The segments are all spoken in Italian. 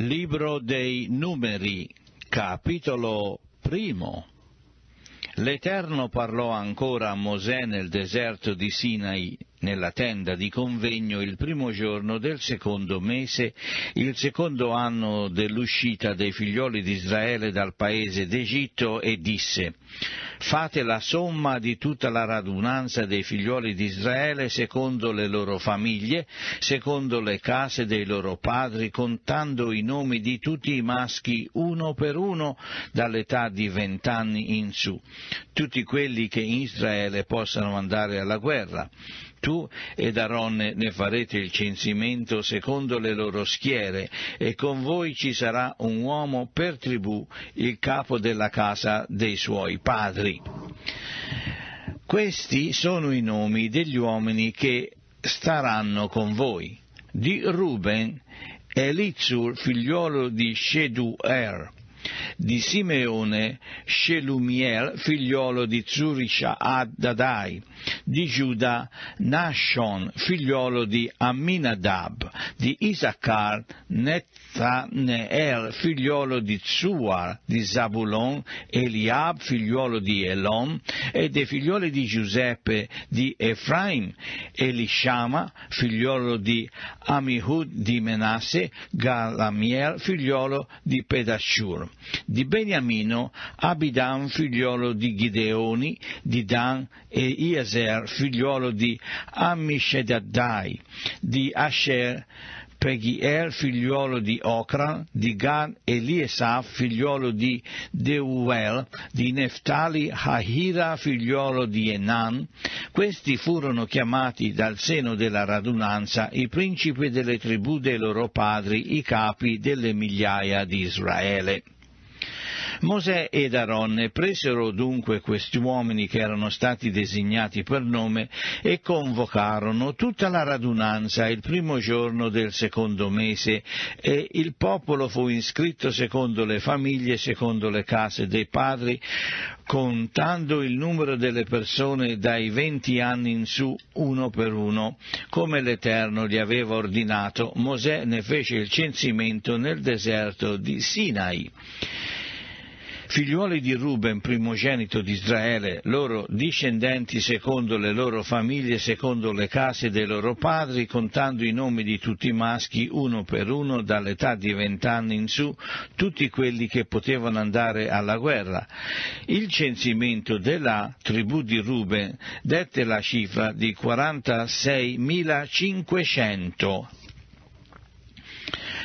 Libro dei Numeri, capitolo primo. L'Eterno parlò ancora a Mosè nel deserto di Sinai, nella tenda di convegno, il primo giorno del secondo mese, il secondo anno dell'uscita dei figlioli di Israele dal paese d'Egitto, e disse Fate la somma di tutta la radunanza dei figlioli di Israele secondo le loro famiglie, secondo le case dei loro padri, contando i nomi di tutti i maschi uno per uno dall'età di vent'anni in su, tutti quelli che in Israele possano andare alla guerra tu ed Aronne ne farete il censimento secondo le loro schiere, e con voi ci sarà un uomo per tribù, il capo della casa dei suoi padri. Questi sono i nomi degli uomini che staranno con voi. Di Ruben, Elizur, figliolo di Sheduer, di Simeone Shelumiel, figliolo di Zurisha Adadai, di Giuda Nashon, figliolo di Aminadab, di Isaacar Netaneel, figliolo di Zuar, di Zabulon, Eliab, figliolo di Elon, e dei figlioli di Giuseppe, di Efraim, Elishama, figliolo di Amihud di Menasse, Galamiel, figliolo di Pedashur di Beniamino Abidan figliolo di Gideoni, di Dan e Iaser figliolo di Ammishedaddai, di Asher Pegiel figliolo di Ocran, di Gad Eliesaf figliolo di Deuel, di Neftali Hahira figliolo di Enan. Questi furono chiamati dal seno della radunanza i principi delle tribù dei loro padri, i capi delle migliaia di Israele. Mosè ed Aronne presero dunque questi uomini che erano stati designati per nome e convocarono tutta la radunanza il primo giorno del secondo mese e il popolo fu iscritto secondo le famiglie, secondo le case dei padri, contando il numero delle persone dai venti anni in su uno per uno, come l'Eterno gli aveva ordinato, Mosè ne fece il censimento nel deserto di Sinai figliuoli di Ruben, primogenito di Israele, loro discendenti secondo le loro famiglie, secondo le case dei loro padri, contando i nomi di tutti i maschi uno per uno dall'età di vent'anni in su, tutti quelli che potevano andare alla guerra. Il censimento della tribù di Ruben dette la cifra di 46.500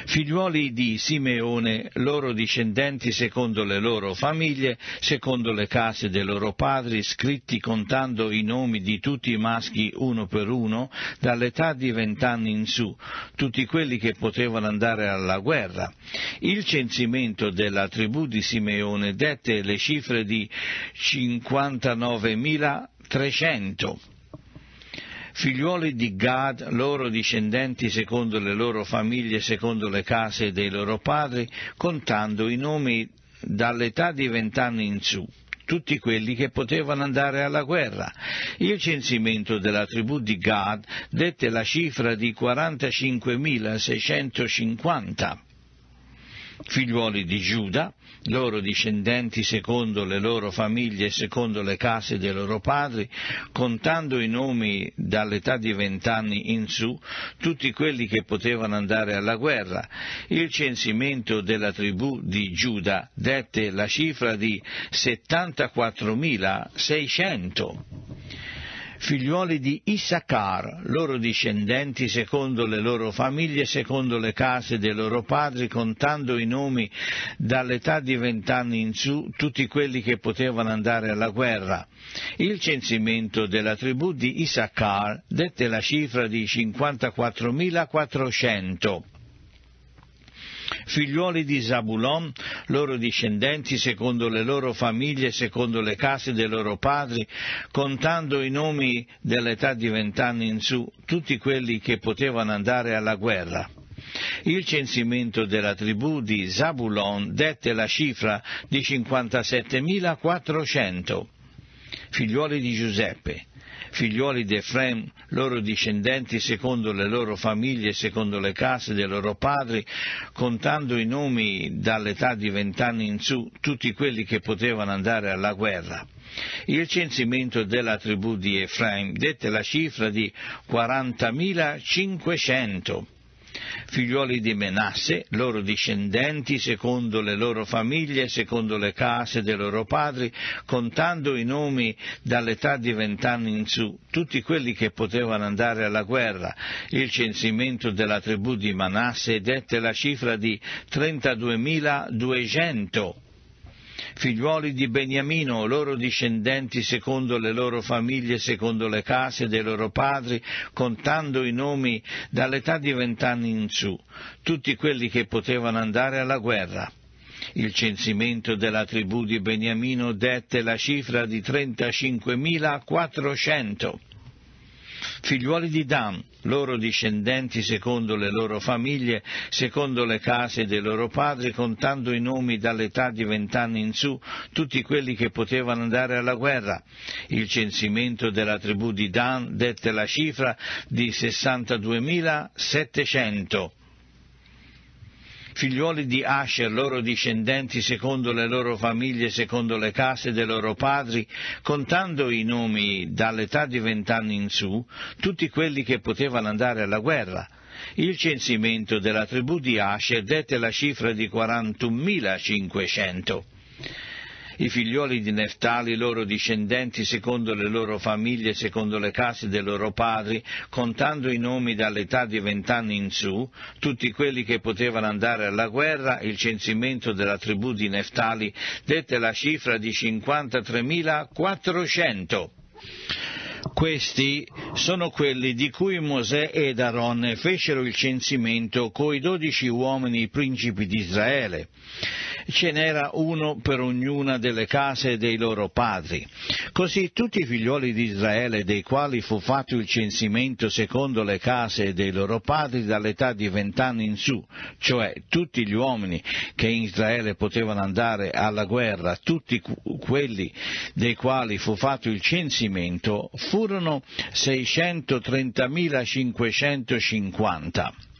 figliuoli di Simeone, loro discendenti secondo le loro famiglie, secondo le case dei loro padri, scritti contando i nomi di tutti i maschi uno per uno, dall'età di vent'anni in su, tutti quelli che potevano andare alla guerra. Il censimento della tribù di Simeone dette le cifre di 59.300 figliuoli di Gad, loro discendenti secondo le loro famiglie, secondo le case dei loro padri, contando i nomi dall'età di vent'anni in su tutti quelli che potevano andare alla guerra. Il censimento della tribù di Gad dette la cifra di 45.650 figliuoli di Giuda, loro discendenti secondo le loro famiglie e secondo le case dei loro padri, contando i nomi dall'età di vent'anni in su, tutti quelli che potevano andare alla guerra. Il censimento della tribù di Giuda dette la cifra di 74.600 figliuoli di Issachar, loro discendenti secondo le loro famiglie, secondo le case dei loro padri, contando i nomi dall'età di vent'anni in su, tutti quelli che potevano andare alla guerra. Il censimento della tribù di Issachar dette la cifra di 54.400 figliuoli di Zabulon, loro discendenti secondo le loro famiglie, secondo le case dei loro padri, contando i nomi dell'età di vent'anni in su, tutti quelli che potevano andare alla guerra. Il censimento della tribù di Zabulon dette la cifra di 57.400 figliuoli di Giuseppe, figliuoli di Efrem, loro discendenti secondo le loro famiglie, secondo le case dei loro padri, contando i nomi dall'età di vent'anni in su, tutti quelli che potevano andare alla guerra. Il censimento della tribù di Efraim dette la cifra di 40.500 figliuoli di Menasse, loro discendenti, secondo le loro famiglie, secondo le case dei loro padri, contando i nomi dall'età di vent'anni in su, tutti quelli che potevano andare alla guerra. Il censimento della tribù di Manasse dette la cifra di 32.200 figliuoli di Beniamino, loro discendenti secondo le loro famiglie, secondo le case dei loro padri, contando i nomi dall'età di vent'anni in su, tutti quelli che potevano andare alla guerra. Il censimento della tribù di Beniamino dette la cifra di 35.400 figliuoli di Dan, loro discendenti secondo le loro famiglie, secondo le case dei loro padri, contando i nomi dall'età di vent'anni in su, tutti quelli che potevano andare alla guerra. Il censimento della tribù di Dan dette la cifra di 62.700 figliuoli di Asher, loro discendenti secondo le loro famiglie, secondo le case dei loro padri, contando i nomi dall'età di vent'anni in su, tutti quelli che potevano andare alla guerra. Il censimento della tribù di Asher dette la cifra di 41.500 i figlioli di Neftali, loro discendenti, secondo le loro famiglie, secondo le case dei loro padri, contando i nomi dall'età di vent'anni in su, tutti quelli che potevano andare alla guerra, il censimento della tribù di Neftali dette la cifra di 53.400. Questi sono quelli di cui Mosè ed Aaron fecero il censimento coi dodici uomini principi di Israele ce n'era uno per ognuna delle case dei loro padri. Così tutti i figlioli di Israele, dei quali fu fatto il censimento secondo le case dei loro padri dall'età di vent'anni in su, cioè tutti gli uomini che in Israele potevano andare alla guerra, tutti quelli dei quali fu fatto il censimento, furono 630.550.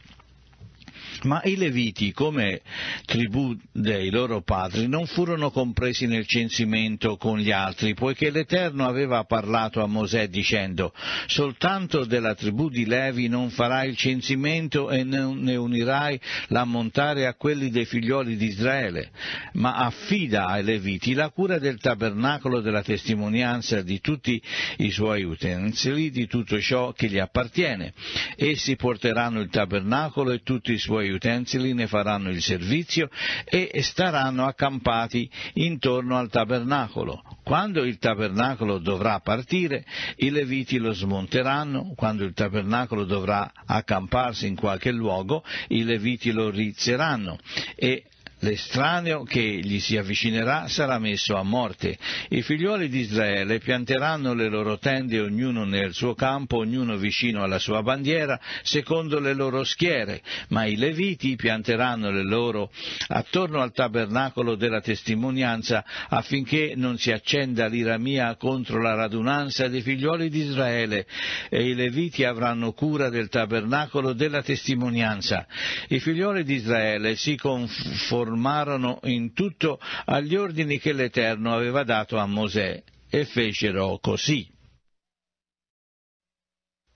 Ma i Leviti, come tribù dei loro padri, non furono compresi nel censimento con gli altri, poiché l'Eterno aveva parlato a Mosè dicendo soltanto della tribù di Levi non farai il censimento e ne unirai l'ammontare a quelli dei figlioli di Israele, ma affida ai Leviti la cura del tabernacolo della testimonianza di tutti i suoi utensili, di tutto ciò che gli appartiene. Essi porteranno il tabernacolo e tutti i suoi utensili ne faranno il servizio e staranno accampati intorno al tabernacolo. Quando il tabernacolo dovrà partire, i leviti lo smonteranno, quando il tabernacolo dovrà accamparsi in qualche luogo, i leviti lo rizzeranno e L'estraneo che gli si avvicinerà sarà messo a morte. I figlioli di Israele pianteranno le loro tende ognuno nel suo campo, ognuno vicino alla sua bandiera, secondo le loro schiere, ma i leviti pianteranno le loro attorno al tabernacolo della testimonianza affinché non si accenda l'ira mia contro la radunanza dei figlioli di Israele e i leviti avranno cura del tabernacolo della testimonianza. I figlioli di Israele si conformeranno conformarono in tutto agli ordini che l'Eterno aveva dato a Mosè e fecero così.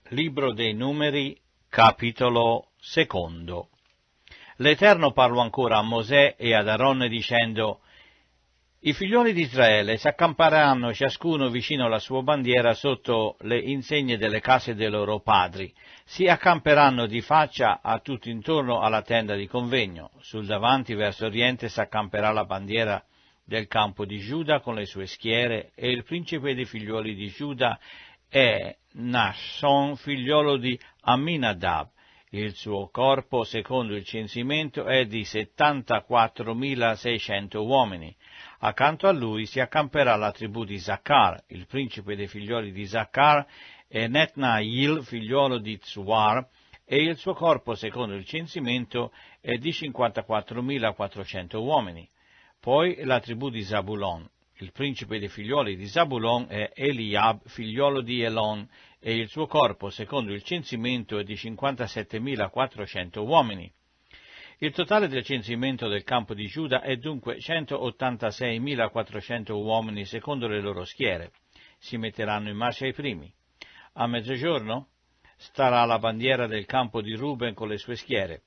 Libro dei Numeri, capitolo secondo. L'Eterno parlò ancora a Mosè e ad Aaron dicendo i figlioli di Israele s'accamperanno ciascuno vicino alla sua bandiera sotto le insegne delle case dei loro padri, si accamperanno di faccia a tutto intorno alla tenda di convegno. Sul davanti verso oriente s'accamperà la bandiera del campo di Giuda con le sue schiere e il principe dei figlioli di Giuda è Nashon, figliolo di Aminadab. Il suo corpo, secondo il censimento, è di 74.600 uomini. Accanto a lui si accamperà la tribù di Zakkar, il principe dei figlioli di Zakkar, e Netnail, figliolo di Tsuar, e il suo corpo, secondo il censimento, è di 54.400 uomini. Poi la tribù di Zabulon, Il principe dei figlioli di Zabulon è Eliab, figliolo di Elon, e il suo corpo, secondo il censimento, è di 57.400 uomini. Il totale del censimento del campo di Giuda è dunque 186.400 uomini secondo le loro schiere. Si metteranno in marcia i primi. A mezzogiorno starà la bandiera del campo di Ruben con le sue schiere.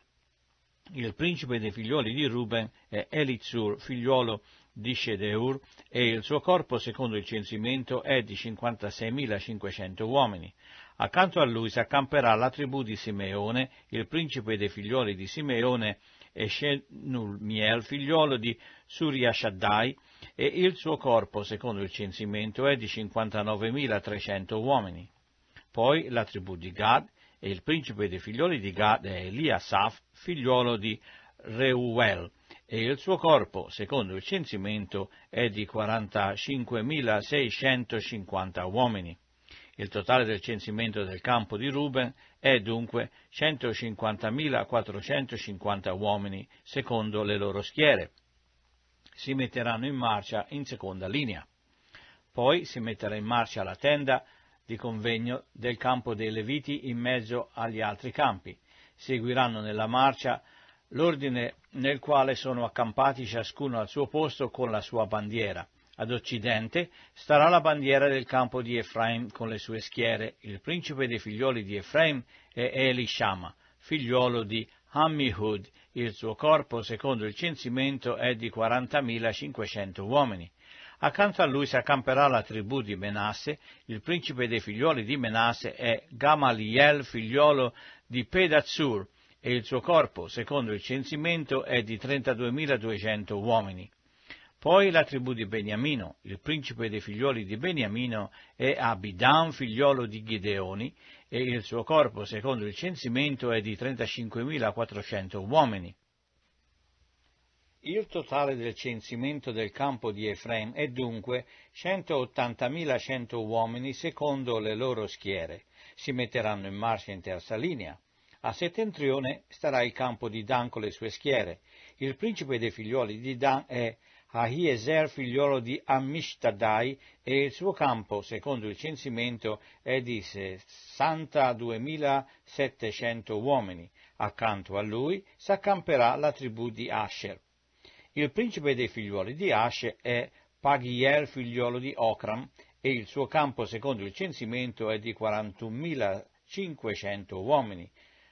Il principe dei figlioli di Ruben è Elizur, figliuolo di Shedeur, e il suo corpo, secondo il censimento, è di 56.500 uomini. Accanto a lui si accamperà la tribù di Simeone, il principe dei figlioli di Simeone è Shenulmiel, figliolo di Suriashaddai, e il suo corpo, secondo il censimento, è di 59.300 uomini. Poi la tribù di Gad, e il principe dei figlioli di Gad è Eliasaf, figliolo di Reuel, e il suo corpo, secondo il censimento, è di 45.650 uomini. Il totale del censimento del campo di Ruben è dunque 150.450 uomini, secondo le loro schiere. Si metteranno in marcia in seconda linea. Poi si metterà in marcia la tenda di convegno del campo dei Leviti in mezzo agli altri campi. Seguiranno nella marcia l'ordine nel quale sono accampati ciascuno al suo posto con la sua bandiera. Ad occidente starà la bandiera del campo di Efraim con le sue schiere. Il principe dei figlioli di Efraim è Elishama, figliolo di Hammihud. Il suo corpo, secondo il censimento, è di 40.500 uomini. Accanto a lui si accamperà la tribù di Menasse, il principe dei figlioli di Menasse è Gamaliel, figliolo di Pedazzur, e il suo corpo, secondo il censimento, è di 32.200 uomini. Poi la tribù di Beniamino, il principe dei figlioli di Beniamino è Abidan, figliolo di Gideoni, e il suo corpo, secondo il censimento, è di 35.400 uomini. Il totale del censimento del campo di Efraim è dunque 180.100 uomini secondo le loro schiere. Si metteranno in marcia in terza linea. A settentrione starà il campo di Dan con le sue schiere. Il principe dei figlioli di Dan è Ahieser, figliolo di Ammishtadai, e il suo campo, secondo il censimento, è di 62.700 uomini. Accanto a lui s'accamperà la tribù di Asher. Il principe dei figliuoli di Ashe è Pagiel, figliolo di Okram, e il suo campo, secondo il censimento, è di 41.500 uomini.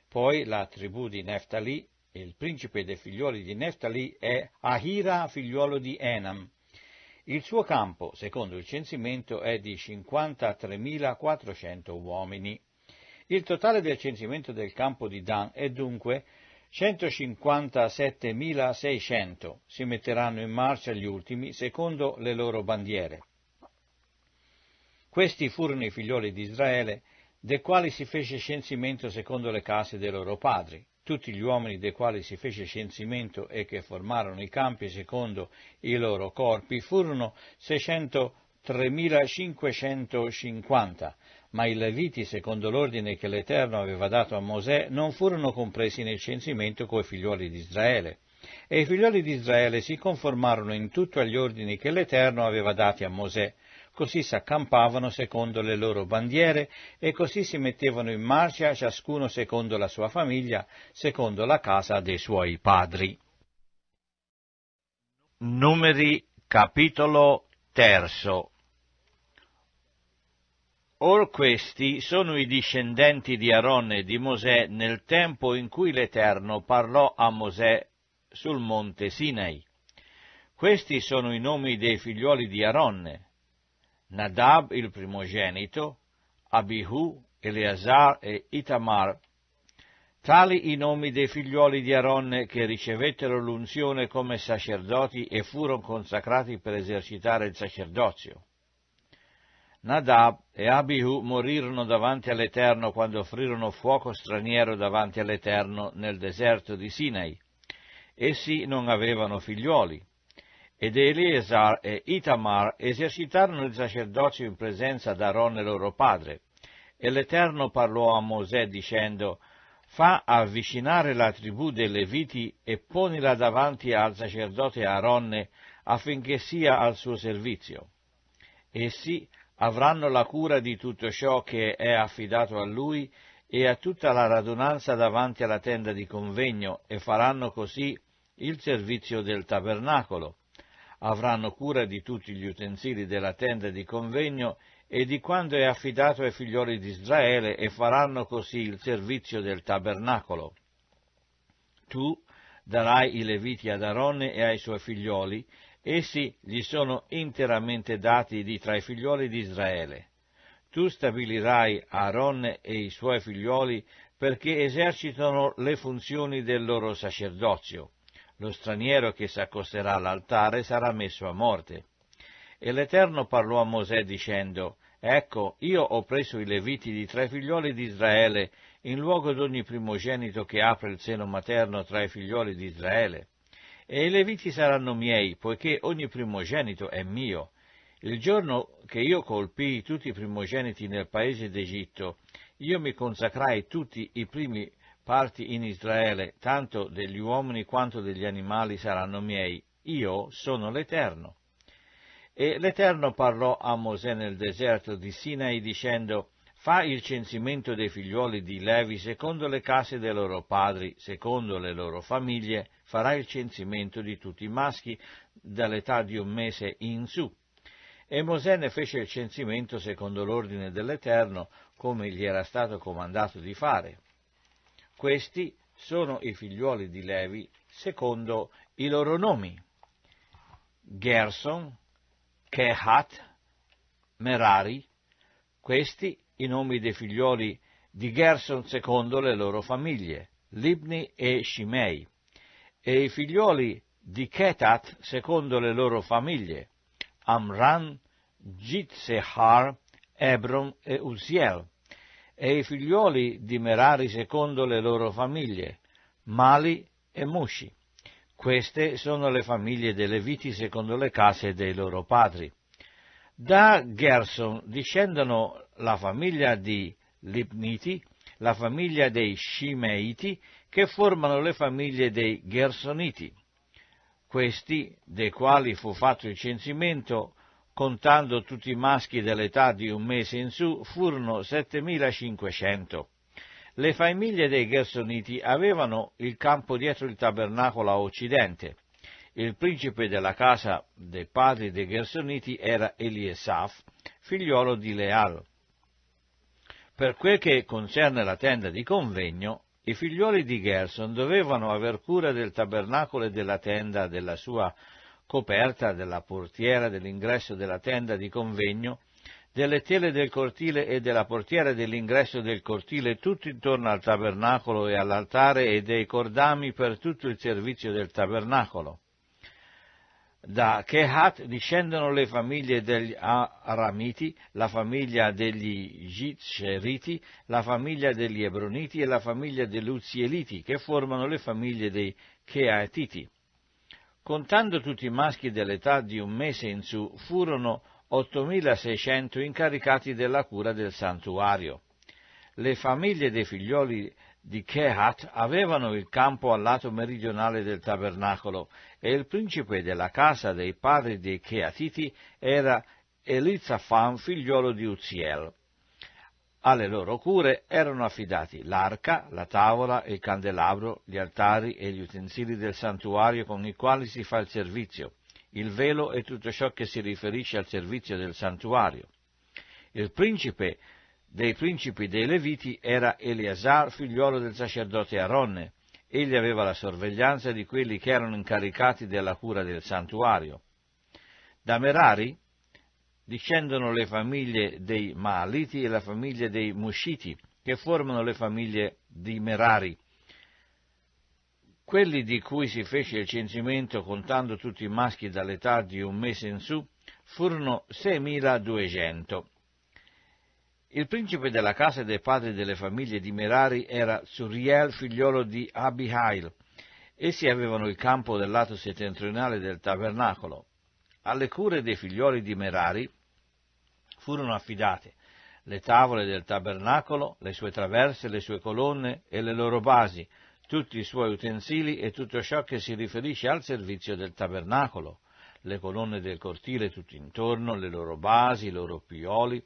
Poi la tribù di Neftali, il principe dei figlioli di Neftali è Ahira, figliolo di Enam. Il suo campo, secondo il censimento, è di 53.400 uomini. Il totale del censimento del campo di Dan è dunque 157.600 si metteranno in marcia gli ultimi secondo le loro bandiere. Questi furono i figlioli di Israele, dei quali si fece censimento secondo le case dei loro padri. Tutti gli uomini dei quali si fece censimento e che formarono i campi secondo i loro corpi furono 603.550, ma i Leviti, secondo l'ordine che l'Eterno aveva dato a Mosè, non furono compresi nel censimento coi figlioli di Israele. E i figlioli di Israele si conformarono in tutto agli ordini che l'Eterno aveva dati a Mosè, così si accampavano secondo le loro bandiere e così si mettevano in marcia ciascuno secondo la sua famiglia, secondo la casa dei suoi padri. Numeri capitolo terzo Or questi sono i discendenti di Aronne e di Mosè nel tempo in cui l'Eterno parlò a Mosè sul monte Sinai. Questi sono i nomi dei figlioli di Aronne, Nadab il primogenito, Abihu, Eleazar e Itamar. Tali i nomi dei figlioli di Aronne che ricevettero l'unzione come sacerdoti e furono consacrati per esercitare il sacerdozio. Nadab e Abihu morirono davanti all'Eterno quando offrirono fuoco straniero davanti all'Eterno nel deserto di Sinai. Essi non avevano figlioli. Ed Eleazar e Itamar esercitarono il sacerdozio in presenza d'Aaron loro padre. E l'Eterno parlò a Mosè dicendo, Fa avvicinare la tribù dei Leviti e ponila davanti al sacerdote Aaronne affinché sia al suo servizio. Essi avranno la cura di tutto ciò che è affidato a lui e a tutta la radunanza davanti alla tenda di convegno e faranno così il servizio del tabernacolo. Avranno cura di tutti gli utensili della tenda di convegno e di quando è affidato ai figlioli di Israele e faranno così il servizio del tabernacolo. Tu darai i leviti ad Aronne e ai suoi figlioli, essi gli sono interamente dati di tra i figlioli di Israele. Tu stabilirai Aaron e i suoi figlioli perché esercitano le funzioni del loro sacerdozio. Lo straniero che s'accosterà all'altare sarà messo a morte. E l'Eterno parlò a Mosè dicendo, Ecco, io ho preso i leviti di tra i figlioli di Israele in luogo d'ogni primogenito che apre il seno materno tra i figlioli di Israele. E i leviti saranno miei, poiché ogni primogenito è mio. Il giorno che io colpii tutti i primogeniti nel paese d'Egitto, io mi consacrai tutti i primi parti in Israele, tanto degli uomini quanto degli animali saranno miei. Io sono l'Eterno. E l'Eterno parlò a Mosè nel deserto di Sinai dicendo, Fa il censimento dei figlioli di Levi secondo le case dei loro padri, secondo le loro famiglie, farà il censimento di tutti i maschi dall'età di un mese in su. E Mosè ne fece il censimento secondo l'ordine dell'Eterno, come gli era stato comandato di fare. Questi sono i figliuoli di Levi secondo i loro nomi. Gerson, Kehat, Merari, questi i nomi dei figlioli di Gerson secondo le loro famiglie, Libni e Shimei, e i figlioli di Ketat secondo le loro famiglie, Amran, Gitzehar, Ebron e Uziel, e i figlioli di Merari secondo le loro famiglie, Mali e Mushi. Queste sono le famiglie dei Leviti secondo le case dei loro padri. Da Gerson discendono la famiglia di Libniti, la famiglia dei Shimeiti, che formano le famiglie dei Gersoniti. Questi, dei quali fu fatto il censimento, contando tutti i maschi dell'età di un mese in su, furono 7500. Le famiglie dei Gersoniti avevano il campo dietro il tabernacolo a occidente. Il principe della casa dei padri dei Gersoniti era Eliesaf, figliolo di Leal. Per quel che concerne la tenda di convegno, i figlioli di Gerson dovevano aver cura del tabernacolo e della tenda, della sua coperta, della portiera, dell'ingresso della tenda di convegno, delle tele del cortile e della portiera dell'ingresso del cortile tutto intorno al tabernacolo e all'altare e dei cordami per tutto il servizio del tabernacolo. Da Kehat discendono le famiglie degli Aramiti, la famiglia degli Gitscheriti, la famiglia degli Ebroniti e la famiglia degli Uzieliti, che formano le famiglie dei Keatiti. Contando tutti i maschi dell'età di un mese in su, furono 8.600 incaricati della cura del santuario. Le famiglie dei figlioli di Kehat avevano il campo al lato meridionale del tabernacolo e il principe della casa dei padri dei Keatiti era Elizafan, figliolo di Uziel. Alle loro cure erano affidati l'arca, la tavola, il candelabro, gli altari e gli utensili del santuario con i quali si fa il servizio, il velo e tutto ciò che si riferisce al servizio del santuario. Il principe dei principi dei Leviti era Eleazar, figliuolo del sacerdote Aronne. Egli aveva la sorveglianza di quelli che erano incaricati della cura del santuario. Da Merari discendono le famiglie dei Maaliti e la famiglia dei Mushiti, che formano le famiglie di Merari. Quelli di cui si fece il censimento contando tutti i maschi dall'età di un mese in su furono 6.200. Il principe della casa dei padri delle famiglie di Merari era Zuriel, figliolo di Abihail. Essi avevano il campo del lato settentrionale del tabernacolo. Alle cure dei figlioli di Merari furono affidate le tavole del tabernacolo, le sue traverse, le sue colonne e le loro basi, tutti i suoi utensili e tutto ciò che si riferisce al servizio del tabernacolo, le colonne del cortile tutto intorno, le loro basi, i loro pioli,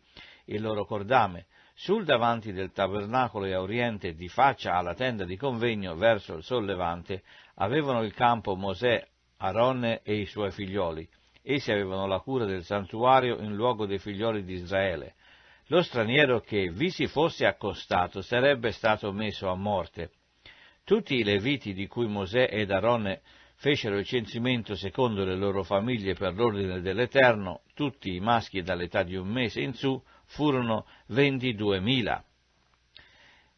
il loro cordame, sul davanti del tabernacolo e a oriente, di faccia alla tenda di convegno verso il sollevante, avevano il campo Mosè, Aronne e i suoi figlioli. Essi avevano la cura del santuario in luogo dei figlioli di Israele. Lo straniero che vi si fosse accostato sarebbe stato messo a morte. Tutti i leviti di cui Mosè ed Aronne fecero il censimento secondo le loro famiglie per l'ordine dell'Eterno, tutti i maschi dall'età di un mese in su, furono ventiduemila.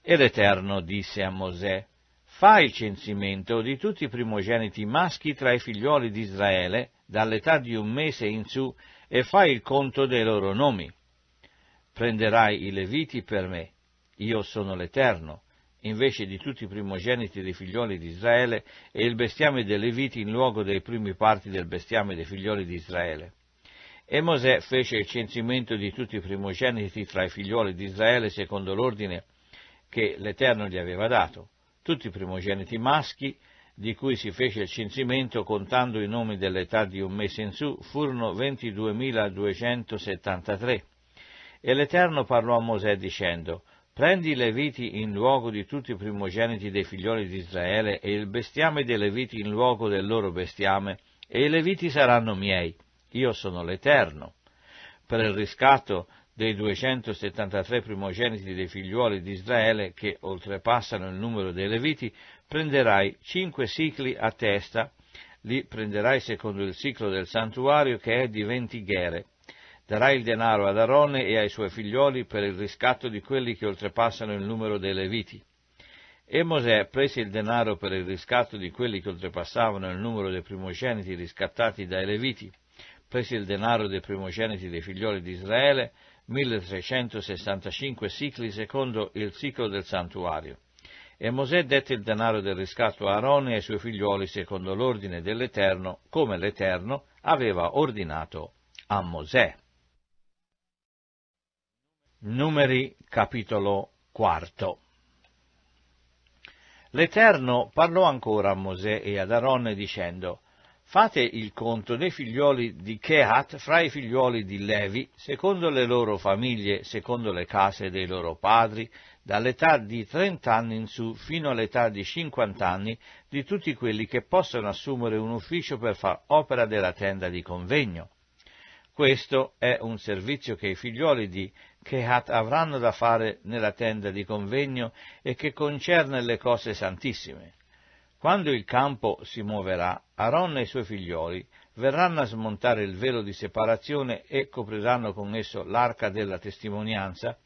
E l'Eterno disse a Mosè, Fai il censimento di tutti i primogeniti maschi tra i figlioli di Israele, dall'età di un mese in su, e fai il conto dei loro nomi. Prenderai i Leviti per me, io sono l'Eterno, invece di tutti i primogeniti dei figlioli di Israele, e il bestiame dei Leviti in luogo dei primi parti del bestiame dei figlioli di Israele. E Mosè fece il censimento di tutti i primogeniti tra i figlioli di Israele secondo l'ordine che l'Eterno gli aveva dato, tutti i primogeniti maschi di cui si fece il censimento contando i nomi dell'età di un mese in su furono 22.273. E l'Eterno parlò a Mosè dicendo, Prendi i Leviti in luogo di tutti i primogeniti dei figlioli di Israele e il bestiame dei Leviti in luogo del loro bestiame, e i Leviti saranno miei io sono l'Eterno. Per il riscatto dei 273 primogeniti dei figliuoli di Israele che oltrepassano il numero dei Leviti, prenderai cinque sicli a testa, li prenderai secondo il ciclo del santuario che è di venti ghere. Darai il denaro ad Aronne e ai suoi figlioli per il riscatto di quelli che oltrepassano il numero dei Leviti. E Mosè prese il denaro per il riscatto di quelli che oltrepassavano il numero dei primogeniti riscattati dai Leviti prese il denaro dei primogeniti dei figlioli di Israele, 1365 sicli secondo il ciclo del santuario. E Mosè dette il denaro del riscatto a Aarone e ai suoi figlioli secondo l'ordine dell'Eterno, come l'Eterno aveva ordinato a Mosè. Numeri capitolo quarto L'Eterno parlò ancora a Mosè e ad Aronne dicendo, Fate il conto dei figlioli di Kehat fra i figlioli di Levi, secondo le loro famiglie, secondo le case dei loro padri, dall'età di trent'anni in su fino all'età di cinquant'anni, di tutti quelli che possono assumere un ufficio per far opera della tenda di convegno. Questo è un servizio che i figlioli di Kehat avranno da fare nella tenda di convegno e che concerne le cose santissime. Quando il campo si muoverà, Aaron e i suoi figlioli verranno a smontare il velo di separazione e copriranno con esso l'arca della testimonianza,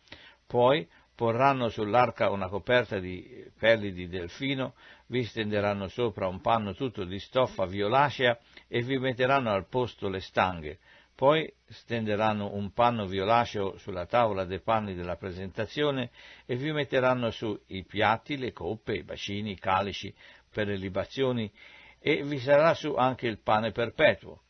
poi porranno sull'arca una coperta di pelli di delfino, vi stenderanno sopra un panno tutto di stoffa violacea e vi metteranno al posto le stanghe, poi stenderanno un panno violaceo sulla tavola dei panni della presentazione e vi metteranno su i piatti, le coppe, i bacini, i calici, per le libazioni e vi sarà su anche il pane perpetuo.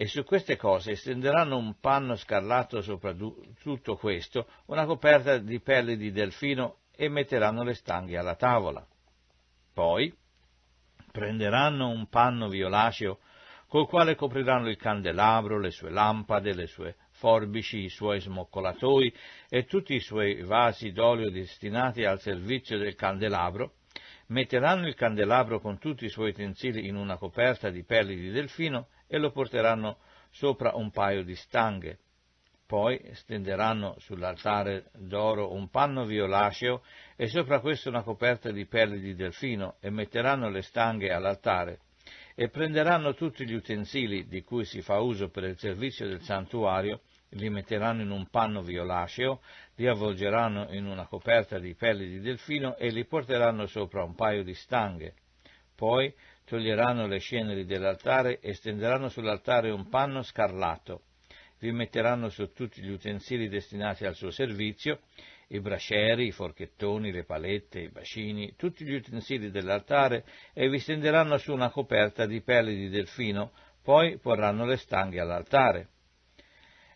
E su queste cose stenderanno un panno scarlato sopra tutto questo, una coperta di pelle di delfino e metteranno le stanghe alla tavola. Poi prenderanno un panno violaceo col quale copriranno il candelabro, le sue lampade, le sue forbici, i suoi smoccolatoi e tutti i suoi vasi d'olio destinati al servizio del candelabro, metteranno il candelabro con tutti i suoi utensili in una coperta di pelli di delfino e lo porteranno sopra un paio di stanghe. Poi stenderanno sull'altare d'oro un panno violaceo e sopra questo una coperta di pelli di delfino e metteranno le stanghe all'altare e prenderanno tutti gli utensili di cui si fa uso per il servizio del santuario li metteranno in un panno violaceo, li avvolgeranno in una coperta di pelli di delfino e li porteranno sopra un paio di stanghe. Poi toglieranno le ceneri dell'altare e stenderanno sull'altare un panno scarlato. Vi metteranno su tutti gli utensili destinati al suo servizio, i braceri, i forchettoni, le palette, i bacini, tutti gli utensili dell'altare e vi stenderanno su una coperta di pelli di delfino, poi porranno le stanghe all'altare.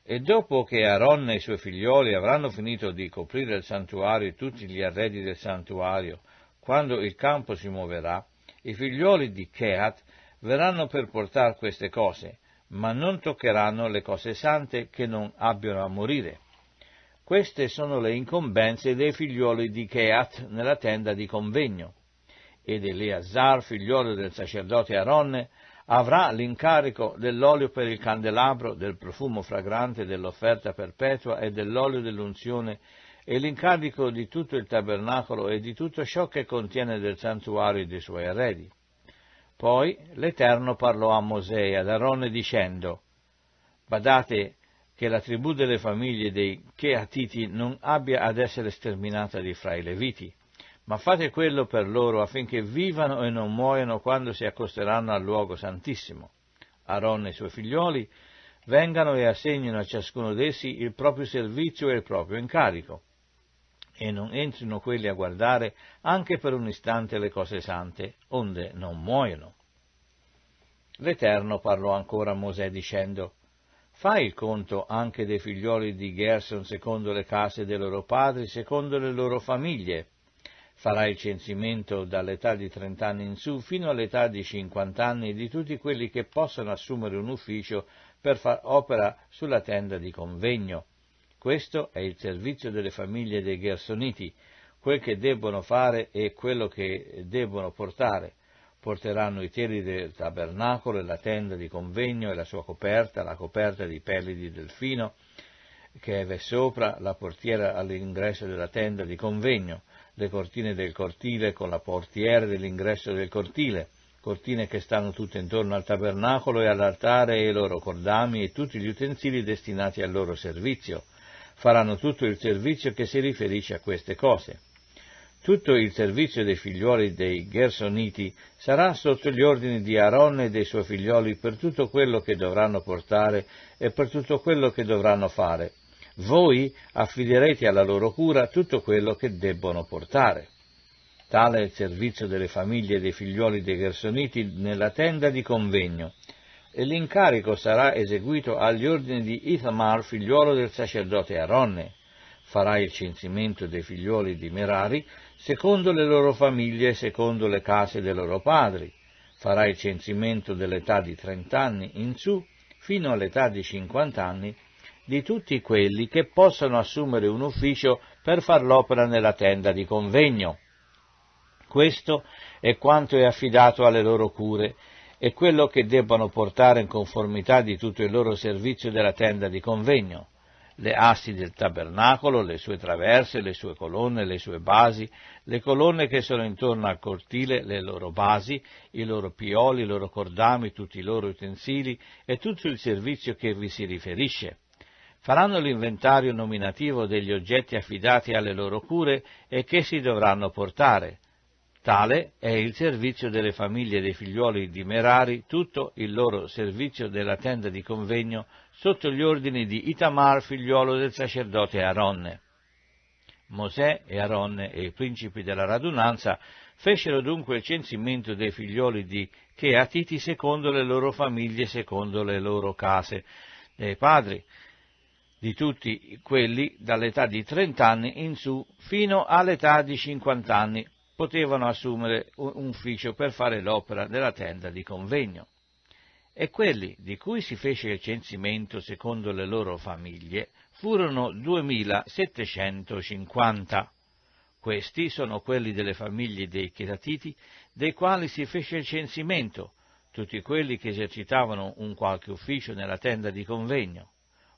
E dopo che Aaron e i suoi figlioli avranno finito di coprire il santuario e tutti gli arredi del santuario, quando il campo si muoverà, i figlioli di Kehat verranno per portare queste cose, ma non toccheranno le cose sante che non abbiano a morire. Queste sono le incombenze dei figlioli di Keat nella tenda di convegno. Ed Eleazar, figliolo del sacerdote Aronne, avrà l'incarico dell'olio per il candelabro, del profumo fragrante dell'offerta perpetua e dell'olio dell'unzione e l'incarico di tutto il tabernacolo e di tutto ciò che contiene del santuario e dei suoi arredi. Poi l'Eterno parlò a Mosè e ad Aronne dicendo, Badate che la tribù delle famiglie dei Cheatiti non abbia ad essere sterminata di fra i Leviti, ma fate quello per loro affinché vivano e non muoiano quando si accosteranno al luogo santissimo. Aaron e i suoi figlioli vengano e assegnino a ciascuno d'essi il proprio servizio e il proprio incarico, e non entrino quelli a guardare anche per un istante le cose sante, onde non muoiono. L'Eterno parlò ancora a Mosè dicendo, Fai il conto anche dei figlioli di Gerson secondo le case dei loro padri, secondo le loro famiglie, farà il censimento dall'età di trent'anni in su fino all'età di cinquant'anni di tutti quelli che possono assumere un ufficio per far opera sulla tenda di convegno. Questo è il servizio delle famiglie dei Gersoniti, quel che debbono fare e quello che debbono portare. Porteranno i teli del tabernacolo e la tenda di convegno e la sua coperta, la coperta di pelli di delfino, che è sopra la portiera all'ingresso della tenda di convegno, le cortine del cortile con la portiera dell'ingresso del cortile, cortine che stanno tutte intorno al tabernacolo e all'altare e i loro cordami e tutti gli utensili destinati al loro servizio. Faranno tutto il servizio che si riferisce a queste cose. Tutto il servizio dei figlioli dei Gersoniti sarà sotto gli ordini di Aaron e dei suoi figlioli per tutto quello che dovranno portare e per tutto quello che dovranno fare, voi affiderete alla loro cura tutto quello che debbono portare. Tale è il servizio delle famiglie dei figlioli dei Gersoniti nella tenda di convegno, e l'incarico sarà eseguito agli ordini di Ithamar, figliuolo del sacerdote Aronne. Farà il censimento dei figlioli di Merari secondo le loro famiglie e secondo le case dei loro padri. Farà il censimento dell'età di trent'anni in su fino all'età di cinquant'anni di tutti quelli che possono assumere un ufficio per far l'opera nella tenda di convegno. Questo è quanto è affidato alle loro cure e quello che debbono portare in conformità di tutto il loro servizio della tenda di convegno. Le assi del tabernacolo, le sue traverse, le sue colonne, le sue basi, le colonne che sono intorno al cortile, le loro basi, i loro pioli, i loro cordami, tutti i loro utensili e tutto il servizio che vi si riferisce faranno l'inventario nominativo degli oggetti affidati alle loro cure e che si dovranno portare. Tale è il servizio delle famiglie dei figlioli di Merari, tutto il loro servizio della tenda di convegno sotto gli ordini di Itamar, figliolo del sacerdote Aronne. Mosè e Aronne e i principi della radunanza fecero dunque il censimento dei figlioli di Cheatiti secondo le loro famiglie, secondo le loro case dei padri, di tutti quelli dall'età di 30 anni in su fino all'età di 50 anni potevano assumere un ufficio per fare l'opera della tenda di convegno. E quelli di cui si fece il censimento secondo le loro famiglie furono 2750. Questi sono quelli delle famiglie dei Chetatiti, dei quali si fece il censimento, tutti quelli che esercitavano un qualche ufficio nella tenda di convegno.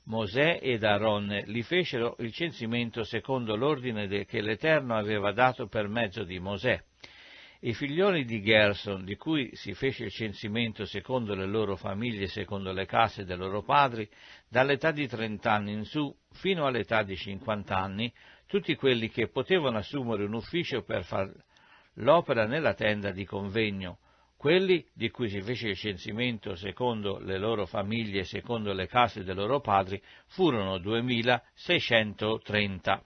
Mosè ed Aaron li fecero il censimento secondo l'ordine che l'Eterno aveva dato per mezzo di Mosè. I figlioli di Gerson, di cui si fece il censimento secondo le loro famiglie, secondo le case dei loro padri, dall'età di trent'anni in su fino all'età di cinquant'anni, tutti quelli che potevano assumere un ufficio per fare l'opera nella tenda di convegno, quelli di cui si fece il censimento secondo le loro famiglie secondo le case dei loro padri furono 2630.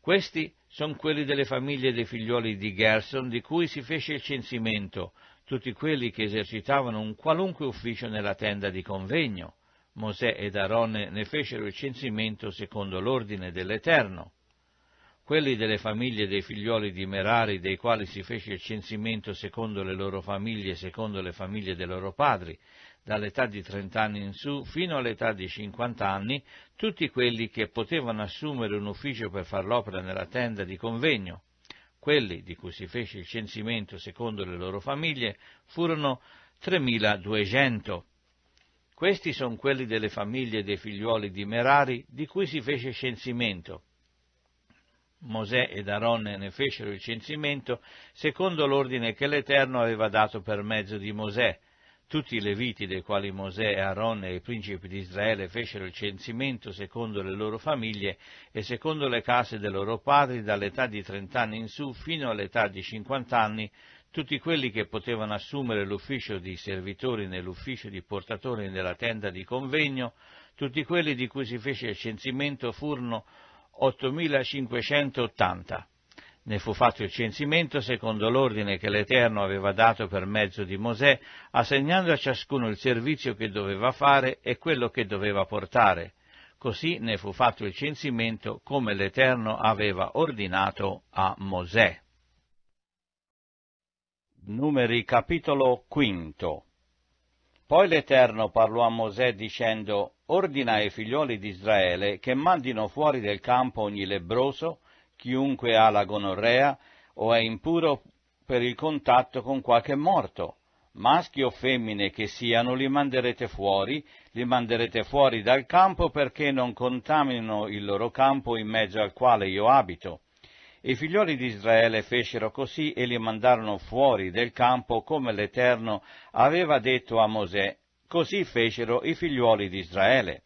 Questi sono quelli delle famiglie dei figlioli di Gerson di cui si fece il censimento, tutti quelli che esercitavano un qualunque ufficio nella tenda di convegno. Mosè ed Aaron ne fecero il censimento secondo l'ordine dell'Eterno. Quelli delle famiglie dei figlioli di Merari, dei quali si fece il censimento secondo le loro famiglie e secondo le famiglie dei loro padri, dall'età di trent'anni in su fino all'età di cinquant'anni, tutti quelli che potevano assumere un ufficio per far l'opera nella tenda di convegno. Quelli di cui si fece il censimento secondo le loro famiglie furono 3200. Questi sono quelli delle famiglie dei figliuoli di Merari di cui si fece il censimento. Mosè ed Aronne ne fecero il censimento secondo l'ordine che l'Eterno aveva dato per mezzo di Mosè, tutti i leviti dei quali Mosè e Aaron e i principi di Israele fecero il censimento secondo le loro famiglie e secondo le case dei loro padri dall'età di trent'anni in su fino all'età di cinquant'anni, tutti quelli che potevano assumere l'ufficio di servitori nell'ufficio di portatori nella tenda di convegno, tutti quelli di cui si fece il censimento furono 8580. Ne fu fatto il censimento secondo l'ordine che l'Eterno aveva dato per mezzo di Mosè, assegnando a ciascuno il servizio che doveva fare e quello che doveva portare. Così ne fu fatto il censimento come l'Eterno aveva ordinato a Mosè. Numeri capitolo quinto Poi l'Eterno parlò a Mosè dicendo, Ordina ai figlioli di Israele che mandino fuori del campo ogni lebroso, chiunque ha la gonorrea o è impuro per il contatto con qualche morto. Maschi o femmine che siano li manderete fuori, li manderete fuori dal campo perché non contaminino il loro campo in mezzo al quale io abito. I figlioli di Israele fecero così e li mandarono fuori del campo come l'Eterno aveva detto a Mosè. Così fecero i figlioli di Israele.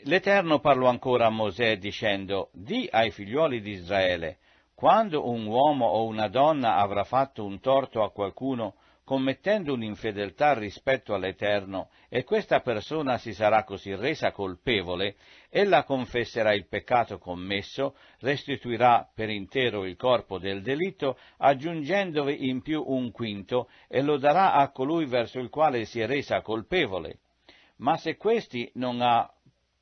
L'Eterno parlò ancora a Mosè dicendo, Di ai figlioli di Israele, quando un uomo o una donna avrà fatto un torto a qualcuno, commettendo un'infedeltà rispetto all'Eterno, e questa persona si sarà così resa colpevole, ella confesserà il peccato commesso, restituirà per intero il corpo del delitto, aggiungendovi in più un quinto, e lo darà a colui verso il quale si è resa colpevole. Ma se questi non ha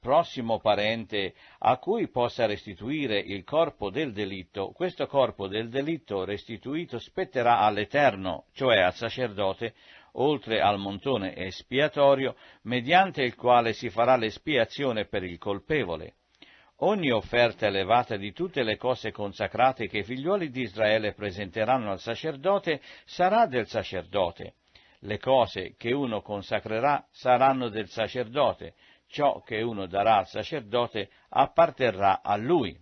prossimo parente a cui possa restituire il corpo del delitto, questo corpo del delitto restituito spetterà all'Eterno, cioè al sacerdote, oltre al montone espiatorio, mediante il quale si farà l'espiazione per il colpevole. Ogni offerta elevata di tutte le cose consacrate che i figliuoli di Israele presenteranno al sacerdote sarà del sacerdote. Le cose che uno consacrerà saranno del sacerdote, ciò che uno darà al sacerdote apparterrà a lui.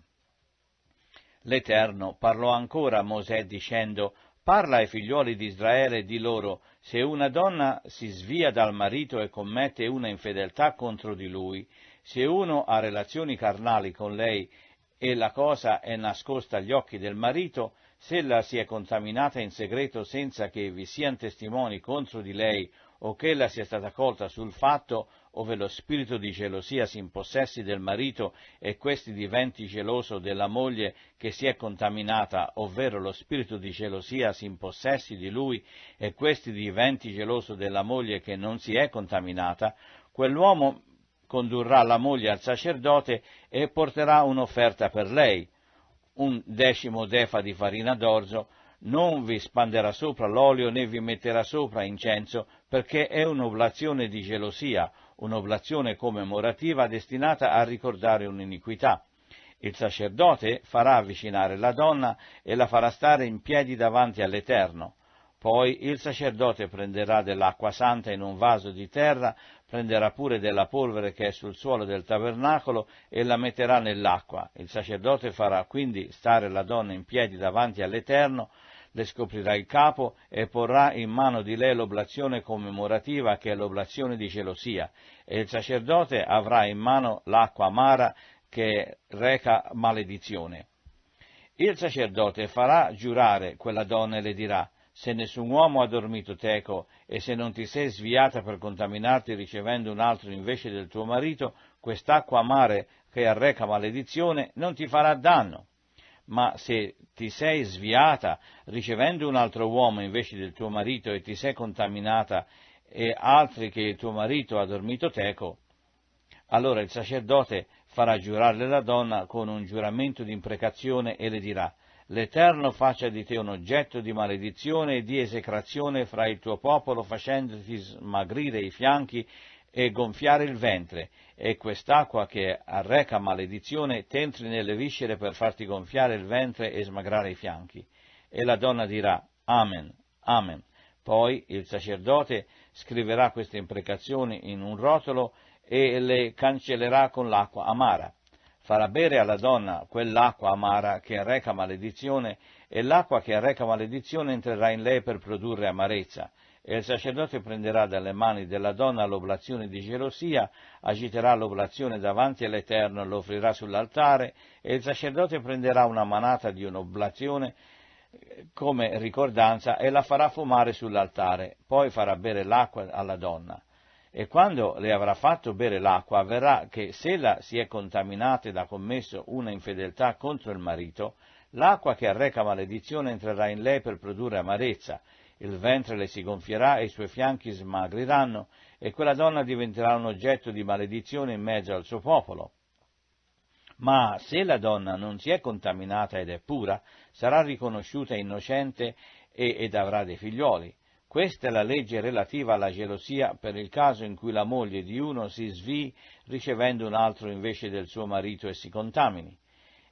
L'Eterno parlò ancora a Mosè dicendo, Parla ai figlioli di Israele e di loro, se una donna si svia dal marito e commette una infedeltà contro di lui, se uno ha relazioni carnali con lei e la cosa è nascosta agli occhi del marito, se ella si è contaminata in segreto senza che vi siano testimoni contro di lei o che ella sia stata colta sul fatto, ove lo spirito di gelosia si impossessi del marito e questi diventi geloso della moglie che si è contaminata, ovvero lo spirito di gelosia si impossessi di lui e questi diventi geloso della moglie che non si è contaminata, quell'uomo condurrà la moglie al sacerdote e porterà un'offerta per lei, un decimo defa di farina d'orzo, non vi spanderà sopra l'olio né vi metterà sopra incenso, perché è un'oblazione di gelosia, un'oblazione commemorativa destinata a ricordare un'iniquità. Il sacerdote farà avvicinare la donna e la farà stare in piedi davanti all'Eterno. Poi il sacerdote prenderà dell'acqua santa in un vaso di terra, prenderà pure della polvere che è sul suolo del tabernacolo e la metterà nell'acqua. Il sacerdote farà quindi stare la donna in piedi davanti all'Eterno, le scoprirà il capo e porrà in mano di lei l'oblazione commemorativa che è l'oblazione di gelosia e il sacerdote avrà in mano l'acqua amara che reca maledizione. Il sacerdote farà giurare quella donna e le dirà se nessun uomo ha dormito teco e se non ti sei sviata per contaminarti ricevendo un altro invece del tuo marito, quest'acqua amare che arreca maledizione non ti farà danno ma se ti sei sviata ricevendo un altro uomo invece del tuo marito e ti sei contaminata e altri che il tuo marito ha dormito teco, allora il sacerdote farà giurare la donna con un giuramento di imprecazione e le dirà L'Eterno faccia di te un oggetto di maledizione e di esecrazione fra il tuo popolo, facendoti smagrire i fianchi e gonfiare il ventre, e quest'acqua che arreca maledizione t'entri nelle viscere per farti gonfiare il ventre e smagrare i fianchi. E la donna dirà, Amen, Amen. Poi il sacerdote scriverà queste imprecazioni in un rotolo e le cancellerà con l'acqua amara. Farà bere alla donna quell'acqua amara che arreca maledizione e l'acqua che arreca maledizione entrerà in lei per produrre amarezza e il sacerdote prenderà dalle mani della donna l'oblazione di gelosia, agiterà l'oblazione davanti all'Eterno, lo offrirà sull'altare, e il sacerdote prenderà una manata di un'oblazione eh, come ricordanza e la farà fumare sull'altare, poi farà bere l'acqua alla donna. E quando le avrà fatto bere l'acqua, avverrà che se ella si è contaminata ed ha commesso una infedeltà contro il marito, l'acqua che arreca maledizione entrerà in lei per produrre amarezza, il ventre le si gonfierà e i suoi fianchi smagriranno, e quella donna diventerà un oggetto di maledizione in mezzo al suo popolo. Ma se la donna non si è contaminata ed è pura, sarà riconosciuta innocente e, ed avrà dei figlioli. Questa è la legge relativa alla gelosia per il caso in cui la moglie di uno si svii ricevendo un altro invece del suo marito e si contamini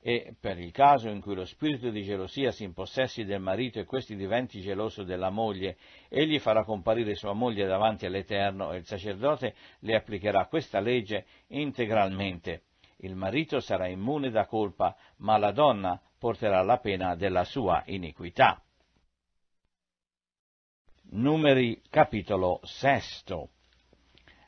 e per il caso in cui lo spirito di gelosia si impossessi del marito e questi diventi geloso della moglie, egli farà comparire sua moglie davanti all'Eterno e il sacerdote le applicherà questa legge integralmente. Il marito sarà immune da colpa, ma la donna porterà la pena della sua iniquità. Numeri capitolo sesto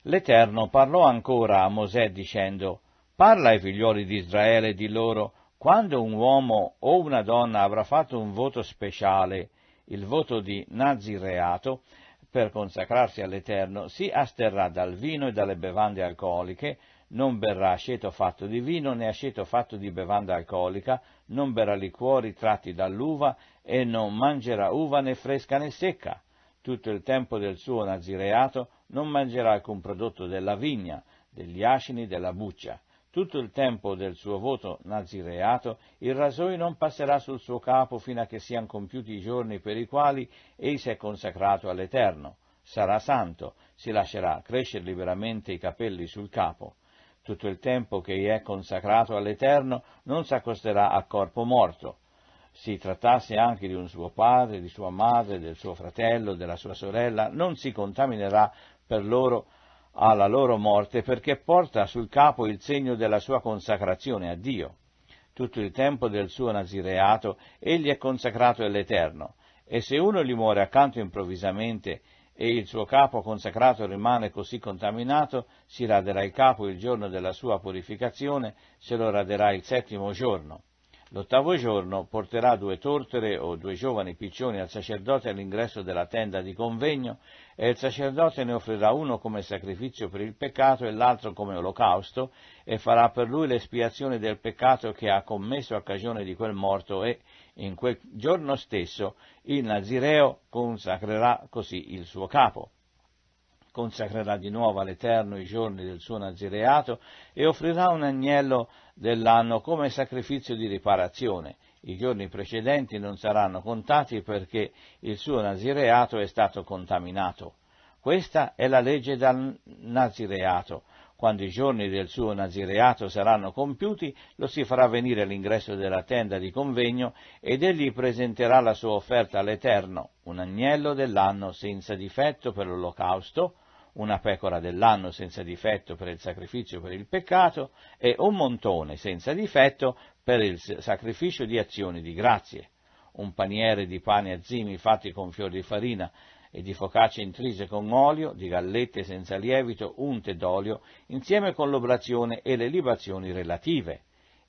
L'Eterno parlò ancora a Mosè dicendo Parla ai figlioli di Israele e di loro quando un uomo o una donna avrà fatto un voto speciale, il voto di nazireato, per consacrarsi all'Eterno, si asterrà dal vino e dalle bevande alcoliche, non berrà aceto fatto di vino né aceto fatto di bevanda alcolica, non berrà liquori tratti dall'uva e non mangerà uva né fresca né secca. Tutto il tempo del suo nazireato non mangerà alcun prodotto della vigna, degli acini, della buccia tutto il tempo del suo voto nazireato, il rasoio non passerà sul suo capo fino a che siano compiuti i giorni per i quali egli si è consacrato all'Eterno. Sarà santo, si lascerà crescere liberamente i capelli sul capo. Tutto il tempo che egli è consacrato all'Eterno non si accosterà a corpo morto. Si trattasse anche di un suo padre, di sua madre, del suo fratello, della sua sorella, non si contaminerà per loro alla loro morte perché porta sul capo il segno della sua consacrazione a Dio. Tutto il tempo del suo nazireato egli è consacrato all'Eterno, e se uno gli muore accanto improvvisamente e il suo capo consacrato rimane così contaminato, si raderà il capo il giorno della sua purificazione, se lo raderà il settimo giorno. L'ottavo giorno porterà due tortere o due giovani piccioni al sacerdote all'ingresso della tenda di convegno e il sacerdote ne offrirà uno come sacrificio per il peccato e l'altro come olocausto e farà per lui l'espiazione del peccato che ha commesso a cagione di quel morto e in quel giorno stesso il Nazireo consacrerà così il suo capo consacrerà di nuovo all'Eterno i giorni del suo nazireato e offrirà un agnello dell'anno come sacrificio di riparazione. I giorni precedenti non saranno contati perché il suo nazireato è stato contaminato. Questa è la legge dal nazireato. Quando i giorni del suo nazireato saranno compiuti, lo si farà venire all'ingresso della tenda di convegno ed egli presenterà la sua offerta all'Eterno, un agnello dell'anno senza difetto per l'olocausto, una pecora dell'anno senza difetto per il sacrificio per il peccato e un montone senza difetto per il sacrificio di azioni di grazie, un paniere di pane azzimi fatti con fior di farina e di focacce intrise con olio, di gallette senza lievito, unte d'olio, insieme con l'oblazione e le libazioni relative.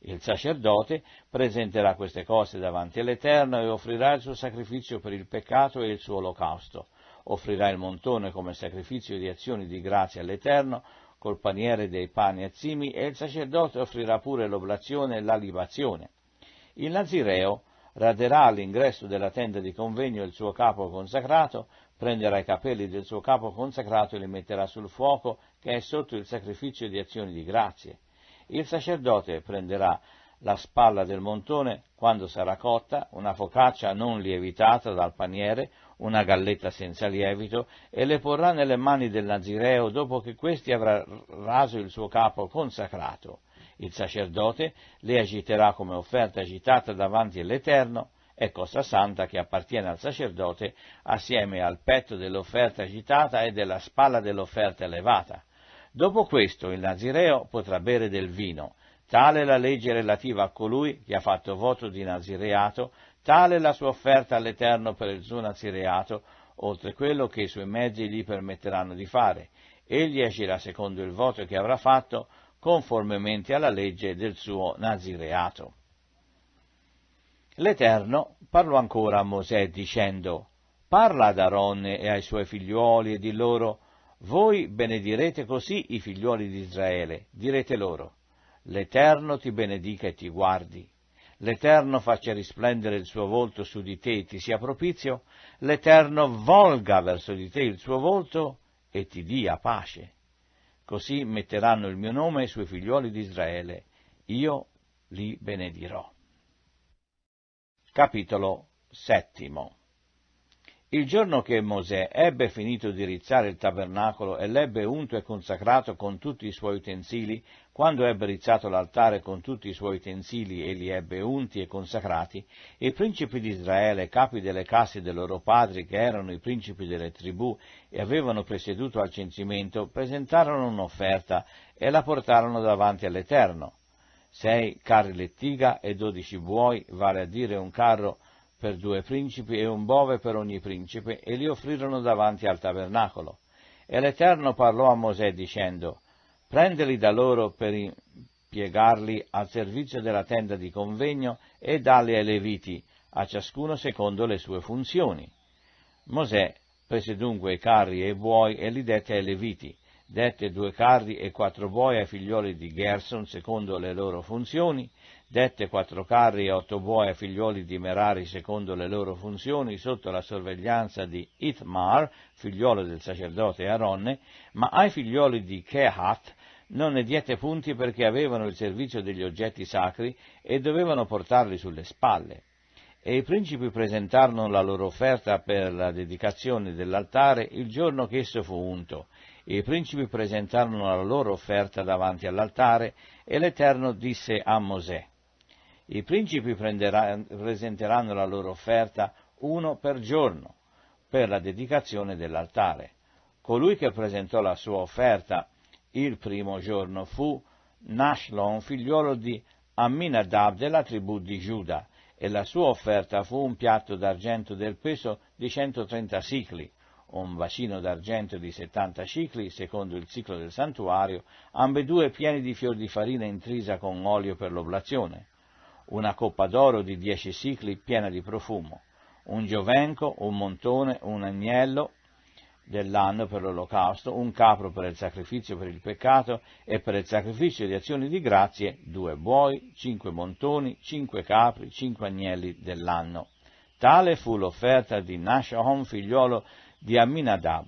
Il sacerdote presenterà queste cose davanti all'Eterno e offrirà il suo sacrificio per il peccato e il suo olocausto offrirà il montone come sacrificio di azioni di grazia all'Eterno, col paniere dei pani azzimi, e il sacerdote offrirà pure l'oblazione e la libazione. Il Nazireo raderà all'ingresso della tenda di convegno il suo capo consacrato, prenderà i capelli del suo capo consacrato e li metterà sul fuoco che è sotto il sacrificio di azioni di grazie. Il sacerdote prenderà la spalla del montone quando sarà cotta, una focaccia non lievitata dal paniere, una galletta senza lievito, e le porrà nelle mani del Nazireo dopo che questi avrà raso il suo capo consacrato. Il sacerdote le agiterà come offerta agitata davanti all'Eterno, è cosa santa che appartiene al sacerdote assieme al petto dell'offerta agitata e della spalla dell'offerta elevata. Dopo questo il Nazireo potrà bere del vino, Tale la legge relativa a colui che ha fatto voto di nazireato, tale la sua offerta all'Eterno per il suo nazireato, oltre quello che i suoi mezzi gli permetteranno di fare. Egli agirà secondo il voto che avrà fatto, conformemente alla legge del suo nazireato. L'Eterno parlò ancora a Mosè dicendo, Parla ad Aronne e ai suoi figliuoli e di loro, voi benedirete così i figliuoli di Israele, direte loro, L'Eterno ti benedica e ti guardi. L'Eterno faccia risplendere il suo volto su di te e ti sia propizio. L'Eterno volga verso di te il suo volto e ti dia pace. Così metteranno il mio nome sui figlioli di Israele. Io li benedirò. Capitolo settimo il giorno che Mosè ebbe finito di rizzare il tabernacolo e l'ebbe unto e consacrato con tutti i suoi utensili, quando ebbe rizzato l'altare con tutti i suoi utensili e li ebbe unti e consacrati, i principi di Israele, capi delle casse dei loro padri, che erano i principi delle tribù e avevano presieduto al censimento, presentarono un'offerta e la portarono davanti all'Eterno. Sei carri lettiga e dodici buoi, vale a dire un carro per due principi e un bove per ogni principe, e li offrirono davanti al tabernacolo. E l'Eterno parlò a Mosè dicendo, Prendeli da loro per impiegarli al servizio della tenda di convegno e dalli ai Leviti, a ciascuno secondo le sue funzioni. Mosè prese dunque i carri e i buoi e li dette ai Leviti, dette due carri e quattro buoi ai figlioli di Gerson secondo le loro funzioni, dette quattro carri e otto buoi ai figlioli di Merari secondo le loro funzioni sotto la sorveglianza di Itmar, figliolo del sacerdote Aronne, ma ai figlioli di Kehat non ne diede punti perché avevano il servizio degli oggetti sacri e dovevano portarli sulle spalle. E i principi presentarono la loro offerta per la dedicazione dell'altare il giorno che esso fu unto. I principi presentarono la loro offerta davanti all'altare e l'Eterno disse a Mosè, i principi presenteranno la loro offerta uno per giorno per la dedicazione dell'altare. Colui che presentò la sua offerta il primo giorno fu Nashlon, figliolo di Amminadab della tribù di Giuda, e la sua offerta fu un piatto d'argento del peso di 130 sicli, un bacino d'argento di 70 cicli, secondo il ciclo del santuario, ambedue pieni di fior di farina intrisa con olio per l'oblazione, una coppa d'oro di dieci sicli piena di profumo, un giovenco, un montone, un agnello dell'anno per l'olocausto, un capro per il sacrificio per il peccato e per il sacrificio di azioni di grazie, due buoi, cinque montoni, cinque capri, cinque agnelli dell'anno. Tale fu l'offerta di Nashon, figliolo di Aminadab.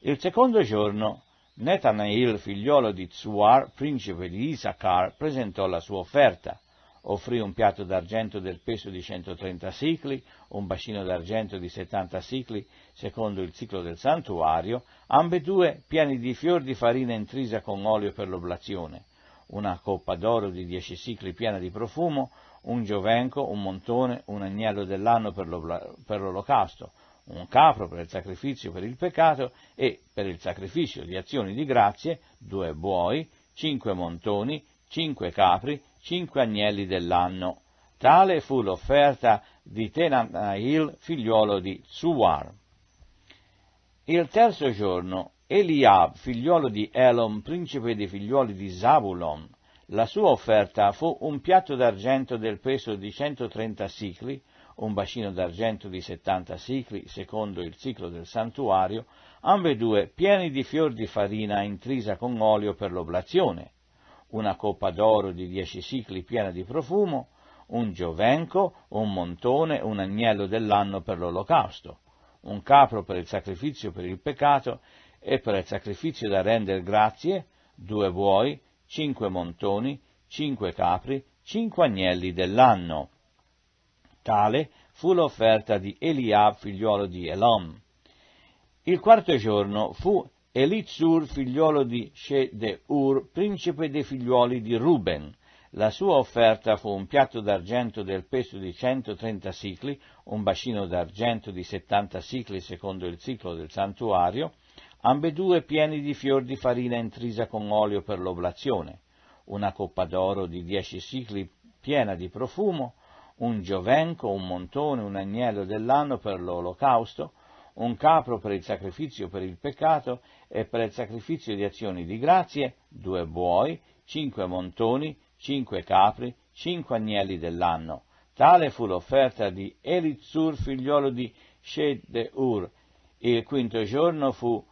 Il secondo giorno Netanael, figliolo di Tsuar, principe di Isachar, presentò la sua offerta offrì un piatto d'argento del peso di 130 sicli, un bacino d'argento di 70 sicli, secondo il ciclo del santuario, ambedue pieni di fior di farina intrisa con olio per l'oblazione, una coppa d'oro di 10 sicli piena di profumo, un giovenco, un montone, un agnello dell'anno per l'olocausto, un capro per il sacrificio per il peccato e per il sacrificio di azioni di grazie, due buoi, cinque montoni, cinque capri, cinque agnelli dell'anno. Tale fu l'offerta di Tenanail, figliuolo di Suar. Il terzo giorno, Eliab, figliuolo di Elom, principe dei figliuoli di Zabulon, la sua offerta fu un piatto d'argento del peso di 130 sicli, un bacino d'argento di 70 sicli, secondo il ciclo del santuario, ambedue pieni di fior di farina intrisa con olio per l'oblazione, una coppa d'oro di dieci sicli piena di profumo, un giovenco, un montone, un agnello dell'anno per l'olocausto, un capro per il sacrificio per il peccato e per il sacrificio da rendere grazie, due buoi, cinque montoni, cinque capri, cinque agnelli dell'anno. Tale fu l'offerta di Eliab, figliuolo di Elom. Il quarto giorno fu Elizzur, figliuolo di Shedeur, principe dei figliuoli di Ruben. La sua offerta fu un piatto d'argento del peso di 130 sicli, un bacino d'argento di 70 sicli secondo il ciclo del santuario, ambedue pieni di fior di farina intrisa con olio per l'oblazione, una coppa d'oro di 10 sicli piena di profumo, un giovenco, un montone, un agnello dell'anno per l'olocausto, un capro per il sacrificio per il peccato e per il sacrificio di azioni di grazie, due buoi, cinque montoni, cinque capri, cinque agnelli dell'anno. Tale fu l'offerta di Elizzur, figliolo di Shedeur. Il quinto giorno fu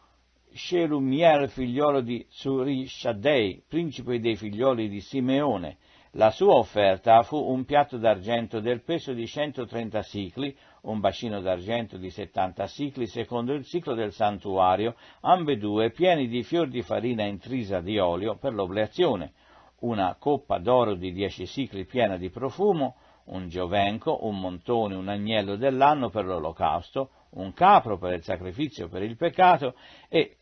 Shelumiel, figliolo di Surishadei, principe dei figlioli di Simeone. La sua offerta fu un piatto d'argento del peso di 130 sicli, un bacino d'argento di 70 sicli secondo il ciclo del santuario, ambedue pieni di fior di farina intrisa di olio per l'obleazione, una coppa d'oro di 10 sicli piena di profumo, un giovenco, un montone, un agnello dell'anno per l'olocausto, un capro per il sacrificio per il peccato e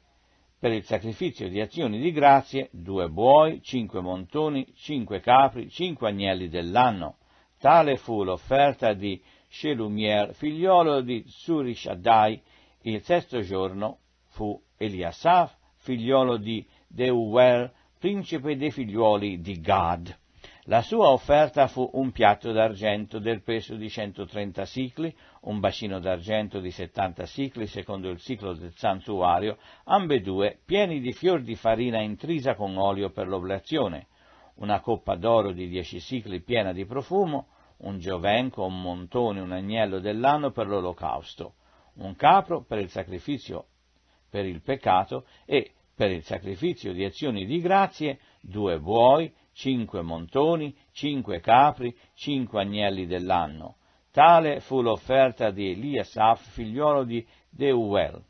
per il sacrificio di azioni di grazie due buoi, cinque montoni, cinque capri, cinque agnelli dell'anno. Tale fu l'offerta di Shelumier, figliolo di Surishaddai. Il sesto giorno fu Eliasaf, figliolo di Deuel, principe dei figliuoli di Gad. La sua offerta fu un piatto d'argento del peso di 130 sicli, un bacino d'argento di 70 sicli secondo il ciclo del santuario, ambedue pieni di fior di farina intrisa con olio per l'oblazione, una coppa d'oro di 10 sicli piena di profumo, un giovenco, un montone, un agnello dell'anno per l'olocausto, un capro per il sacrificio per il peccato e per il sacrificio di azioni di grazie, due buoi, cinque montoni, cinque capri, cinque agnelli dell'anno. Tale fu l'offerta di Eliasaf, figliolo di Deuel.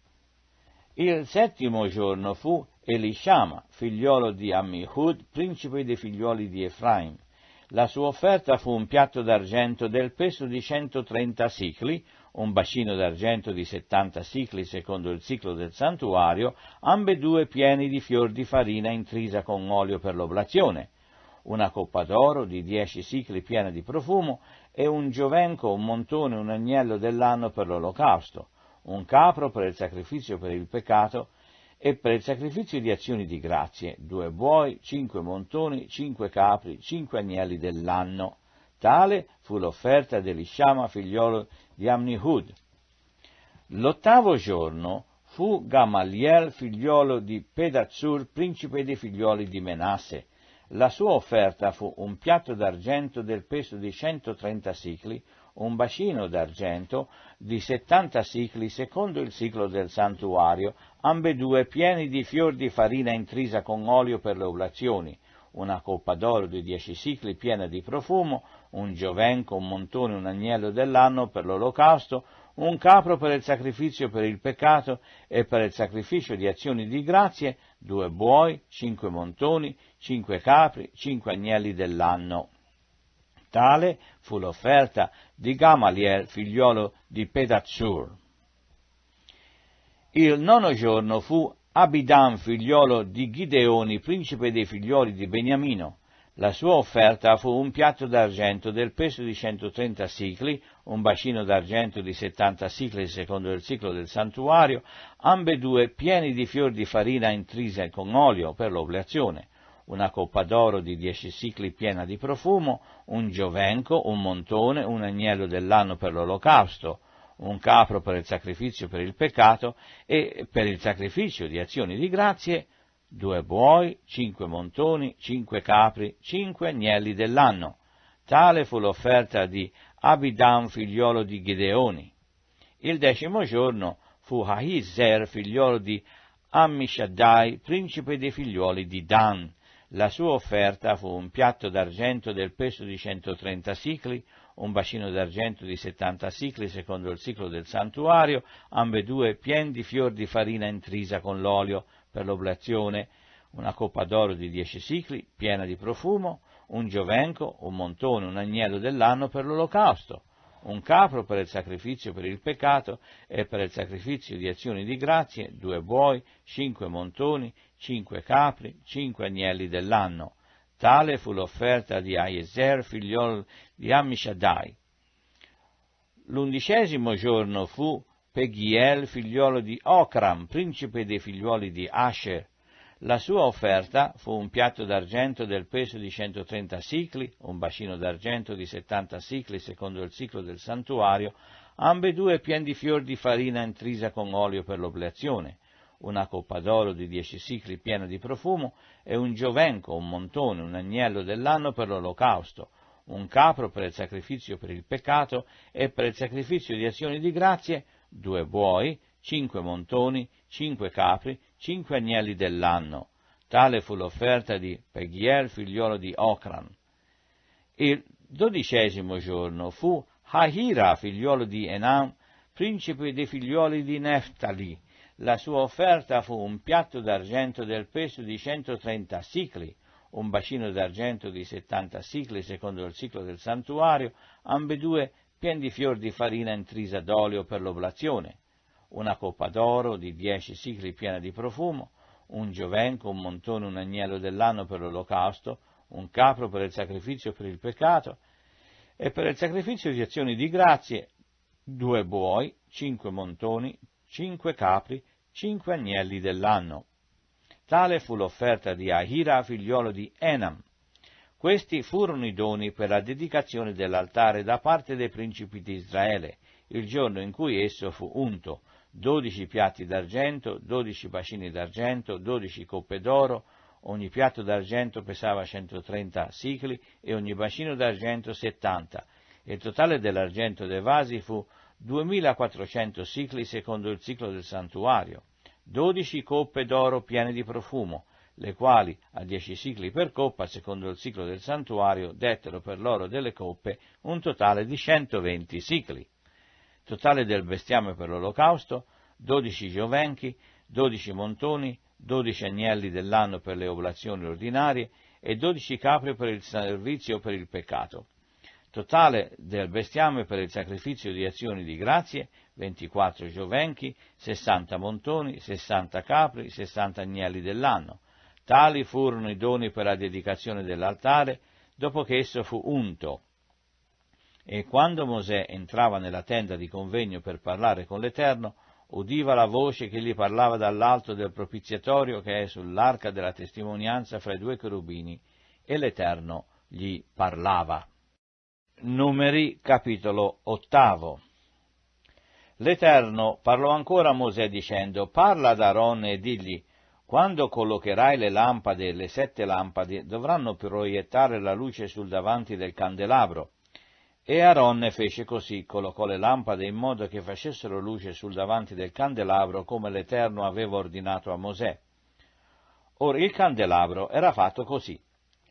Il settimo giorno fu Elishama, figliolo di Ammihud, principe dei figlioli di Efraim. La sua offerta fu un piatto d'argento del peso di 130 sicli, un bacino d'argento di 70 sicli secondo il ciclo del santuario, ambedue pieni di fior di farina intrisa con olio per l'oblazione, una coppa d'oro di dieci sicli piena di profumo e un giovenco, un montone, un agnello dell'anno per l'olocausto, un capro per il sacrificio per il peccato e per il sacrificio di azioni di grazie, due buoi, cinque montoni, cinque capri, cinque agnelli dell'anno. Tale fu l'offerta dell'Ishama, figliolo di Amnihud. L'ottavo giorno fu Gamaliel, figliolo di Pedazzur, principe dei figlioli di Menasse, la sua offerta fu un piatto d'argento del peso di 130 sicli, un bacino d'argento di 70 sicli secondo il ciclo del santuario, ambedue pieni di fior di farina intrisa con olio per le oblazioni, una coppa d'oro di 10 sicli piena di profumo, un giovenco, un montone, un agnello dell'anno per l'olocausto, un capro per il sacrificio per il peccato e per il sacrificio di azioni di grazie, due buoi, cinque montoni, cinque capri, cinque agnelli dell'anno. Tale fu l'offerta di Gamaliel, figliolo di Pedazzur. Il nono giorno fu Abidan, figliolo di Gideoni, principe dei figlioli di Beniamino, la sua offerta fu un piatto d'argento del peso di 130 sicli, un bacino d'argento di 70 sicli secondo il ciclo del santuario, ambedue pieni di fior di farina intrisa con olio per l'oblazione, una coppa d'oro di 10 sicli piena di profumo, un giovenco, un montone, un agnello dell'anno per l'olocausto, un capro per il sacrificio per il peccato e per il sacrificio di azioni di grazie, due buoi, cinque montoni, cinque capri, cinque agnelli dell'anno. Tale fu l'offerta di Abidan, figliolo di Gideoni. Il decimo giorno fu Ahizer, figliolo di Ammishaddai, principe dei figlioli di Dan. La sua offerta fu un piatto d'argento del peso di 130 sicli, un bacino d'argento di 70 sicli secondo il ciclo del santuario, ambedue pieni di fior di farina intrisa con l'olio per l'oblazione, una coppa d'oro di dieci sicli, piena di profumo, un giovenco, un montone, un agnello dell'anno per l'olocausto, un capro per il sacrificio per il peccato e per il sacrificio di azioni di grazie, due buoi, cinque montoni, cinque capri, cinque agnelli dell'anno. Tale fu l'offerta di Aiezer, figliolo di Ammishaddai. L'undicesimo giorno fu Pegiel, figliolo di Okram, principe dei figlioli di Asher. La sua offerta fu un piatto d'argento del peso di 130 sicli, un bacino d'argento di 70 sicli secondo il ciclo del santuario, ambedue pieni di fior di farina intrisa con olio per l'oblazione, una coppa d'oro di 10 sicli piena di profumo e un giovenco, un montone, un agnello dell'anno per l'olocausto, un capro per il sacrificio per il peccato e per il sacrificio di azioni di grazie, due buoi, cinque montoni, cinque capri, cinque agnelli dell'anno. Tale fu l'offerta di Pegiel, figliolo di Ocran. Il dodicesimo giorno fu Ahira, figliolo di Enam, principe dei figlioli di Neftali. La sua offerta fu un piatto d'argento del peso di 130 sicli, un bacino d'argento di 70 sicli secondo il ciclo del santuario, ambedue pieni di fior di farina intrisa d'olio per l'oblazione, una coppa d'oro di 10 sicli piena di profumo, un giovenco, un montone, un agnello dell'anno per l'olocausto, un capro per il sacrificio per il peccato, e per il sacrificio di azioni di grazie, due buoi, cinque montoni, cinque capri, cinque agnelli dell'anno. Tale fu l'offerta di Ahira, figliolo di Enam. Questi furono i doni per la dedicazione dell'altare da parte dei principi di Israele, il giorno in cui esso fu unto, dodici piatti d'argento, dodici bacini d'argento, dodici coppe d'oro, ogni piatto d'argento pesava 130 sicli e ogni bacino d'argento 70. Il totale dell'argento dei vasi fu 2400 sicli secondo il ciclo del santuario dodici coppe d'oro piene di profumo, le quali a dieci sicli per coppa, secondo il ciclo del santuario, dettero per l'oro delle coppe un totale di 120 sicli. Totale del bestiame per l'olocausto, dodici giovenchi, dodici montoni, dodici agnelli dell'anno per le oblazioni ordinarie e dodici capri per il servizio per il peccato. Totale del bestiame per il sacrificio di azioni di grazie, 24 giovenchi, 60 montoni, 60 capri, 60 agnelli dell'anno. Tali furono i doni per la dedicazione dell'altare dopo che esso fu unto. E quando Mosè entrava nella tenda di convegno per parlare con l'Eterno, udiva la voce che gli parlava dall'alto del propiziatorio che è sull'arca della testimonianza fra i due cherubini, e l'Eterno gli parlava. Numeri capitolo ottavo L'Eterno parlò ancora a Mosè dicendo, parla ad Aaron e digli, quando collocherai le lampade, le sette lampade dovranno proiettare la luce sul davanti del candelabro. E Aaron fece così, collocò le lampade in modo che facessero luce sul davanti del candelabro come l'Eterno aveva ordinato a Mosè. Ora il candelabro era fatto così,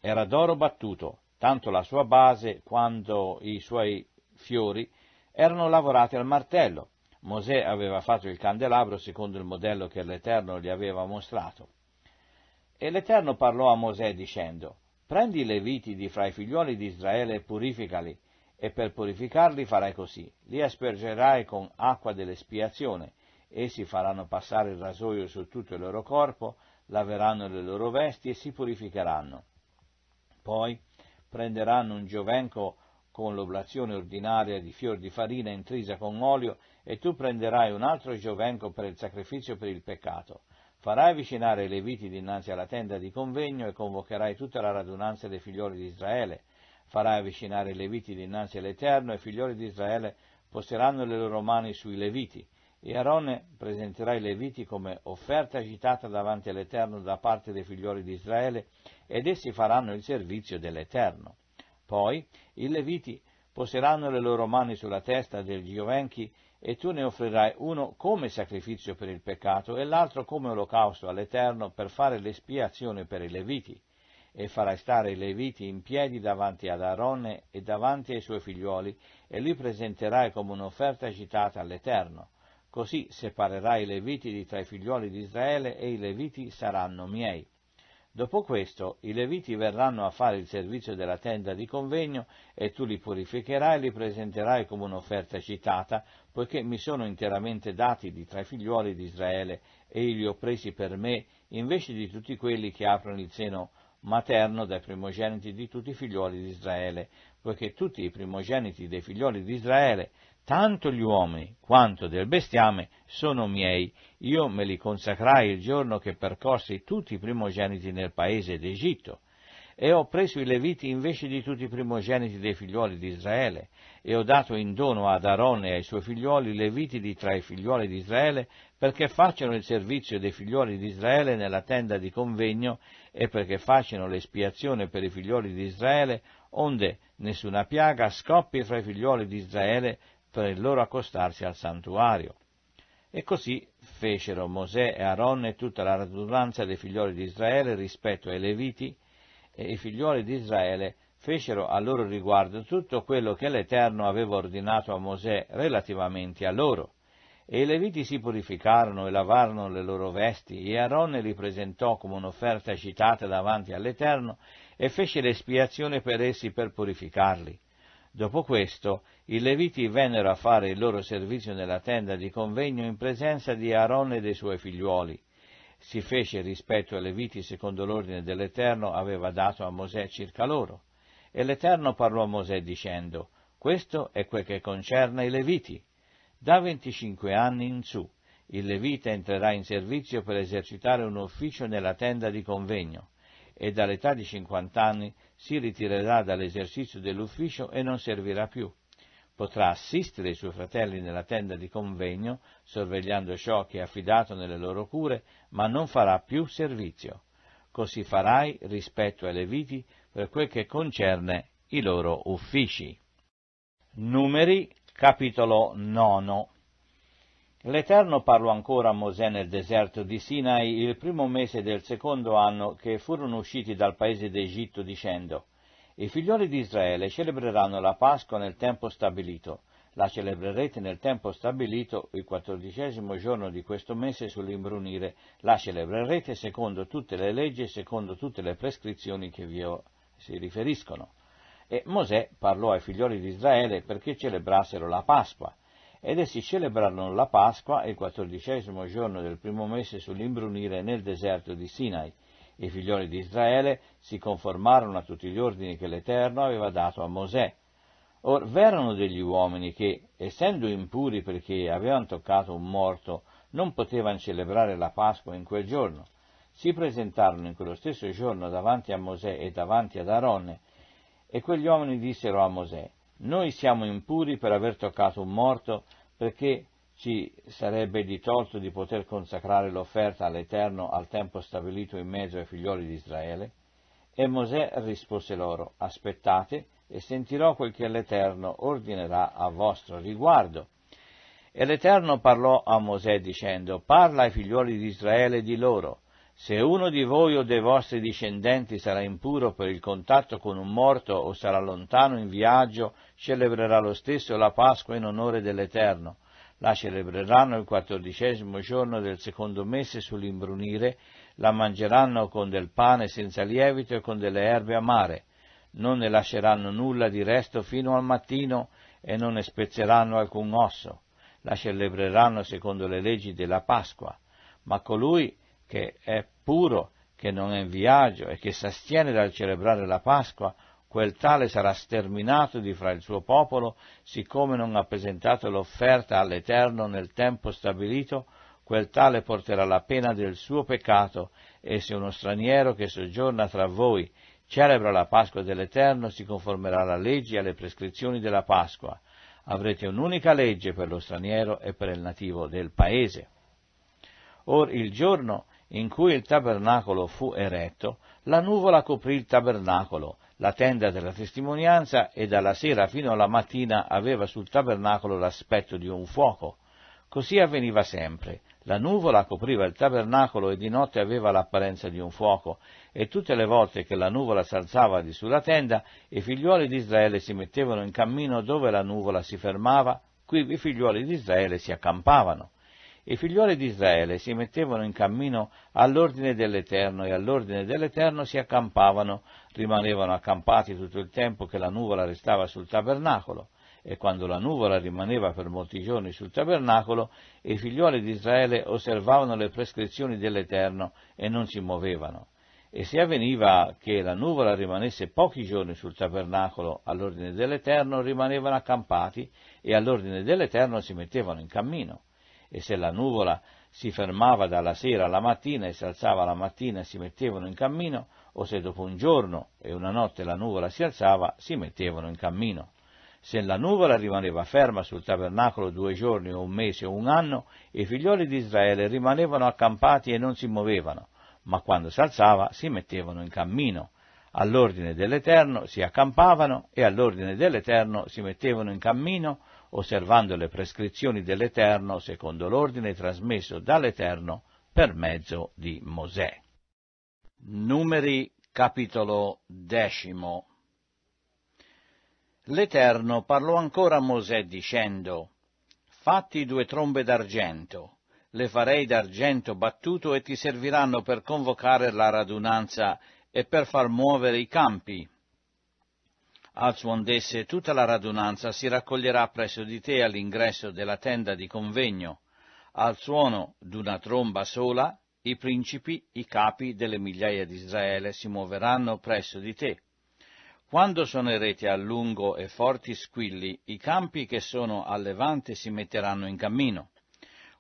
era d'oro battuto, tanto la sua base quanto i suoi fiori erano lavorati al martello, Mosè aveva fatto il candelabro secondo il modello che l'Eterno gli aveva mostrato. E l'Eterno parlò a Mosè dicendo, Prendi i leviti di fra i figlioli di Israele e purificali, e per purificarli farai così, li aspergerai con acqua dell'espiazione, essi faranno passare il rasoio su tutto il loro corpo, laveranno le loro vesti e si purificheranno. Poi prenderanno un giovenco con l'oblazione ordinaria di fior di farina intrisa con olio e tu prenderai un altro giovenco per il sacrificio per il peccato. Farai avvicinare i leviti dinanzi alla tenda di convegno e convocherai tutta la radunanza dei figlioli di Israele. Farai avvicinare i leviti dinanzi all'Eterno e i figlioli di Israele posteranno le loro mani sui leviti. E Aarone presenterà i leviti come offerta agitata davanti all'Eterno da parte dei figlioli di Israele ed essi faranno il servizio dell'Eterno. Poi i leviti poseranno le loro mani sulla testa degli giovenchi e tu ne offrirai uno come sacrificio per il peccato e l'altro come olocausto all'Eterno per fare l'espiazione per i Leviti, e farai stare i Leviti in piedi davanti ad Aronne e davanti ai suoi figliuoli, e li presenterai come un'offerta agitata all'Eterno. Così separerai i Leviti di tra i figliuoli di Israele e i Leviti saranno miei. Dopo questo i Leviti verranno a fare il servizio della tenda di convegno e tu li purificherai e li presenterai come un'offerta citata, poiché mi sono interamente dati di tra i figliuoli di Israele e io li ho presi per me invece di tutti quelli che aprono il seno materno dai primogeniti di tutti i figliuoli di Israele, poiché tutti i primogeniti dei figliuoli di Israele tanto gli uomini quanto del bestiame sono miei, io me li consacrai il giorno che percorsi tutti i primogeniti nel paese d'Egitto, e ho preso i Leviti invece di tutti i primogeniti dei figlioli di Israele, e ho dato in dono ad Aaron e ai suoi figlioli Leviti di tra i figlioli di Israele, perché facciano il servizio dei figlioli di Israele nella tenda di convegno e perché facciano l'espiazione per i figlioli di Israele, onde nessuna piaga scoppi fra i figlioli di Israele per il loro accostarsi al santuario. E così fecero Mosè e Aaron e tutta la radunanza dei figlioli di Israele rispetto ai Leviti, e i figlioli di Israele fecero a loro riguardo tutto quello che l'Eterno aveva ordinato a Mosè relativamente a loro. E i Leviti si purificarono e lavarono le loro vesti, e Aaron li presentò come un'offerta citata davanti all'Eterno, e fece l'espiazione per essi per purificarli. Dopo questo, i Leviti vennero a fare il loro servizio nella tenda di convegno in presenza di Aaron e dei suoi figliuoli. Si fece rispetto ai Leviti secondo l'ordine dell'Eterno aveva dato a Mosè circa loro. E l'Eterno parlò a Mosè dicendo, questo è quel che concerne i Leviti. Da venticinque anni in su, il Levita entrerà in servizio per esercitare un ufficio nella tenda di convegno e dall'età di 50 anni si ritirerà dall'esercizio dell'ufficio e non servirà più. Potrà assistere i suoi fratelli nella tenda di convegno, sorvegliando ciò che è affidato nelle loro cure, ma non farà più servizio. Così farai rispetto ai Leviti per quel che concerne i loro uffici. Numeri capitolo 9 L'Eterno parlò ancora a Mosè nel deserto di Sinai il primo mese del secondo anno che furono usciti dal paese d'Egitto dicendo I figlioli di Israele celebreranno la Pasqua nel tempo stabilito. La celebrerete nel tempo stabilito il quattordicesimo giorno di questo mese sull'imbrunire. La celebrerete secondo tutte le leggi e secondo tutte le prescrizioni che vi si riferiscono. E Mosè parlò ai figlioli di Israele perché celebrassero la Pasqua ed essi celebrarono la Pasqua il quattordicesimo giorno del primo mese sull'imbrunire nel deserto di Sinai. I figlioli di Israele si conformarono a tutti gli ordini che l'Eterno aveva dato a Mosè. Or v'erano degli uomini che, essendo impuri perché avevano toccato un morto, non potevano celebrare la Pasqua in quel giorno. Si presentarono in quello stesso giorno davanti a Mosè e davanti ad Aronne, e quegli uomini dissero a Mosè, noi siamo impuri per aver toccato un morto, perché ci sarebbe di tolto di poter consacrare l'offerta all'Eterno al tempo stabilito in mezzo ai figlioli di Israele? E Mosè rispose loro, aspettate e sentirò quel che l'Eterno ordinerà a vostro riguardo. E l'Eterno parlò a Mosè dicendo, parla ai figlioli di Israele di loro, se uno di voi o dei vostri discendenti sarà impuro per il contatto con un morto o sarà lontano in viaggio, celebrerà lo stesso la Pasqua in onore dell'Eterno. La celebreranno il quattordicesimo giorno del secondo mese sull'imbrunire, la mangeranno con del pane senza lievito e con delle erbe amare. Non ne lasceranno nulla di resto fino al mattino e non ne spezzeranno alcun osso. La celebreranno secondo le leggi della Pasqua. Ma colui che è puro, che non è in viaggio e che s'astiene dal celebrare la Pasqua, quel tale sarà sterminato di fra il suo popolo, siccome non ha presentato l'offerta all'Eterno nel tempo stabilito, quel tale porterà la pena del suo peccato, e se uno straniero che soggiorna tra voi celebra la Pasqua dell'Eterno, si conformerà alla legge e alle prescrizioni della Pasqua. Avrete un'unica legge per lo straniero e per il nativo del paese. Or il giorno in cui il tabernacolo fu eretto, la nuvola coprì il tabernacolo, la tenda della testimonianza, e dalla sera fino alla mattina aveva sul tabernacolo l'aspetto di un fuoco. Così avveniva sempre. La nuvola copriva il tabernacolo e di notte aveva l'apparenza di un fuoco, e tutte le volte che la nuvola s'alzava di sulla tenda, i figliuoli di Israele si mettevano in cammino dove la nuvola si fermava, qui i figliuoli di Israele si accampavano. I figlioli di Israele si mettevano in cammino all'ordine dell'Eterno e all'ordine dell'Eterno si accampavano, rimanevano accampati tutto il tempo che la nuvola restava sul tabernacolo e quando la nuvola rimaneva per molti giorni sul tabernacolo, i figlioli di Israele osservavano le prescrizioni dell'Eterno e non si muovevano. E se avveniva che la nuvola rimanesse pochi giorni sul tabernacolo all'ordine dell'Eterno, rimanevano accampati e all'ordine dell'Eterno si mettevano in cammino e se la nuvola si fermava dalla sera alla mattina e si alzava la mattina e si mettevano in cammino, o se dopo un giorno e una notte la nuvola si alzava, si mettevano in cammino. Se la nuvola rimaneva ferma sul tabernacolo due giorni o un mese o un anno, i figlioli di Israele rimanevano accampati e non si muovevano, ma quando si alzava si mettevano in cammino. All'ordine dell'Eterno si accampavano e all'ordine dell'Eterno si mettevano in cammino, osservando le prescrizioni dell'Eterno secondo l'ordine trasmesso dall'Eterno per mezzo di Mosè. Numeri capitolo decimo L'Eterno parlò ancora a Mosè dicendo, Fatti due trombe d'argento, le farei d'argento battuto e ti serviranno per convocare la radunanza e per far muovere i campi al suon d'esse tutta la radunanza si raccoglierà presso di te all'ingresso della tenda di convegno. Al suono d'una tromba sola, i principi, i capi delle migliaia di Israele si muoveranno presso di te. Quando suonerete a lungo e forti squilli, i campi che sono a levante si metteranno in cammino.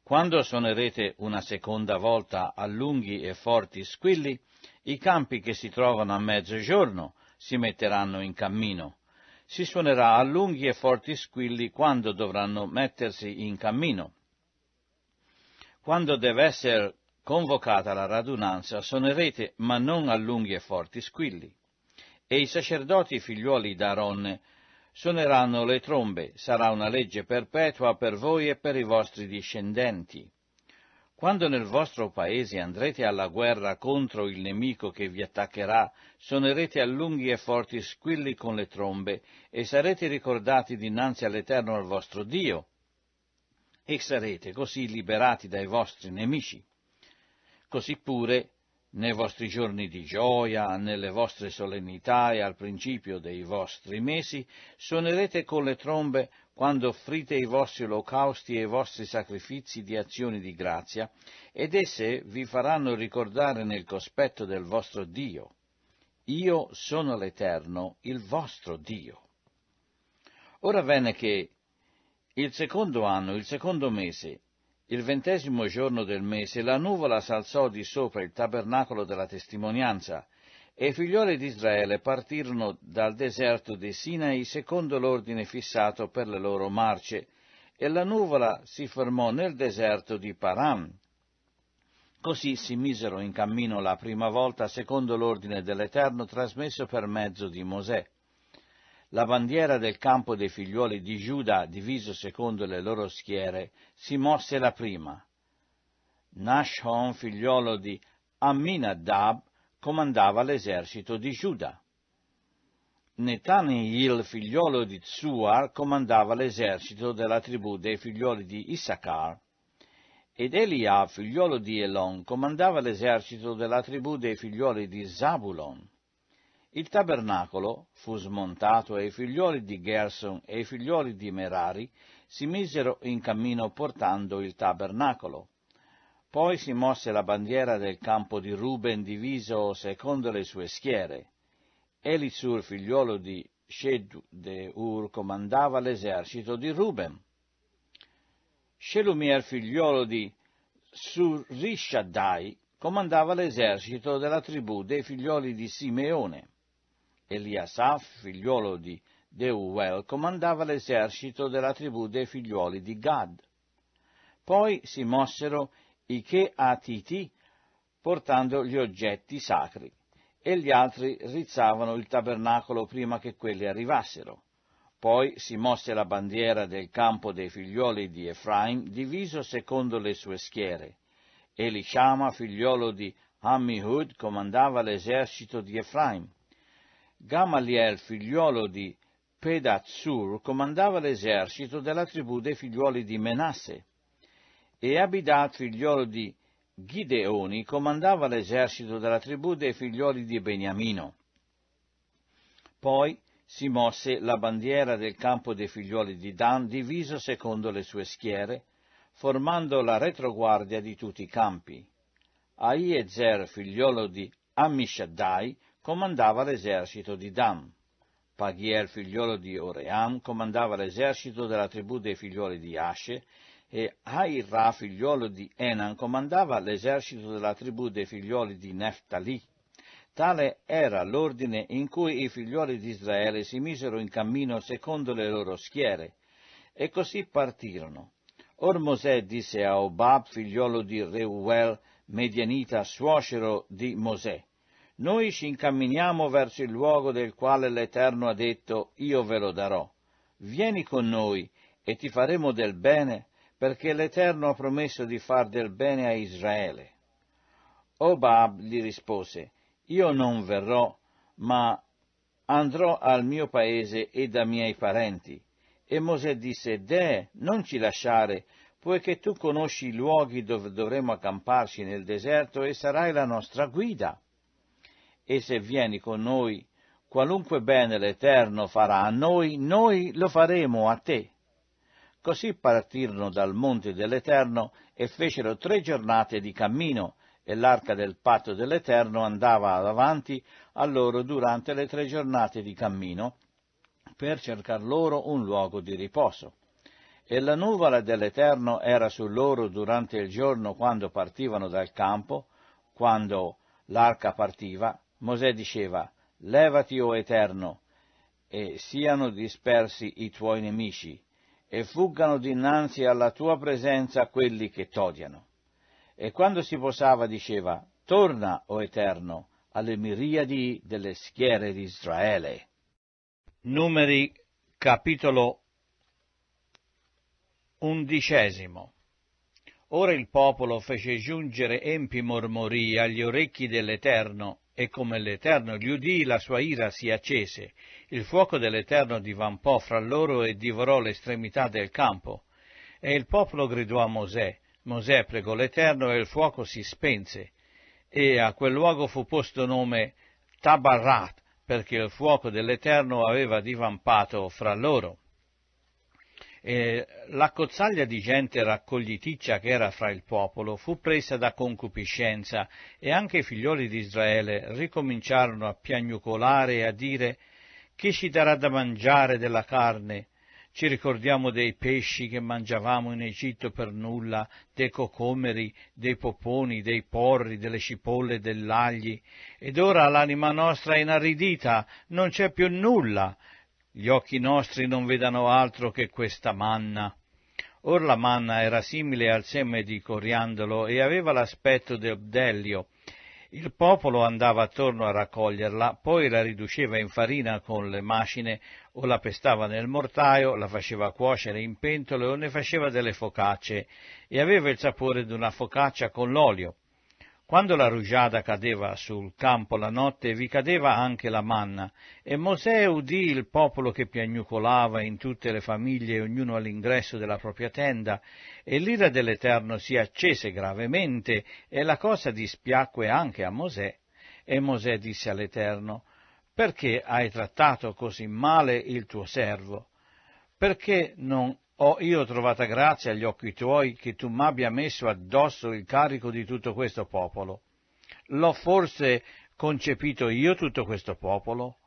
Quando suonerete una seconda volta a lunghi e forti squilli, i campi che si trovano a mezzogiorno si metteranno in cammino. Si suonerà a lunghi e forti squilli quando dovranno mettersi in cammino. Quando deve essere convocata la radunanza, suonerete, ma non a lunghi e forti squilli. E i sacerdoti figliuoli d'Aaronne suoneranno le trombe, sarà una legge perpetua per voi e per i vostri discendenti. Quando nel vostro paese andrete alla guerra contro il nemico che vi attaccherà, suonerete a lunghi e forti squilli con le trombe e sarete ricordati dinanzi all'Eterno al vostro Dio e sarete così liberati dai vostri nemici. Così pure nei vostri giorni di gioia, nelle vostre solennità e al principio dei vostri mesi, suonerete con le trombe quando offrite i vostri olocausti e i vostri sacrifici di azioni di grazia, ed esse vi faranno ricordare nel cospetto del vostro Dio. Io sono l'Eterno, il vostro Dio. Ora venne che il secondo anno, il secondo mese, il ventesimo giorno del mese, la nuvola s'alzò di sopra il tabernacolo della testimonianza, e i figlioli di Israele partirono dal deserto di Sinai secondo l'ordine fissato per le loro marce, e la nuvola si fermò nel deserto di Paran. Così si misero in cammino la prima volta secondo l'ordine dell'Eterno trasmesso per mezzo di Mosè. La bandiera del campo dei figliuoli di Giuda, diviso secondo le loro schiere, si mosse la prima. Nashon, figliolo di Amminadab, comandava l'esercito di Giuda. Netanil, figliolo di Tsuar, comandava l'esercito della tribù dei figlioli di Issachar, ed Eliab, figliolo di Elon, comandava l'esercito della tribù dei figlioli di Zabulon. Il tabernacolo fu smontato e i figlioli di Gerson e i figlioli di Merari si misero in cammino portando il tabernacolo. Poi si mosse la bandiera del campo di Ruben diviso secondo le sue schiere. Elisur, figliolo di Shedeur, comandava l'esercito di Ruben. Shelumier, figliolo di Surishadai, comandava l'esercito della tribù dei figlioli di Simeone. Eliasaf, figliolo di Deuel, comandava l'esercito della tribù dei figlioli di Gad. Poi si mossero i che Atiti portando gli oggetti sacri, e gli altri rizzavano il tabernacolo prima che quelli arrivassero. Poi si mosse la bandiera del campo dei figlioli di Efraim, diviso secondo le sue schiere. Elishama, figliolo di Ammihud, comandava l'esercito di Efraim. Gamaliel, figliolo di Pedazzur, comandava l'esercito della tribù dei figlioli di Menasse e Abidat, figliolo di Gideoni, comandava l'esercito della tribù dei figlioli di Beniamino. Poi si mosse la bandiera del campo dei figlioli di Dan, diviso secondo le sue schiere, formando la retroguardia di tutti i campi. Aiezer, figliolo di Ammishaddai, comandava l'esercito di Dan. Pagiel, figliolo di Oream, comandava l'esercito della tribù dei figlioli di Ashe, e Airra, figliolo di Enan, comandava l'esercito della tribù dei figlioli di Neftali. Tale era l'ordine in cui i figlioli di Israele si misero in cammino secondo le loro schiere, e così partirono. Or Mosè disse a Obab, figliolo di Reuel, medianita, suocero di Mosè, noi ci incamminiamo verso il luogo del quale l'Eterno ha detto, io ve lo darò. Vieni con noi e ti faremo del bene, perché l'Eterno ha promesso di far del bene a Israele. Obab gli rispose, io non verrò, ma andrò al mio paese e da miei parenti. E Mosè disse, De, non ci lasciare, poiché tu conosci i luoghi dove dovremo accamparci nel deserto e sarai la nostra guida. E se vieni con noi, qualunque bene l'Eterno farà a noi, noi lo faremo a te. Così partirono dal monte dell'Eterno e fecero tre giornate di cammino, e l'arca del patto dell'Eterno andava davanti a loro durante le tre giornate di cammino, per cercar loro un luogo di riposo. E la nuvola dell'Eterno era su loro durante il giorno quando partivano dal campo, quando l'arca partiva, Mosè diceva, Levati, o Eterno, e siano dispersi i tuoi nemici, e fuggano dinanzi alla tua presenza quelli che t'odiano. E quando si posava diceva, Torna, o Eterno, alle miriadi delle schiere di Israele. Numeri capitolo undicesimo. Ora il popolo fece giungere empi mormorii agli orecchi dell'Eterno, e come l'Eterno gli udì, la sua ira si accese. Il fuoco dell'Eterno divampò fra loro e divorò l'estremità del campo. E il popolo gridò a Mosè. Mosè pregò l'Eterno e il fuoco si spense. E a quel luogo fu posto nome Tabarrat, perché il fuoco dell'Eterno aveva divampato fra loro. E l'accozzaglia di gente raccogliticcia che era fra il popolo fu presa da concupiscenza e anche i figlioli di Israele ricominciarono a piagnucolare e a dire chi ci darà da mangiare della carne? Ci ricordiamo dei pesci che mangiavamo in Egitto per nulla, dei cocomeri, dei poponi, dei porri, delle cipolle, dell'agli, ed ora l'anima nostra è inaridita, non c'è più nulla, gli occhi nostri non vedano altro che questa manna. Or la manna era simile al seme di coriandolo e aveva l'aspetto del bdelio. Il popolo andava attorno a raccoglierla, poi la riduceva in farina con le macine o la pestava nel mortaio, la faceva cuocere in pentole o ne faceva delle focacce e aveva il sapore di una focaccia con l'olio. Quando la rugiada cadeva sul campo la notte, vi cadeva anche la manna, e Mosè udì il popolo che piagnucolava in tutte le famiglie, ognuno all'ingresso della propria tenda, e l'ira dell'Eterno si accese gravemente, e la cosa dispiacque anche a Mosè. E Mosè disse all'Eterno, perché hai trattato così male il tuo servo? Perché non ho io trovata grazia agli occhi tuoi che tu m'abbia messo addosso il carico di tutto questo popolo? L'ho forse concepito io tutto questo popolo?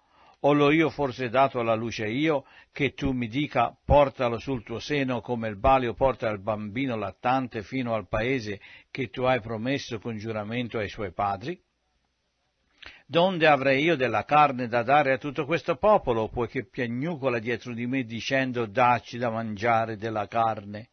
O l'ho io forse dato alla luce io, che tu mi dica portalo sul tuo seno come il balio porta il bambino lattante fino al paese che tu hai promesso con giuramento ai suoi padri? Donde avrei io della carne da dare a tutto questo popolo, poiché piagnucola dietro di me dicendo dacci da mangiare della carne?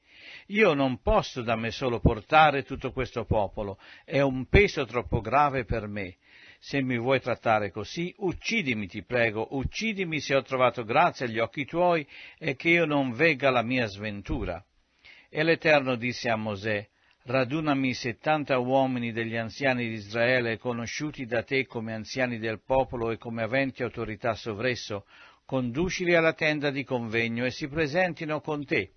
Io non posso da me solo portare tutto questo popolo, è un peso troppo grave per me. Se mi vuoi trattare così, uccidimi, ti prego, uccidimi se ho trovato grazia agli occhi tuoi e che io non vegga la mia sventura. E l'Eterno disse a Mosè, radunami settanta uomini degli anziani di Israele, conosciuti da te come anziani del popolo e come aventi autorità sovresso, conducili alla tenda di convegno e si presentino con te.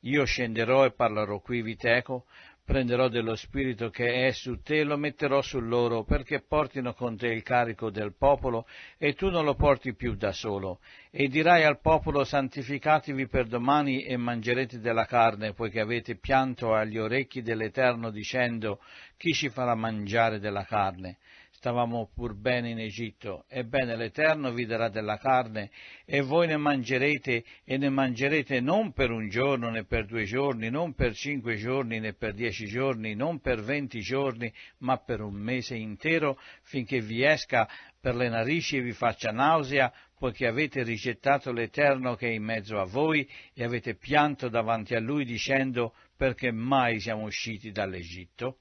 Io scenderò e parlerò qui viteco, prenderò dello spirito che è su te e lo metterò su loro, perché portino con te il carico del popolo, e tu non lo porti più da solo. E dirai al popolo, santificatevi per domani e mangerete della carne, poiché avete pianto agli orecchi dell'Eterno dicendo, chi ci farà mangiare della carne? Stavamo pur bene in Egitto. Ebbene l'Eterno vi darà della carne e voi ne mangerete e ne mangerete non per un giorno né per due giorni, non per cinque giorni né per dieci giorni, non per venti giorni, ma per un mese intero finché vi esca per le narici e vi faccia nausea, poiché avete rigettato l'Eterno che è in mezzo a voi e avete pianto davanti a lui dicendo perché mai siamo usciti dall'Egitto?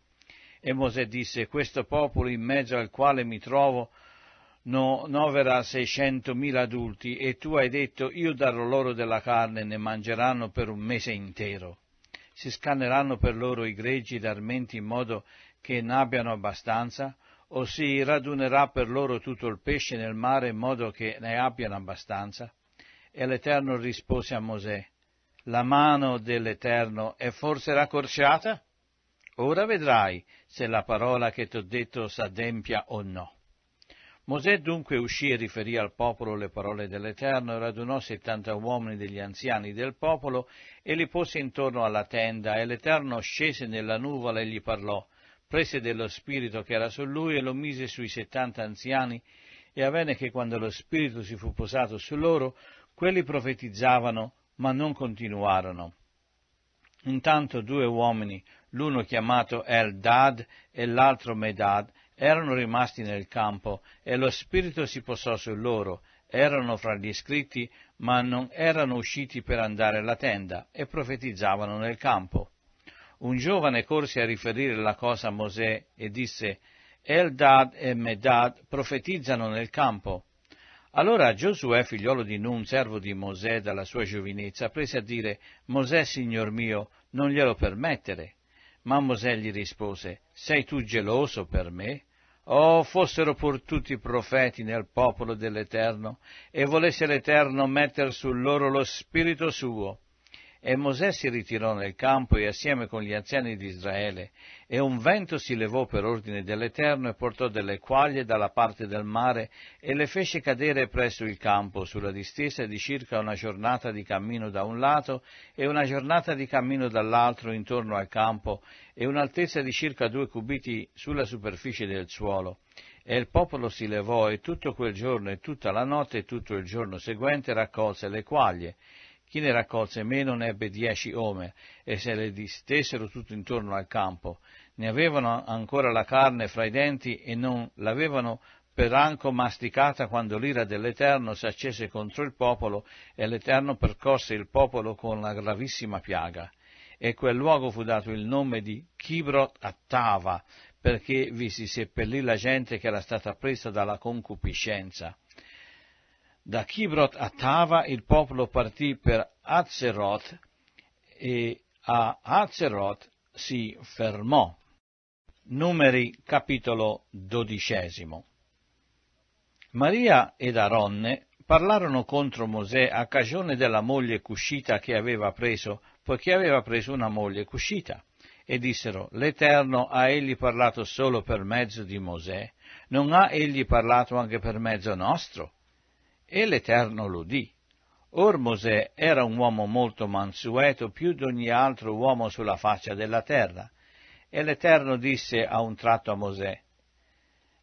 E Mosè disse, questo popolo in mezzo al quale mi trovo no, novera seicentomila adulti, e tu hai detto, io darò loro della carne e ne mangeranno per un mese intero. Si scanneranno per loro i greggi ed armenti in modo che ne abbiano abbastanza, o si radunerà per loro tutto il pesce nel mare in modo che ne abbiano abbastanza? E l'Eterno rispose a Mosè, la mano dell'Eterno è forse raccorciata? Ora vedrai se la parola che ti ho detto s'adempia o no. Mosè dunque uscì e riferì al popolo le parole dell'Eterno e radunò settanta uomini degli anziani del popolo e li pose intorno alla tenda e l'Eterno scese nella nuvola e gli parlò, prese dello spirito che era su lui e lo mise sui settanta anziani e avvenne che quando lo spirito si fu posato su loro, quelli profetizzavano ma non continuarono. Intanto due uomini, l'uno chiamato Eldad e l'altro Medad, erano rimasti nel campo e lo spirito si posò su loro, erano fra gli iscritti, ma non erano usciti per andare alla tenda e profetizzavano nel campo. Un giovane corse a riferire la cosa a Mosè e disse, Eldad e Medad profetizzano nel campo. Allora Giosuè, figliolo di Nun, servo di Mosè dalla sua giovinezza, prese a dire, Mosè, signor mio, non glielo permettere. Ma Mosè gli rispose, sei tu geloso per me? Oh, fossero pur tutti profeti nel popolo dell'Eterno, e volesse l'Eterno metter su loro lo spirito suo, e Mosè si ritirò nel campo e assieme con gli anziani di Israele, e un vento si levò per ordine dell'Eterno e portò delle quaglie dalla parte del mare e le fece cadere presso il campo, sulla distesa di circa una giornata di cammino da un lato e una giornata di cammino dall'altro intorno al campo, e un'altezza di circa due cubiti sulla superficie del suolo. E il popolo si levò e tutto quel giorno e tutta la notte e tutto il giorno seguente raccolse le quaglie, chi ne raccolse meno ne ebbe dieci omer, e se le distesero tutto intorno al campo. Ne avevano ancora la carne fra i denti e non l'avevano peranco masticata quando l'ira dell'Eterno si accese contro il popolo e l'Eterno percorse il popolo con la gravissima piaga. E quel luogo fu dato il nome di Kibrot Attava, perché vi si seppellì la gente che era stata presa dalla concupiscenza. Da Kibrot a Tava il popolo partì per Azeroth e a Azeroth si fermò. Numeri capitolo dodicesimo. Maria ed Aronne parlarono contro Mosè a cagione della moglie cuscita che aveva preso, poiché aveva preso una moglie cuscita, e dissero, l'Eterno ha egli parlato solo per mezzo di Mosè, non ha egli parlato anche per mezzo nostro? E l'Eterno lo udì. Or Mosè era un uomo molto mansueto, più di ogni altro uomo sulla faccia della terra. E l'Eterno disse a un tratto a Mosè,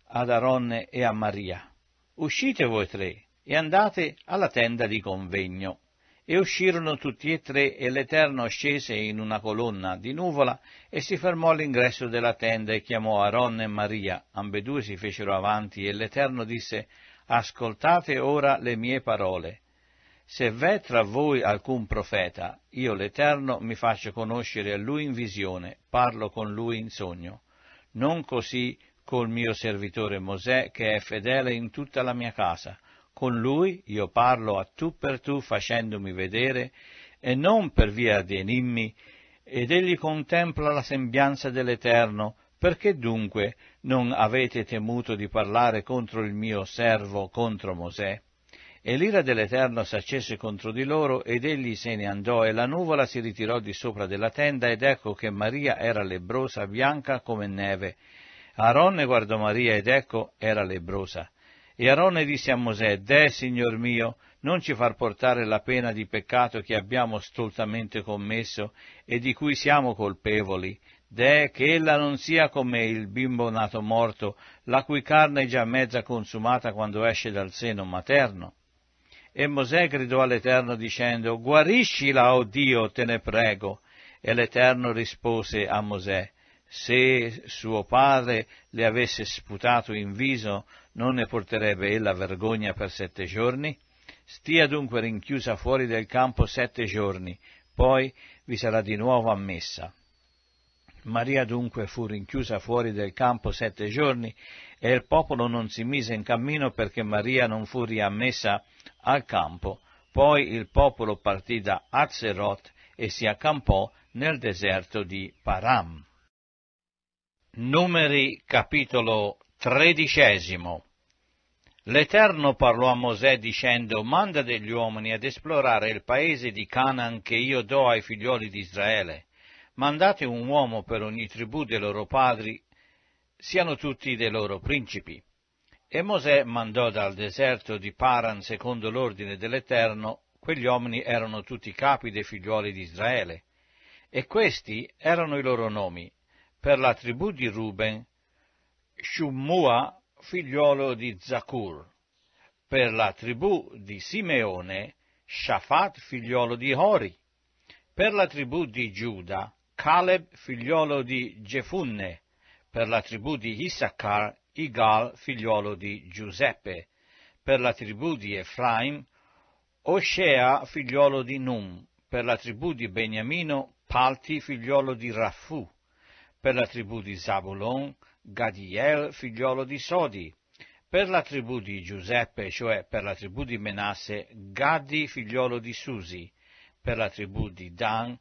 ad Aronne e a Maria, uscite voi tre e andate alla tenda di convegno. E uscirono tutti e tre, e l'Eterno scese in una colonna di nuvola e si fermò all'ingresso della tenda e chiamò Aronne e Maria. Ambedue si fecero avanti, e l'Eterno disse, ascoltate ora le mie parole. Se v'è tra voi alcun profeta, io l'Eterno mi faccio conoscere a lui in visione, parlo con lui in sogno. Non così col mio servitore Mosè, che è fedele in tutta la mia casa. Con lui io parlo a tu per tu facendomi vedere, e non per via di enimmi, ed egli contempla la sembianza dell'Eterno, perché dunque non avete temuto di parlare contro il mio servo, contro Mosè? E l'ira dell'Eterno s'accese contro di loro, ed egli se ne andò, e la nuvola si ritirò di sopra della tenda, ed ecco che Maria era lebrosa, bianca come neve. Aaronne guardò Maria, ed ecco era lebrosa. E Aaronne disse a Mosè, Deh, Signor mio, non ci far portare la pena di peccato che abbiamo stoltamente commesso e di cui siamo colpevoli, Deh, che ella non sia come il bimbo nato morto, la cui carne è già mezza consumata quando esce dal seno materno. E Mosè gridò all'Eterno dicendo, Guariscila, o oh Dio, te ne prego. E l'Eterno rispose a Mosè, Se suo padre le avesse sputato in viso, non ne porterebbe ella vergogna per sette giorni? Stia dunque rinchiusa fuori del campo sette giorni, poi vi sarà di nuovo ammessa. Maria dunque fu rinchiusa fuori del campo sette giorni e il popolo non si mise in cammino perché Maria non fu riammessa al campo. Poi il popolo partì da Azeroth e si accampò nel deserto di Param. Numeri capitolo tredicesimo L'Eterno parlò a Mosè dicendo, manda degli uomini ad esplorare il paese di Canaan che io do ai figlioli di Israele. Mandate un uomo per ogni tribù dei loro padri, siano tutti dei loro principi. E Mosè mandò dal deserto di Paran, secondo l'ordine dell'Eterno, quegli uomini erano tutti capi dei figlioli di Israele. E questi erano i loro nomi. Per la tribù di Ruben, Shumua, figliolo di Zacur. Per la tribù di Simeone, Shafat, figliolo di Hori. Per la tribù di Giuda, Caleb, figliolo di Gefunne. Per la tribù di Issachar, Igal, figliolo di Giuseppe, per la tribù di Efraim, Oscea, figliolo di Num, per la tribù di Beniamino, Palti, figliolo di Raffu, per la tribù di Zabulon, Gadiel, figliolo di Sodi, per la tribù di Giuseppe, cioè per la tribù di Menasse, Gadi, figliolo di Susi, per la tribù di Dan,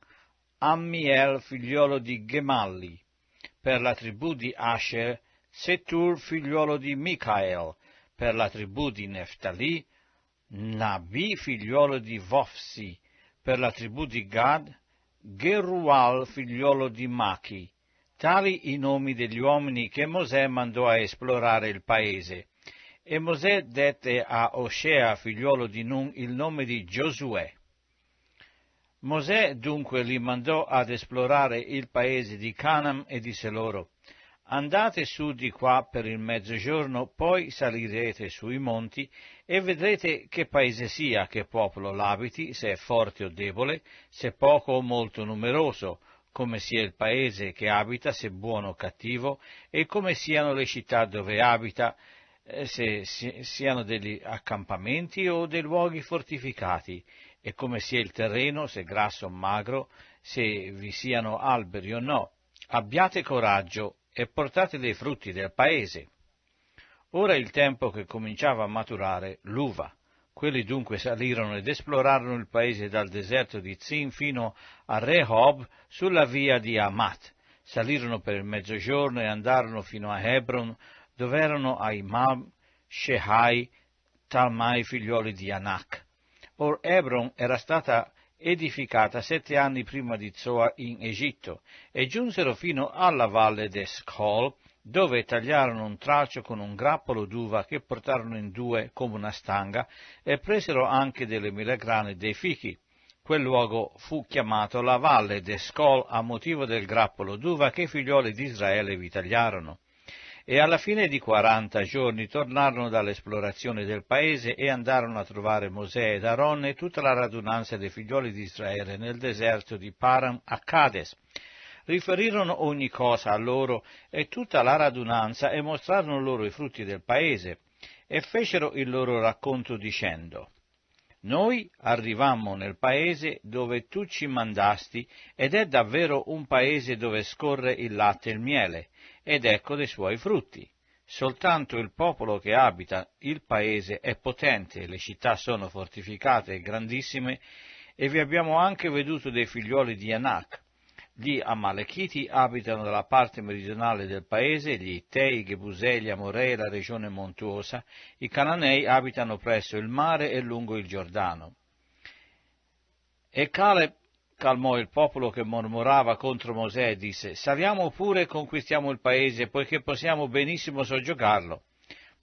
Ammiel, figliolo di Gemalli, per la tribù di Asher, Setur figliuolo di Michael, per la tribù di Neftali, Nabi figliuolo di Vofsi, per la tribù di Gad, Gerual figliuolo di Machi. Tali i nomi degli uomini che Mosè mandò a esplorare il paese. E Mosè dette a Oscea, figliuolo di Nun, il nome di Giosuè. Mosè dunque li mandò ad esplorare il paese di Canaan e disse loro, Andate su di qua per il mezzogiorno, poi salirete sui monti e vedrete che paese sia, che popolo l'abiti, se è forte o debole, se poco o molto numeroso, come sia il paese che abita, se buono o cattivo, e come siano le città dove abita, eh, se siano degli accampamenti o dei luoghi fortificati, e come sia il terreno, se grasso o magro, se vi siano alberi o no. Abbiate coraggio e portate dei frutti del paese. Ora è il tempo che cominciava a maturare l'uva. Quelli dunque salirono ed esplorarono il paese dal deserto di Zin fino a Rehob sulla via di Amat. Salirono per il mezzogiorno e andarono fino a Hebron, dove erano Aimam, Shehai, Talmai, figlioli di Anak. Or Hebron era stata edificata sette anni prima di Zoa in Egitto, e giunsero fino alla valle d'Eschol, dove tagliarono un tralcio con un grappolo d'uva che portarono in due come una stanga, e presero anche delle melegrane e dei fichi. Quel luogo fu chiamato la valle d'Escol a motivo del grappolo d'uva che i figlioli di Israele vi tagliarono e alla fine di quaranta giorni tornarono dall'esplorazione del paese e andarono a trovare Mosè ed Aaron e tutta la radunanza dei figlioli di Israele nel deserto di Param a Cades. Riferirono ogni cosa a loro e tutta la radunanza e mostrarono loro i frutti del paese e fecero il loro racconto dicendo noi arrivammo nel paese dove tu ci mandasti ed è davvero un paese dove scorre il latte e il miele ed ecco dei suoi frutti. Soltanto il popolo che abita il paese è potente, le città sono fortificate e grandissime, e vi abbiamo anche veduto dei figlioli di Anak. Gli Amalechiti abitano dalla parte meridionale del paese, gli Ittei, Gebusei, gli Amorei, la regione montuosa, i Cananei abitano presso il mare e lungo il Giordano. E Caleb calmò il popolo che mormorava contro Mosè e disse, saliamo pure e conquistiamo il paese, poiché possiamo benissimo soggiogarlo.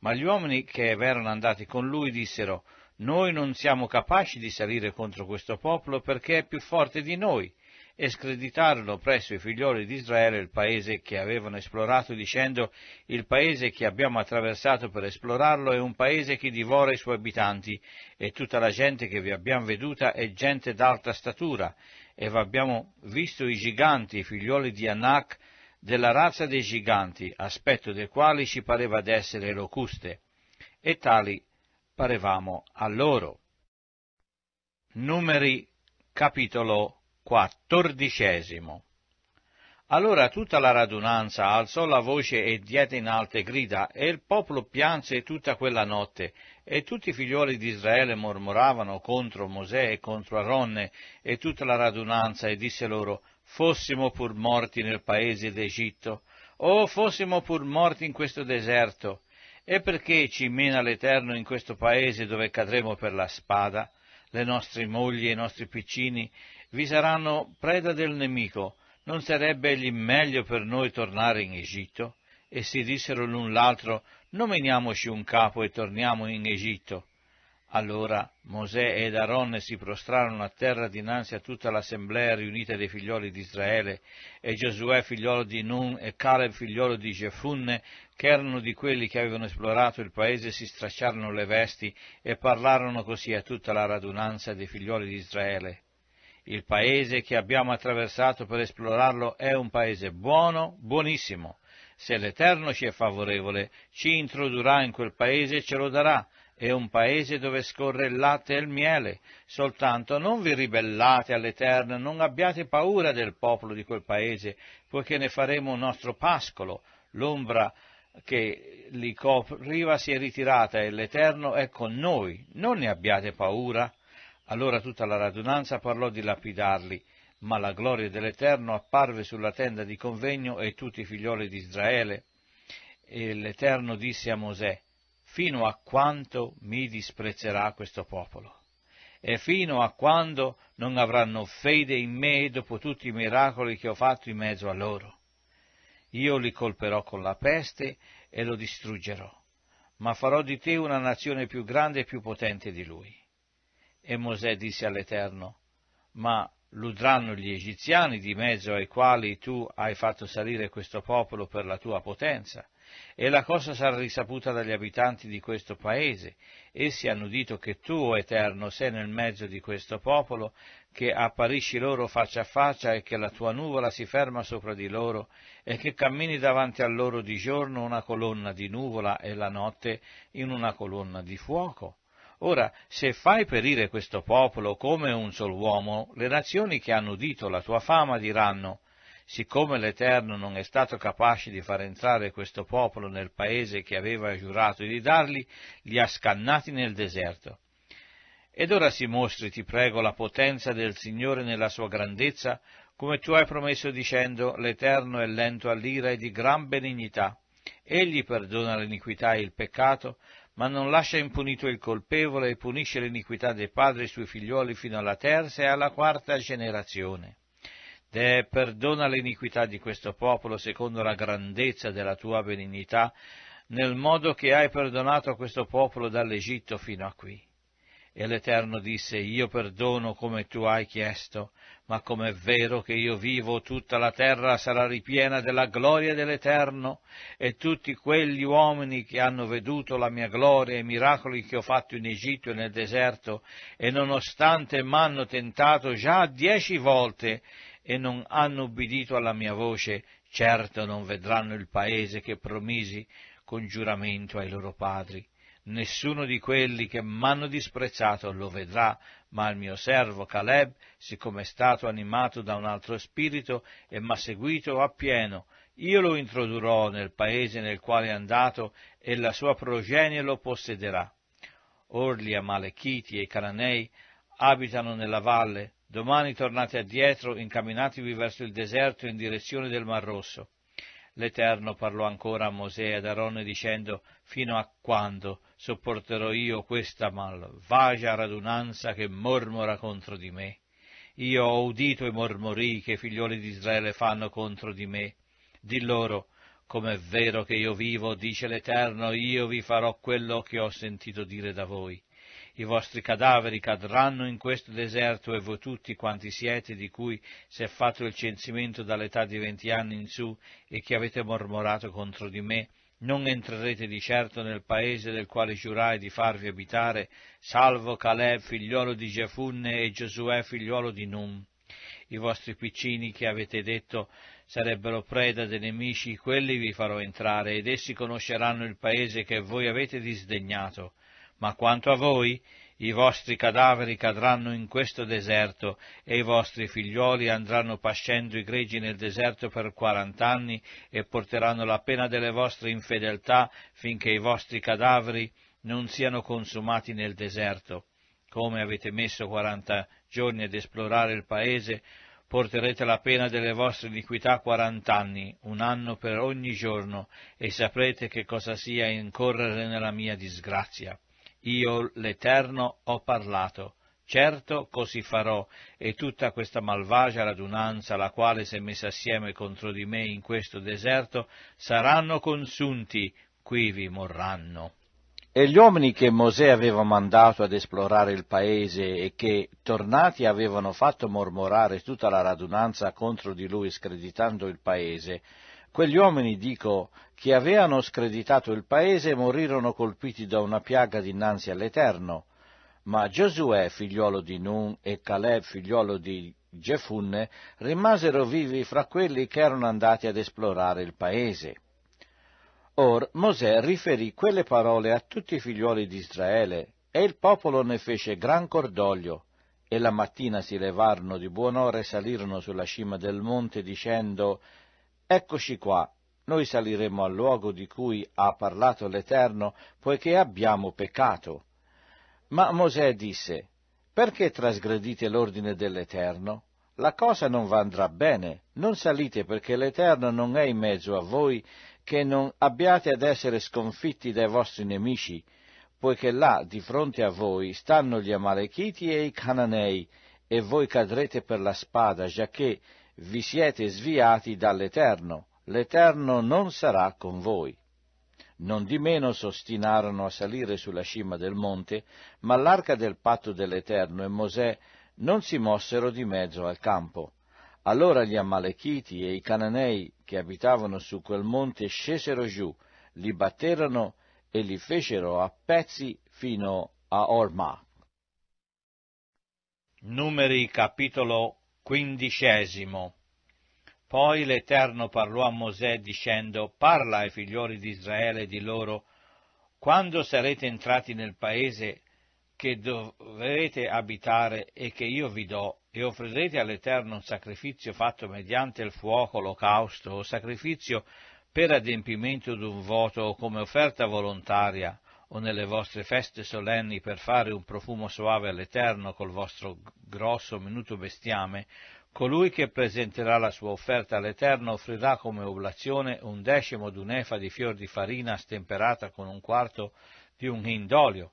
Ma gli uomini che erano andati con lui dissero, noi non siamo capaci di salire contro questo popolo perché è più forte di noi e screditarono presso i figlioli di Israele il paese che avevano esplorato, dicendo il paese che abbiamo attraversato per esplorarlo è un paese che divora i suoi abitanti, e tutta la gente che vi abbiamo veduta è gente d'alta statura, e abbiamo visto i giganti, i figlioli di Anak, della razza dei giganti, aspetto dei quali ci pareva d'essere locuste, e tali parevamo a loro. Numeri capitolo Quattordicesimo. Allora tutta la radunanza alzò la voce e diede in alte grida, e il popolo pianse tutta quella notte, e tutti i figlioli di Israele mormoravano contro Mosè e contro Aronne e tutta la radunanza, e disse loro, fossimo pur morti nel paese d'Egitto, o fossimo pur morti in questo deserto, e perché ci mena l'Eterno in questo paese dove cadremo per la spada? Le nostre mogli e i nostri piccini vi saranno preda del nemico, non sarebbe egli meglio per noi tornare in Egitto? E si dissero l'un l'altro, nominiamoci un capo e torniamo in Egitto. Allora Mosè ed Aaron si prostrarono a terra dinanzi a tutta l'assemblea riunita dei figlioli di Israele, e Giosuè figliolo di Nun e Caleb figliolo di Gefunne, che erano di quelli che avevano esplorato il paese, si stracciarono le vesti e parlarono così a tutta la radunanza dei figlioli di Israele. Il paese che abbiamo attraversato per esplorarlo è un paese buono, buonissimo. Se l'Eterno ci è favorevole, ci introdurrà in quel paese e ce lo darà. È un paese dove scorre il latte e il miele. Soltanto non vi ribellate all'Eterno, non abbiate paura del popolo di quel paese, poiché ne faremo un nostro pascolo. L'ombra che li copriva si è ritirata e l'Eterno è con noi. Non ne abbiate paura. Allora tutta la radunanza parlò di lapidarli, ma la gloria dell'Eterno apparve sulla tenda di convegno e tutti i figlioli di Israele. E l'Eterno disse a Mosè, fino a quanto mi disprezzerà questo popolo? E fino a quando non avranno fede in me dopo tutti i miracoli che ho fatto in mezzo a loro? Io li colperò con la peste e lo distruggerò, ma farò di te una nazione più grande e più potente di lui. E Mosè disse all'Eterno, ma ludranno gli egiziani di mezzo ai quali tu hai fatto salire questo popolo per la tua potenza, e la cosa sarà risaputa dagli abitanti di questo paese. Essi hanno udito che tu, o Eterno, sei nel mezzo di questo popolo, che apparisci loro faccia a faccia e che la tua nuvola si ferma sopra di loro e che cammini davanti a loro di giorno una colonna di nuvola e la notte in una colonna di fuoco. Ora, se fai perire questo popolo come un sol uomo, le nazioni che hanno udito la tua fama diranno, siccome l'Eterno non è stato capace di far entrare questo popolo nel paese che aveva giurato di dargli, li ha scannati nel deserto. Ed ora si mostri, ti prego, la potenza del Signore nella sua grandezza, come tu hai promesso dicendo, l'Eterno è lento all'ira e di gran benignità. Egli perdona l'iniquità e il peccato, ma non lascia impunito il colpevole e punisce l'iniquità dei padri sui figlioli fino alla terza e alla quarta generazione. De perdona l'iniquità di questo popolo secondo la grandezza della tua benignità, nel modo che hai perdonato questo popolo dall'Egitto fino a qui. E l'Eterno disse, io perdono come tu hai chiesto, ma come è vero che io vivo, tutta la terra sarà ripiena della gloria dell'Eterno, e tutti quegli uomini che hanno veduto la mia gloria e i miracoli che ho fatto in Egitto e nel deserto, e nonostante m'hanno tentato già dieci volte e non hanno ubbidito alla mia voce, certo non vedranno il paese che promisi con giuramento ai loro padri nessuno di quelli che m'hanno disprezzato lo vedrà, ma il mio servo Caleb, siccome è stato animato da un altro spirito e m'ha seguito appieno, io lo introdurrò nel paese nel quale è andato e la sua progenie lo possederà. Or gli Amalechiti e i Cananei abitano nella valle Domani tornate addietro, incamminatevi verso il deserto in direzione del Mar Rosso. L'Eterno parlò ancora a Mosè e ad Aronne dicendo, fino a quando sopporterò io questa malvagia radunanza che mormora contro di me? Io ho udito i mormori che i figlioli di Israele fanno contro di me. Di loro, come è vero che io vivo, dice l'Eterno, io vi farò quello che ho sentito dire da voi i vostri cadaveri cadranno in questo deserto e voi tutti quanti siete di cui si è fatto il censimento dall'età di venti anni in su e che avete mormorato contro di me, non entrerete di certo nel paese del quale giurai di farvi abitare, salvo Caleb figliolo di Gefunne e Giosuè figliolo di Num. I vostri piccini che avete detto sarebbero preda dei nemici, quelli vi farò entrare ed essi conosceranno il paese che voi avete disdegnato ma quanto a voi, i vostri cadaveri cadranno in questo deserto e i vostri figlioli andranno pascendo i greggi nel deserto per quarant'anni e porteranno la pena delle vostre infedeltà finché i vostri cadaveri non siano consumati nel deserto. Come avete messo quaranta giorni ad esplorare il paese, porterete la pena delle vostre iniquità quarant'anni, un anno per ogni giorno, e saprete che cosa sia incorrere nella mia disgrazia. Io l'Eterno ho parlato. Certo così farò, e tutta questa malvagia radunanza, la quale si è messa assieme contro di me in questo deserto, saranno consunti, quivi morranno. E gli uomini che Mosè aveva mandato ad esplorare il paese e che, tornati, avevano fatto mormorare tutta la radunanza contro di lui, screditando il paese, Quegli uomini, dico, che avevano screditato il paese morirono colpiti da una piaga dinanzi all'Eterno, ma Giosuè, figliuolo di Nun, e Caleb, figliuolo di Gefunne, rimasero vivi fra quelli che erano andati ad esplorare il paese. Or Mosè riferì quelle parole a tutti i figliuoli di Israele, e il popolo ne fece gran cordoglio, e la mattina si levarono di buon'ora e salirono sulla cima del monte dicendo Eccoci qua, noi saliremo al luogo di cui ha parlato l'Eterno, poiché abbiamo peccato. Ma Mosè disse, perché trasgredite l'ordine dell'Eterno? La cosa non andrà bene, non salite perché l'Eterno non è in mezzo a voi, che non abbiate ad essere sconfitti dai vostri nemici, poiché là di fronte a voi stanno gli Amalechiti e i Cananei, e voi cadrete per la spada, giacché vi siete sviati dall'Eterno, l'Eterno non sarà con voi. Non di meno s'ostinarono a salire sulla cima del monte, ma l'arca del patto dell'Eterno e Mosè non si mossero di mezzo al campo. Allora gli Amalechiti e i Cananei che abitavano su quel monte scesero giù, li batterono e li fecero a pezzi fino a Orma. Numeri capitolo Quindicesimo. Poi l'Eterno parlò a Mosè dicendo, Parla ai figlioli di Israele di loro, quando sarete entrati nel paese che dovrete abitare e che io vi do, e offrirete all'Eterno un sacrificio fatto mediante il fuoco, olocausto o sacrificio per adempimento d'un voto o come offerta volontaria, o nelle vostre feste solenni per fare un profumo soave all'Eterno col vostro grosso minuto bestiame, colui che presenterà la sua offerta all'Eterno offrirà come oblazione un decimo d'un'efa di fior di farina stemperata con un quarto di un hin d'olio,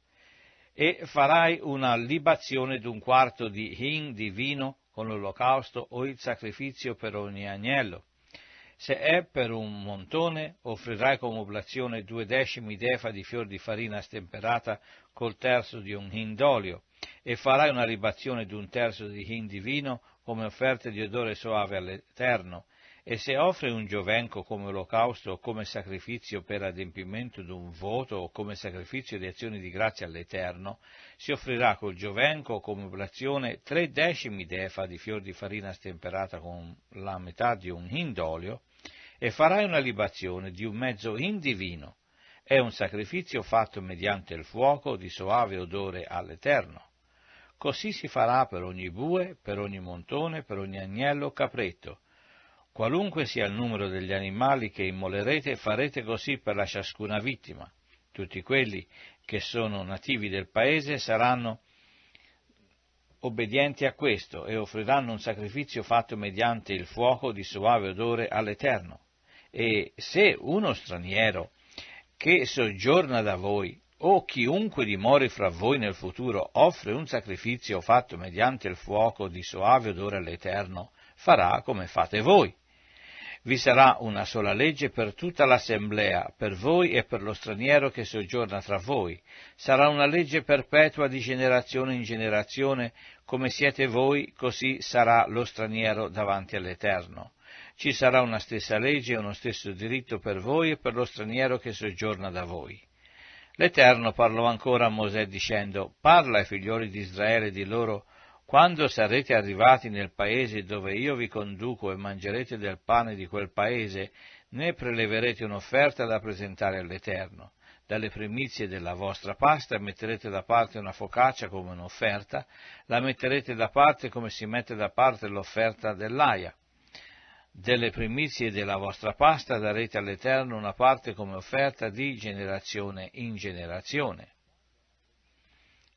e farai una libazione d'un quarto di hin di vino con l'olocausto o il sacrificio per ogni agnello se è per un montone, offrirai come oblazione due decimi d'efa di fior di farina stemperata col terzo di un hin d'olio, e farai una libazione di un terzo di hin di vino come offerta di odore soave all'Eterno, e se offre un giovenco come olocausto o come sacrificio per adempimento d'un voto o come sacrificio di azioni di grazia all'Eterno, si offrirà col giovenco come oblazione tre decimi d'efa di fior di farina stemperata con la metà di un hin d'olio, e farai una libazione di un mezzo indivino. È un sacrificio fatto mediante il fuoco di soave odore all'Eterno. Così si farà per ogni bue, per ogni montone, per ogni agnello o capretto. Qualunque sia il numero degli animali che immolerete, farete così per la ciascuna vittima. Tutti quelli che sono nativi del paese saranno obbedienti a questo e offriranno un sacrificio fatto mediante il fuoco di suave odore all'Eterno. E se uno straniero che soggiorna da voi o chiunque dimori fra voi nel futuro offre un sacrificio fatto mediante il fuoco di soave odore all'Eterno, farà come fate voi. Vi sarà una sola legge per tutta l'assemblea, per voi e per lo straniero che soggiorna tra voi. Sarà una legge perpetua di generazione in generazione, come siete voi, così sarà lo straniero davanti all'Eterno. Ci sarà una stessa legge e uno stesso diritto per voi e per lo straniero che soggiorna da voi. L'Eterno parlò ancora a Mosè dicendo, Parla ai figlioli di Israele di loro, quando sarete arrivati nel paese dove io vi conduco e mangerete del pane di quel paese, ne preleverete un'offerta da presentare all'Eterno. Dalle primizie della vostra pasta metterete da parte una focaccia come un'offerta, la metterete da parte come si mette da parte l'offerta dell'aia delle primizie della vostra pasta darete all'Eterno una parte come offerta di generazione in generazione.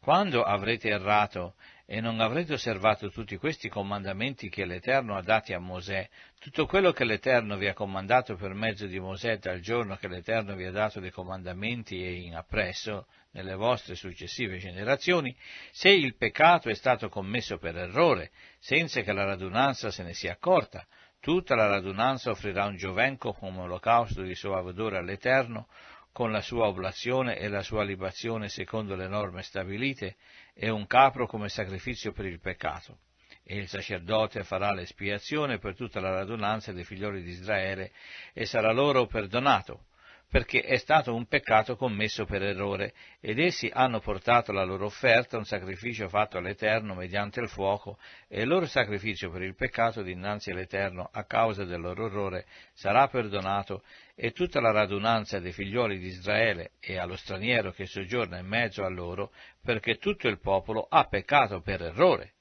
Quando avrete errato e non avrete osservato tutti questi comandamenti che l'Eterno ha dati a Mosè, tutto quello che l'Eterno vi ha comandato per mezzo di Mosè dal giorno che l'Eterno vi ha dato dei comandamenti e in appresso, nelle vostre successive generazioni, se il peccato è stato commesso per errore, senza che la radunanza se ne sia accorta, Tutta la radunanza offrirà un giovenco come olocausto di suave odore all'Eterno, con la sua oblazione e la sua libazione secondo le norme stabilite, e un capro come sacrificio per il peccato. E il sacerdote farà l'espiazione per tutta la radunanza dei figlioli di Israele, e sarà loro perdonato, perché è stato un peccato commesso per errore, ed essi hanno portato la loro offerta, un sacrificio fatto all'Eterno mediante il fuoco, e il loro sacrificio per il peccato dinanzi all'Eterno a causa del loro errore sarà perdonato, e tutta la radunanza dei figlioli di Israele e allo straniero che soggiorna in mezzo a loro, perché tutto il popolo ha peccato per errore.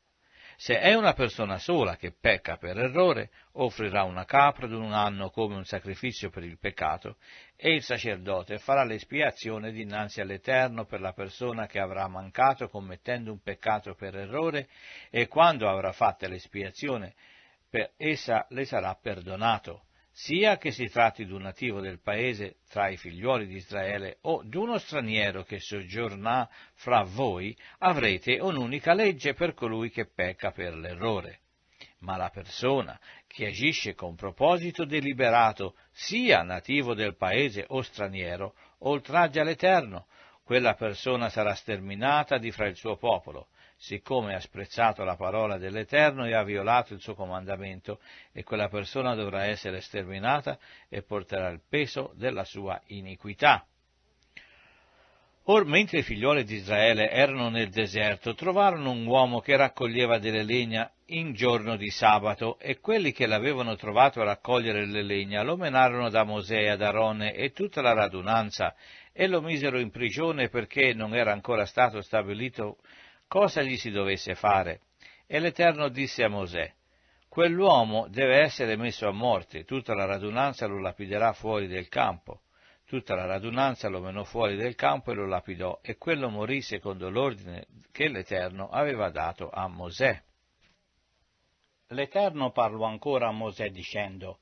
Se è una persona sola che pecca per errore, offrirà una capra di un anno come un sacrificio per il peccato e il sacerdote farà l'espiazione dinanzi all'Eterno per la persona che avrà mancato commettendo un peccato per errore e quando avrà fatta l'espiazione per essa le sarà perdonato sia che si tratti di un nativo del paese tra i figliuoli di Israele o di uno straniero che soggiorna fra voi, avrete un'unica legge per colui che pecca per l'errore. Ma la persona che agisce con proposito deliberato, sia nativo del paese o straniero, oltraggia l'Eterno, quella persona sarà sterminata di fra il suo popolo, siccome ha sprezzato la parola dell'Eterno e ha violato il suo comandamento, e quella persona dovrà essere sterminata e porterà il peso della sua iniquità. Or mentre i figlioli di Israele erano nel deserto, trovarono un uomo che raccoglieva delle legna in giorno di sabato, e quelli che l'avevano trovato a raccogliere le legna lo menarono da Mosè ad Arone e tutta la radunanza, e lo misero in prigione perché non era ancora stato stabilito cosa gli si dovesse fare. E l'Eterno disse a Mosè, Quell'uomo deve essere messo a morte, tutta la radunanza lo lapiderà fuori del campo. Tutta la radunanza lo menò fuori del campo e lo lapidò, e quello morì secondo l'ordine che l'Eterno aveva dato a Mosè. L'Eterno parlò ancora a Mosè dicendo,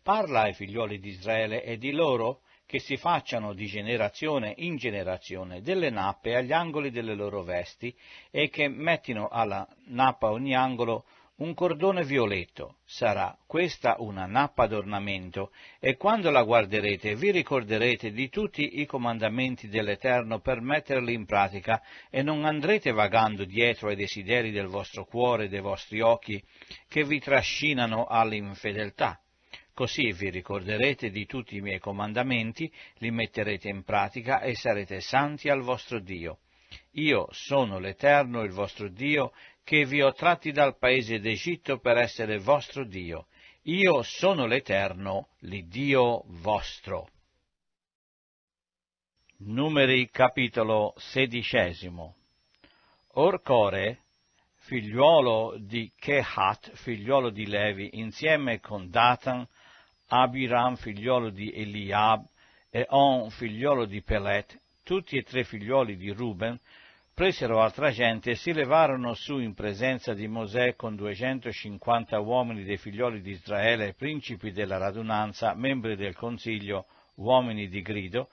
Parla ai figlioli di Israele e di loro che si facciano di generazione in generazione delle nappe agli angoli delle loro vesti e che mettino alla nappa ogni angolo un cordone violetto. Sarà questa una nappa d'ornamento e quando la guarderete vi ricorderete di tutti i comandamenti dell'Eterno per metterli in pratica e non andrete vagando dietro ai desideri del vostro cuore e dei vostri occhi che vi trascinano all'infedeltà Così vi ricorderete di tutti i miei comandamenti, li metterete in pratica e sarete santi al vostro Dio. Io sono l'Eterno, il vostro Dio, che vi ho tratti dal paese d'Egitto per essere vostro Dio. Io sono l'Eterno, l'Iddio vostro. Numeri capitolo sedicesimo Orcore, figliuolo di Kehat, figliuolo di Levi, insieme con Datan, Abiram figliolo di Eliab e On figliolo di Pelet, tutti e tre figlioli di Ruben, presero altra gente e si levarono su in presenza di Mosè con duecentocinquanta uomini dei figlioli di Israele, principi della radunanza, membri del consiglio, uomini di grido,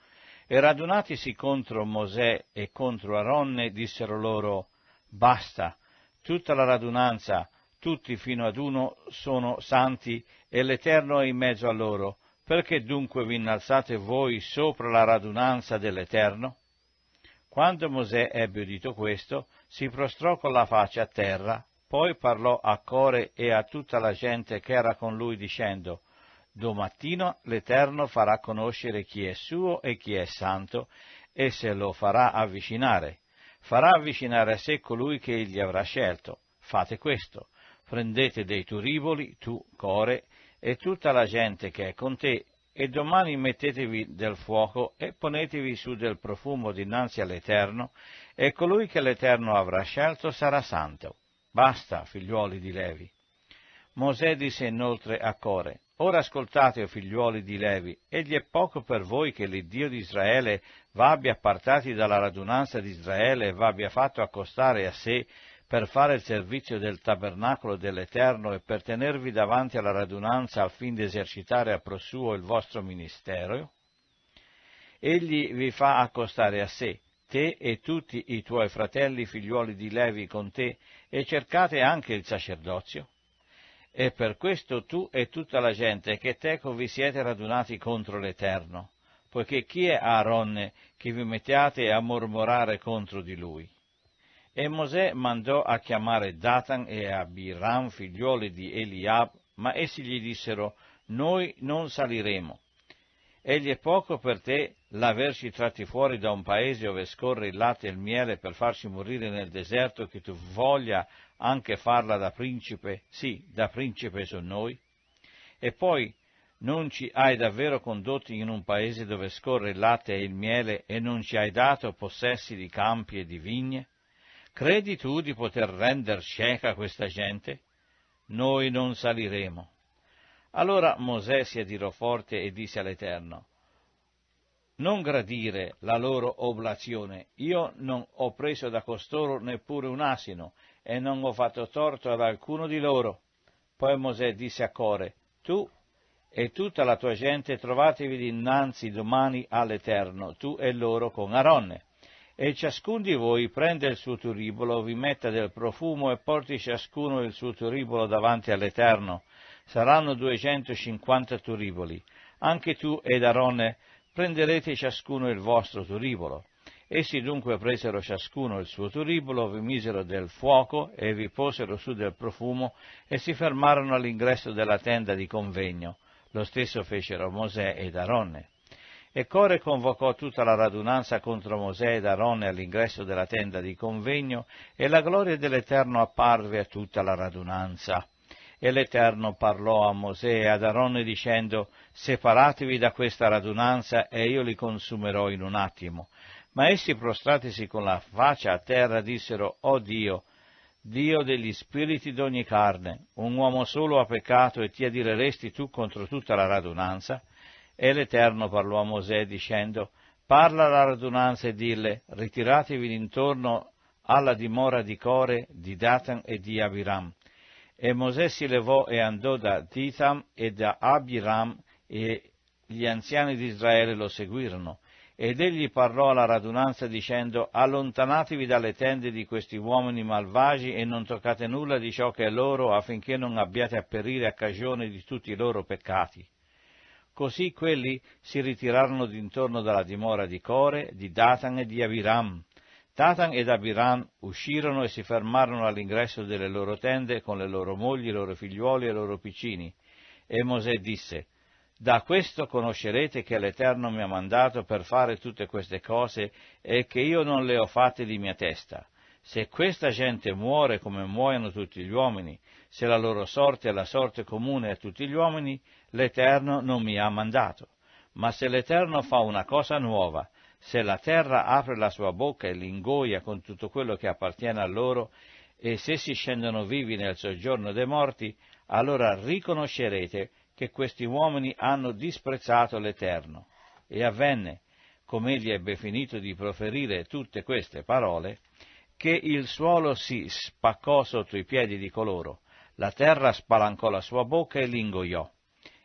e radunatisi contro Mosè e contro Aronne dissero loro, basta, tutta la radunanza, tutti fino ad uno sono santi e l'Eterno è in mezzo a loro, perché dunque vi innalzate voi sopra la radunanza dell'Eterno? Quando Mosè ebbe udito questo, si prostrò con la faccia a terra, poi parlò a Core e a tutta la gente che era con lui dicendo, Domattino l'Eterno farà conoscere chi è suo e chi è santo, e se lo farà avvicinare. Farà avvicinare a sé colui che egli avrà scelto. Fate questo. Prendete dei turiboli, tu, Core, e tutta la gente che è con te, e domani mettetevi del fuoco e ponetevi su del profumo dinanzi all'Eterno, e colui che l'Eterno avrà scelto sarà santo. Basta, figliuoli di Levi. Mosè disse inoltre a Core, Ora ascoltate, o figliuoli di Levi, egli è poco per voi che l'Iddio di Israele v'abbia appartati dalla radunanza di Israele e v'abbia fatto accostare a sé per fare il servizio del tabernacolo dell'Eterno e per tenervi davanti alla radunanza al fin di esercitare a prosuo il vostro ministero? Egli vi fa accostare a sé, te e tutti i tuoi fratelli figliuoli di Levi con te, e cercate anche il sacerdozio? E per questo tu e tutta la gente che teco vi siete radunati contro l'Eterno, poiché chi è Aaronne che vi mettiate a mormorare contro di lui? E Mosè mandò a chiamare Datan e Abiram, figlioli di Eliab, ma essi gli dissero, noi non saliremo. Egli è poco per te l'averci tratti fuori da un paese dove scorre il latte e il miele per farci morire nel deserto che tu voglia anche farla da principe, sì, da principe su noi? E poi non ci hai davvero condotti in un paese dove scorre il latte e il miele e non ci hai dato possessi di campi e di vigne? Credi tu di poter render cieca questa gente? Noi non saliremo. Allora Mosè si adirò forte e disse all'Eterno, Non gradire la loro oblazione, io non ho preso da costoro neppure un asino, e non ho fatto torto ad alcuno di loro. Poi Mosè disse a Core, Tu e tutta la tua gente trovatevi dinanzi domani all'Eterno, tu e loro con Aronne e ciascun di voi prende il suo turibolo, vi metta del profumo e porti ciascuno il suo turibolo davanti all'Eterno. Saranno duecentocinquanta turiboli. Anche tu ed Aronne prenderete ciascuno il vostro turibolo. Essi dunque presero ciascuno il suo turibolo, vi misero del fuoco e vi posero su del profumo e si fermarono all'ingresso della tenda di convegno. Lo stesso fecero Mosè ed Aronne. E Core convocò tutta la radunanza contro Mosè ed Aronne all'ingresso della tenda di convegno, e la gloria dell'Eterno apparve a tutta la radunanza. E l'Eterno parlò a Mosè e ad Aronne dicendo, Separatevi da questa radunanza e io li consumerò in un attimo. Ma essi prostratisi con la faccia a terra dissero, O Dio, Dio degli spiriti d'ogni carne, un uomo solo ha peccato e ti adireresti tu contro tutta la radunanza? E l'Eterno parlò a Mosè dicendo, Parla alla radunanza e dille, ritiratevi d'intorno alla dimora di Core, di Datan e di Abiram. E Mosè si levò e andò da Ditam e da Abiram e gli anziani di Israele lo seguirono. Ed egli parlò alla radunanza dicendo, allontanatevi dalle tende di questi uomini malvagi e non toccate nulla di ciò che è loro affinché non abbiate a perire a cagione di tutti i loro peccati. Così quelli si ritirarono d'intorno dalla dimora di Core, di Datan e di Abiram. Datan ed Abiram uscirono e si fermarono all'ingresso delle loro tende con le loro mogli, i loro figliuoli e i loro piccini. E Mosè disse, Da questo conoscerete che l'Eterno mi ha mandato per fare tutte queste cose e che io non le ho fatte di mia testa. Se questa gente muore come muoiono tutti gli uomini, se la loro sorte è la sorte comune a tutti gli uomini, l'Eterno non mi ha mandato. Ma se l'Eterno fa una cosa nuova, se la terra apre la sua bocca e li ingoia con tutto quello che appartiene a loro, e se si scendono vivi nel soggiorno dei morti, allora riconoscerete che questi uomini hanno disprezzato l'Eterno. E avvenne, come egli ebbe finito di proferire tutte queste parole, che il suolo si spaccò sotto i piedi di coloro, la terra spalancò la sua bocca e l'ingoiò.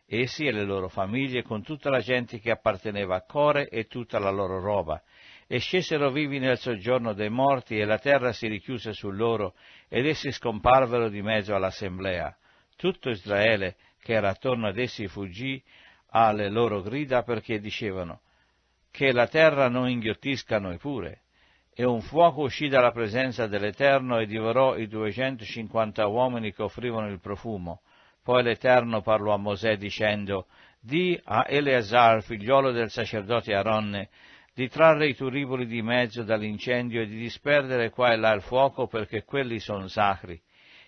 Essi e le loro famiglie, con tutta la gente che apparteneva a Core e tutta la loro roba, e scesero vivi nel soggiorno dei morti, e la terra si richiuse su loro, ed essi scomparvero di mezzo all'assemblea. Tutto Israele, che era attorno ad essi, fuggì alle loro grida perché dicevano che la terra non inghiottisca noi pure. E un fuoco uscì dalla presenza dell'Eterno e divorò i duecentocinquanta uomini che offrivano il profumo. Poi l'Eterno parlò a Mosè dicendo, Di a Eleazar, figliolo del sacerdote Aronne, di trarre i turiboli di mezzo dall'incendio e di disperdere qua e là il fuoco perché quelli sono sacri,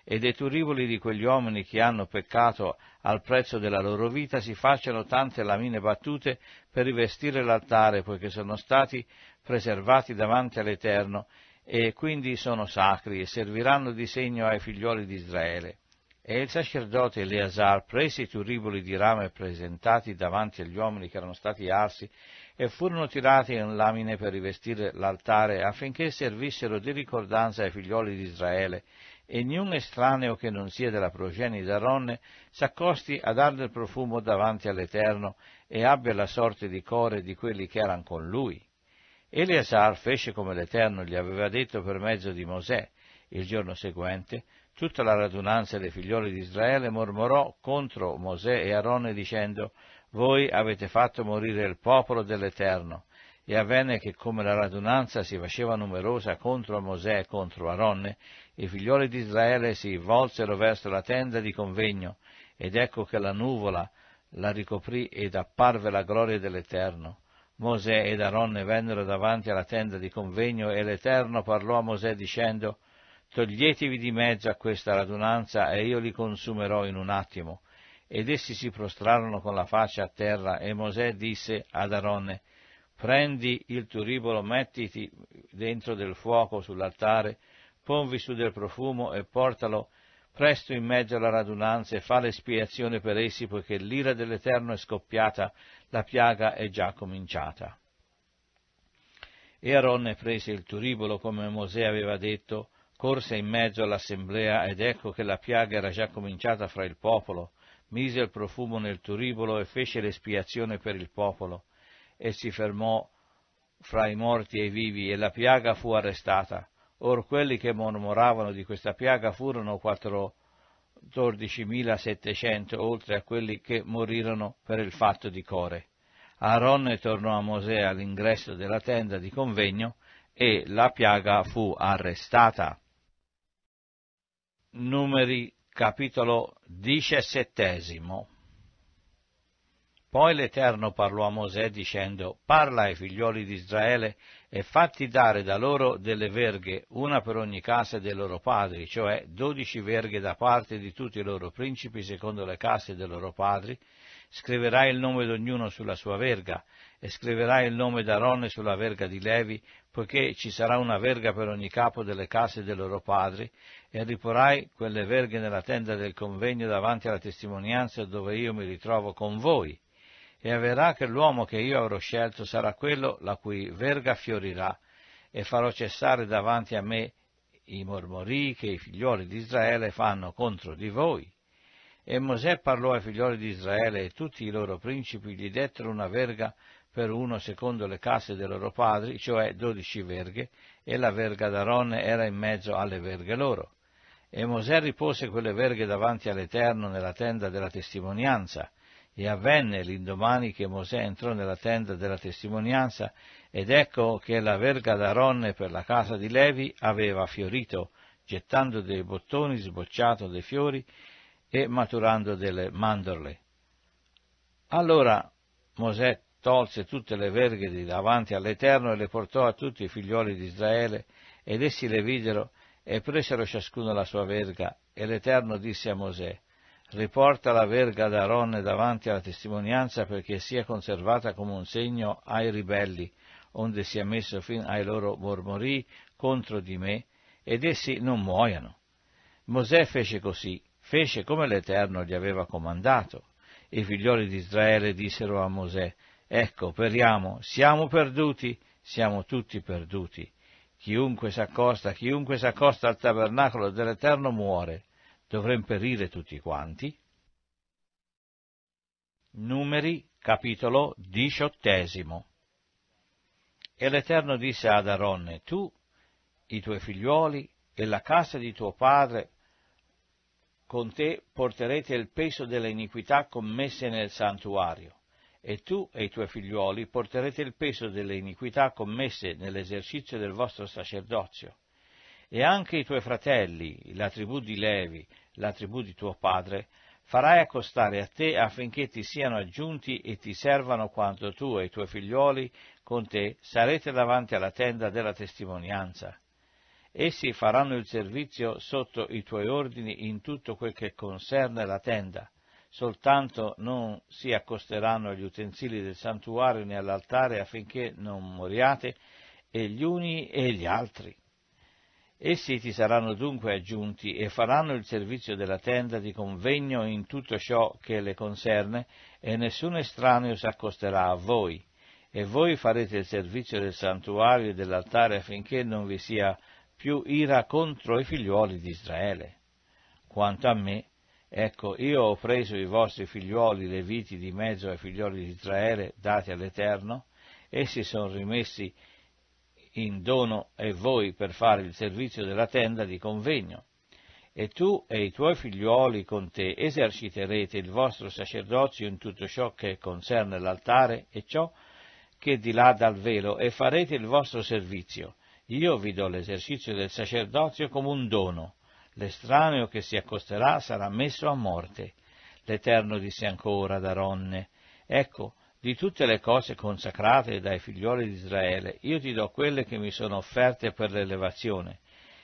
e dei turiboli di quegli uomini che hanno peccato al prezzo della loro vita si facciano tante lamine battute per rivestire l'altare, poiché sono stati preservati davanti all'Eterno e quindi sono sacri e serviranno di segno ai figlioli di Israele. E il sacerdote Eleazar prese i turiboli di rame presentati davanti agli uomini che erano stati arsi e furono tirati in lamine per rivestire l'altare affinché servissero di ricordanza ai figlioli di Israele, e niun estraneo che non sia della progenie d'Aronne s'accosti a dar del profumo davanti all'Eterno e abbia la sorte di core di quelli che erano con lui. Eleazar fece come l'Eterno gli aveva detto per mezzo di Mosè. Il giorno seguente tutta la radunanza dei figlioli di Israele mormorò contro Mosè e Aronne dicendo voi avete fatto morire il popolo dell'Eterno. E avvenne che come la radunanza si faceva numerosa contro Mosè e contro Aronne, i figlioli di Israele si volsero verso la tenda di convegno, ed ecco che la nuvola la ricoprì ed apparve la gloria dell'Eterno. Mosè ed Aronne vennero davanti alla tenda di convegno e l'Eterno parlò a Mosè dicendo Toglietevi di mezzo a questa radunanza e io li consumerò in un attimo ed essi si prostrarono con la faccia a terra, e Mosè disse ad Aronne, prendi il turibolo, mettiti dentro del fuoco sull'altare, ponvi su del profumo e portalo presto in mezzo alla radunanza e fa l'espiazione per essi, poiché l'ira dell'Eterno è scoppiata, la piaga è già cominciata. E Aronne prese il turibolo come Mosè aveva detto, corse in mezzo all'assemblea ed ecco che la piaga era già cominciata fra il popolo, mise il profumo nel turibolo e fece l'espiazione per il popolo, e si fermò fra i morti e i vivi, e la piaga fu arrestata. Or quelli che mormoravano di questa piaga furono 14.700, oltre a quelli che morirono per il fatto di Core. Aaronne tornò a Mosè all'ingresso della tenda di convegno e la piaga fu arrestata. Numeri Capitolo diciassettesimo Poi l'Eterno parlò a Mosè dicendo, Parla ai figlioli di Israele e fatti dare da loro delle verghe, una per ogni casa dei loro padri, cioè dodici verghe da parte di tutti i loro principi secondo le case dei loro padri, scriverai il nome di ognuno sulla sua verga, e scriverai il nome d'Aaronne sulla verga di Levi, poiché ci sarà una verga per ogni capo delle case dei loro padri, e riporrai quelle verghe nella tenda del convegno davanti alla testimonianza dove io mi ritrovo con voi, e avverrà che l'uomo che io avrò scelto sarà quello la cui verga fiorirà, e farò cessare davanti a me i mormorii che i figlioli di Israele fanno contro di voi. E Mosè parlò ai figlioli di Israele e tutti i loro principi gli dettero una verga per uno secondo le case dei loro padri, cioè dodici verghe, e la verga d'Aronne era in mezzo alle verghe loro. E Mosè ripose quelle verghe davanti all'Eterno nella tenda della testimonianza, e avvenne l'indomani che Mosè entrò nella tenda della testimonianza, ed ecco che la verga d'Aronne per la casa di Levi aveva fiorito, gettando dei bottoni, sbocciato dei fiori, e maturando delle mandorle. Allora Mosè tolse tutte le verghe di davanti all'Eterno e le portò a tutti i figlioli di Israele, ed essi le videro e presero ciascuno la sua verga, e l'Eterno disse a Mosè, riporta la verga d'Aaronne davanti alla testimonianza perché sia conservata come un segno ai ribelli, onde sia messo fin ai loro mormorii contro di me, ed essi non muoiano. Mosè fece così, fece come l'Eterno gli aveva comandato. I figlioli di Israele dissero a Mosè, ecco, periamo, siamo perduti, siamo tutti perduti. chiunque si accosta, chiunque si accosta al tabernacolo dell'Eterno muore. Dovremmo perire tutti quanti. Numeri, capitolo diciottesimo. E l'Eterno disse ad Aronne, tu, i tuoi figliuoli e la casa di tuo padre con te porterete il peso delle iniquità commesse nel santuario, e tu e i tuoi figliuoli porterete il peso delle iniquità commesse nell'esercizio del vostro sacerdozio, e anche i tuoi fratelli, la tribù di Levi, la tribù di tuo padre, farai accostare a te affinché ti siano aggiunti e ti servano quanto tu e i tuoi figlioli con te sarete davanti alla tenda della testimonianza. Essi faranno il servizio sotto i tuoi ordini in tutto quel che concerne la tenda, soltanto non si accosteranno agli utensili del santuario né all'altare affinché non moriate e gli uni e gli altri. Essi ti saranno dunque aggiunti e faranno il servizio della tenda di convegno in tutto ciò che le concerne e nessun estraneo si accosterà a voi e voi farete il servizio del santuario e dell'altare affinché non vi sia più ira contro i figliuoli di Israele. Quanto a me, ecco, io ho preso i vostri figliuoli leviti di mezzo ai figliuoli di Israele, dati all'Eterno, essi sono rimessi in dono e voi per fare il servizio della tenda di convegno. E tu e i tuoi figliuoli con te eserciterete il vostro sacerdozio in tutto ciò che concerne l'altare e ciò che di là dal velo e farete il vostro servizio. Io vi do l'esercizio del sacerdozio come un dono. L'estraneo che si accosterà sarà messo a morte. L'Eterno disse ancora ad Aronne, ecco, di tutte le cose consacrate dai figlioli di Israele, io ti do quelle che mi sono offerte per l'elevazione.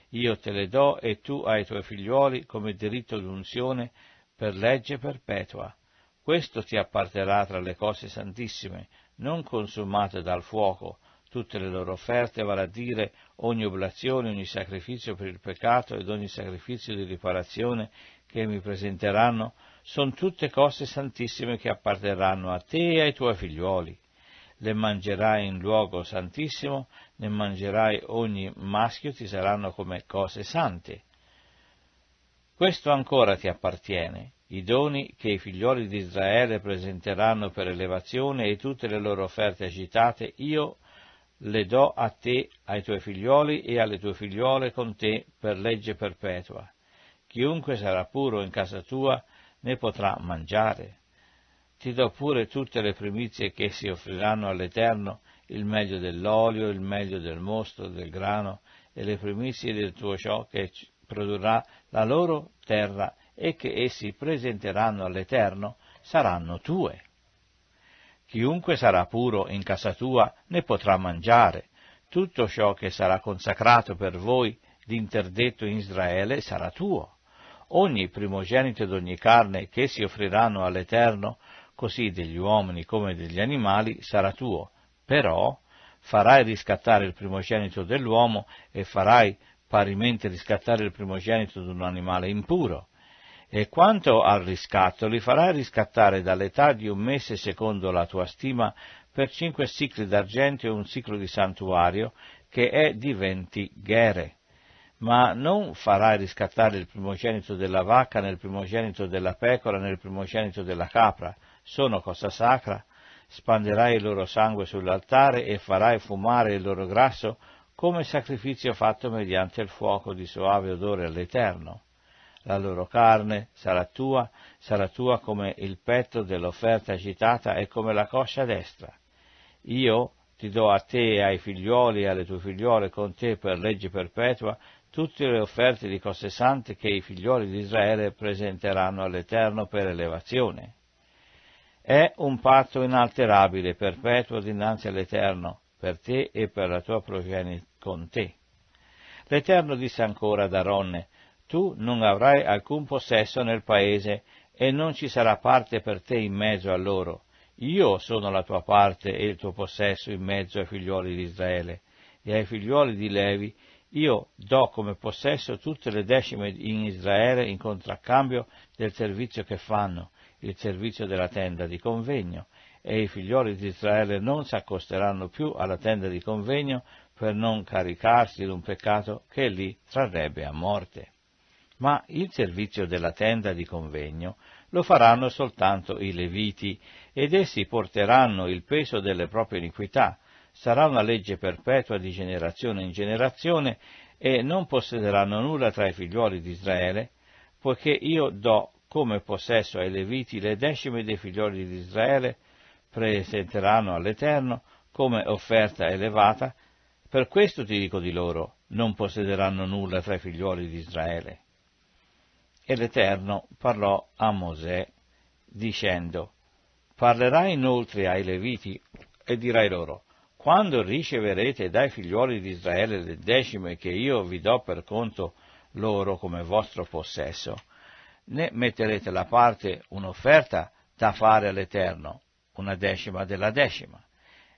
Io te le do e tu ai tuoi figlioli come diritto d'unzione per legge perpetua. Questo ti apparterà tra le cose santissime, non consumate dal fuoco, tutte le loro offerte, vale a dire ogni oblazione, ogni sacrificio per il peccato ed ogni sacrificio di riparazione che mi presenteranno, sono tutte cose santissime che apparterranno a te e ai tuoi figliuoli. Le mangerai in luogo santissimo, ne mangerai ogni maschio, ti saranno come cose sante. Questo ancora ti appartiene, i doni che i figlioli di Israele presenteranno per elevazione e tutte le loro offerte agitate, io le do a te, ai tuoi figlioli e alle tue figliole con te per legge perpetua. Chiunque sarà puro in casa tua ne potrà mangiare. Ti do pure tutte le primizie che si offriranno all'Eterno, il meglio dell'olio, il meglio del mostro, del grano e le primizie del tuo ciò che produrrà la loro terra e che essi presenteranno all'Eterno saranno tue. Chiunque sarà puro in casa tua ne potrà mangiare. Tutto ciò che sarà consacrato per voi d'interdetto in Israele sarà tuo. Ogni primogenito d'ogni carne che si offriranno all'Eterno, così degli uomini come degli animali, sarà tuo. Però farai riscattare il primogenito dell'uomo e farai parimente riscattare il primogenito di un animale impuro e quanto al riscatto, li farai riscattare dall'età di un mese secondo la tua stima per cinque sicli d'argento e un ciclo di santuario, che è di venti ghere. Ma non farai riscattare il primogenito della vacca, nel primogenito della pecora, nel primogenito della capra, sono cosa sacra, spanderai il loro sangue sull'altare e farai fumare il loro grasso come sacrificio fatto mediante il fuoco di soave odore all'Eterno. La loro carne sarà tua, sarà tua come il petto dell'offerta agitata e come la coscia destra. Io ti do a te e ai figlioli e alle tue figliole con te per legge perpetua tutte le offerte di cose sante che i figlioli di Israele presenteranno all'Eterno per elevazione. È un patto inalterabile, perpetuo dinanzi all'Eterno, per te e per la tua progenie con te. L'Eterno disse ancora ad Aronne, tu non avrai alcun possesso nel paese e non ci sarà parte per te in mezzo a loro. Io sono la tua parte e il tuo possesso in mezzo ai figlioli di Israele. E ai figlioli di Levi io do come possesso tutte le decime in Israele in contraccambio del servizio che fanno, il servizio della tenda di convegno, e i figlioli di Israele non si accosteranno più alla tenda di convegno per non caricarsi di un peccato che li trarrebbe a morte. Ma il servizio della tenda di convegno lo faranno soltanto i leviti ed essi porteranno il peso delle proprie iniquità. Sarà una legge perpetua di generazione in generazione e non possederanno nulla tra i figlioli di Israele, poiché io do come possesso ai leviti le decime dei figlioli di Israele, presenteranno all'Eterno come offerta elevata, per questo ti dico di loro, non possederanno nulla tra i figlioli di Israele. E l'Eterno parlò a Mosè, dicendo, Parlerai inoltre ai Leviti e dirai loro, quando riceverete dai figlioli di Israele le decime che io vi do per conto loro come vostro possesso, ne metterete da parte un'offerta da fare all'Eterno, una decima della decima,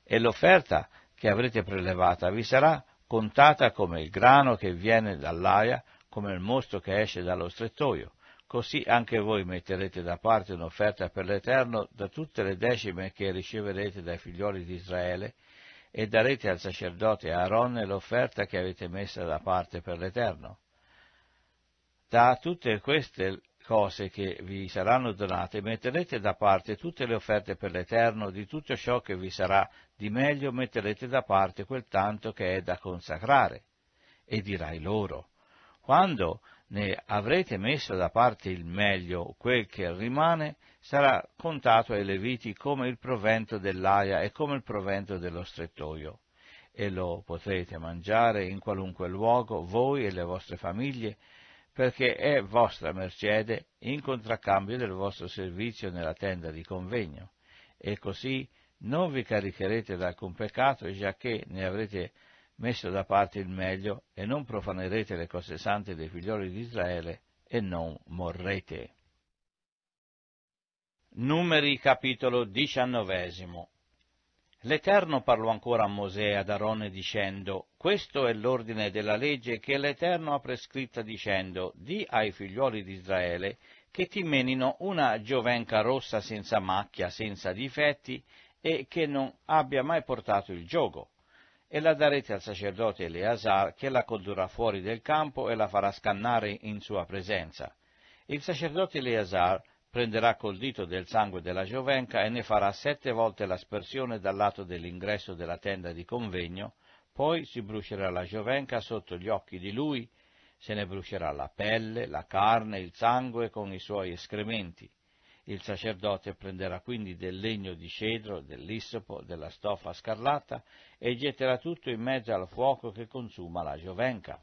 e l'offerta che avrete prelevata vi sarà contata come il grano che viene dall'aia, come il mostro che esce dallo strettoio, così anche voi metterete da parte un'offerta per l'Eterno da tutte le decime che riceverete dai figlioli di Israele, e darete al sacerdote Aaron l'offerta che avete messa da parte per l'Eterno. Da tutte queste cose che vi saranno donate metterete da parte tutte le offerte per l'Eterno, di tutto ciò che vi sarà di meglio metterete da parte quel tanto che è da consacrare. E dirai loro, quando ne avrete messo da parte il meglio, quel che rimane sarà contato ai Leviti come il provento dell'aia e come il provento dello strettoio, e lo potrete mangiare in qualunque luogo, voi e le vostre famiglie, perché è vostra mercede in contraccambio del vostro servizio nella tenda di convegno, e così non vi caricherete da alcun peccato, giacché ne avrete messo da parte il meglio, e non profanerete le cose sante dei figlioli di Israele, e non morrete. Numeri capitolo diciannovesimo L'Eterno parlò ancora a Mosè e ad Aarone dicendo, Questo è l'ordine della legge che l'Eterno ha prescritta dicendo, Di ai figlioli di Israele che ti menino una giovenca rossa senza macchia, senza difetti, e che non abbia mai portato il giogo e la darete al sacerdote Eleazar, che la condurrà fuori del campo e la farà scannare in sua presenza. Il sacerdote Eleazar prenderà col dito del sangue della giovenca e ne farà sette volte l'aspersione dal lato dell'ingresso della tenda di convegno, poi si brucerà la giovenca sotto gli occhi di lui, se ne brucerà la pelle, la carne, il sangue con i suoi escrementi. Il sacerdote prenderà quindi del legno di cedro, dell'issopo, della stoffa scarlatta e getterà tutto in mezzo al fuoco che consuma la giovenca.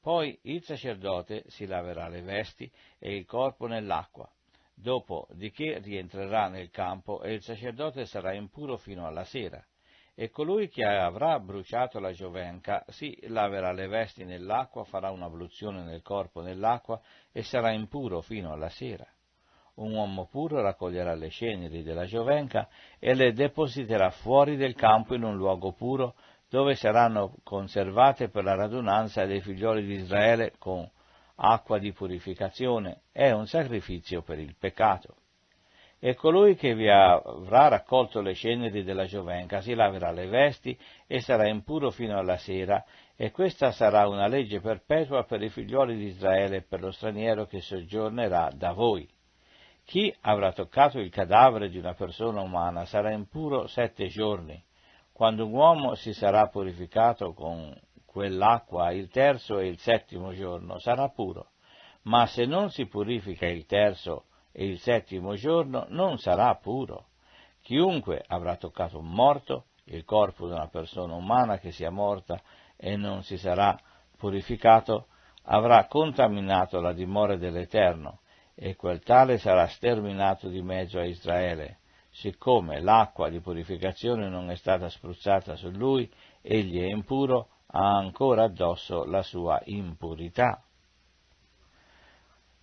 Poi il sacerdote si laverà le vesti e il corpo nell'acqua, dopo di che rientrerà nel campo e il sacerdote sarà impuro fino alla sera. E colui che avrà bruciato la giovenca si laverà le vesti nell'acqua, farà un'abluzione nel corpo nell'acqua e sarà impuro fino alla sera un uomo puro raccoglierà le ceneri della giovenca e le depositerà fuori del campo in un luogo puro, dove saranno conservate per la radunanza dei figlioli di Israele con acqua di purificazione, è un sacrificio per il peccato. E colui che vi avrà raccolto le ceneri della giovenca si laverà le vesti e sarà impuro fino alla sera, e questa sarà una legge perpetua per i figlioli di Israele e per lo straniero che soggiornerà da voi. Chi avrà toccato il cadavere di una persona umana sarà impuro sette giorni. Quando un uomo si sarà purificato con quell'acqua il terzo e il settimo giorno sarà puro, ma se non si purifica il terzo e il settimo giorno non sarà puro. Chiunque avrà toccato un morto, il corpo di una persona umana che sia morta e non si sarà purificato, avrà contaminato la dimora dell'Eterno e quel tale sarà sterminato di mezzo a Israele. Siccome l'acqua di purificazione non è stata spruzzata su lui, egli è impuro, ha ancora addosso la sua impurità.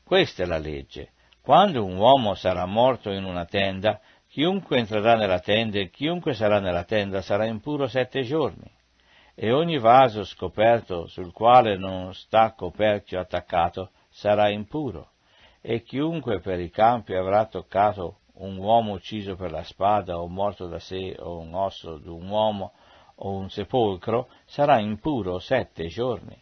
Questa è la legge. Quando un uomo sarà morto in una tenda, chiunque entrerà nella tenda e chiunque sarà nella tenda sarà impuro sette giorni. E ogni vaso scoperto sul quale non sta coperchio attaccato sarà impuro e chiunque per i campi avrà toccato un uomo ucciso per la spada o morto da sé o un osso di un uomo o un sepolcro sarà impuro sette giorni.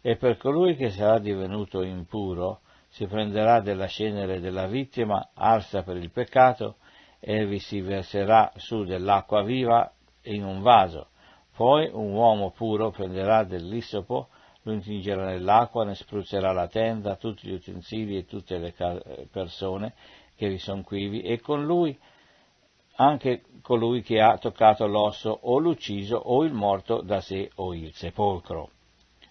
E per colui che sarà divenuto impuro si prenderà della cenere della vittima arsa per il peccato e vi si verserà su dell'acqua viva in un vaso. Poi un uomo puro prenderà dell'issopo, lo intingerà nell'acqua, ne spruzzerà la tenda, tutti gli utensili e tutte le persone che vi sono quivi, e con lui anche colui che ha toccato l'osso o l'ucciso o il morto da sé o il sepolcro.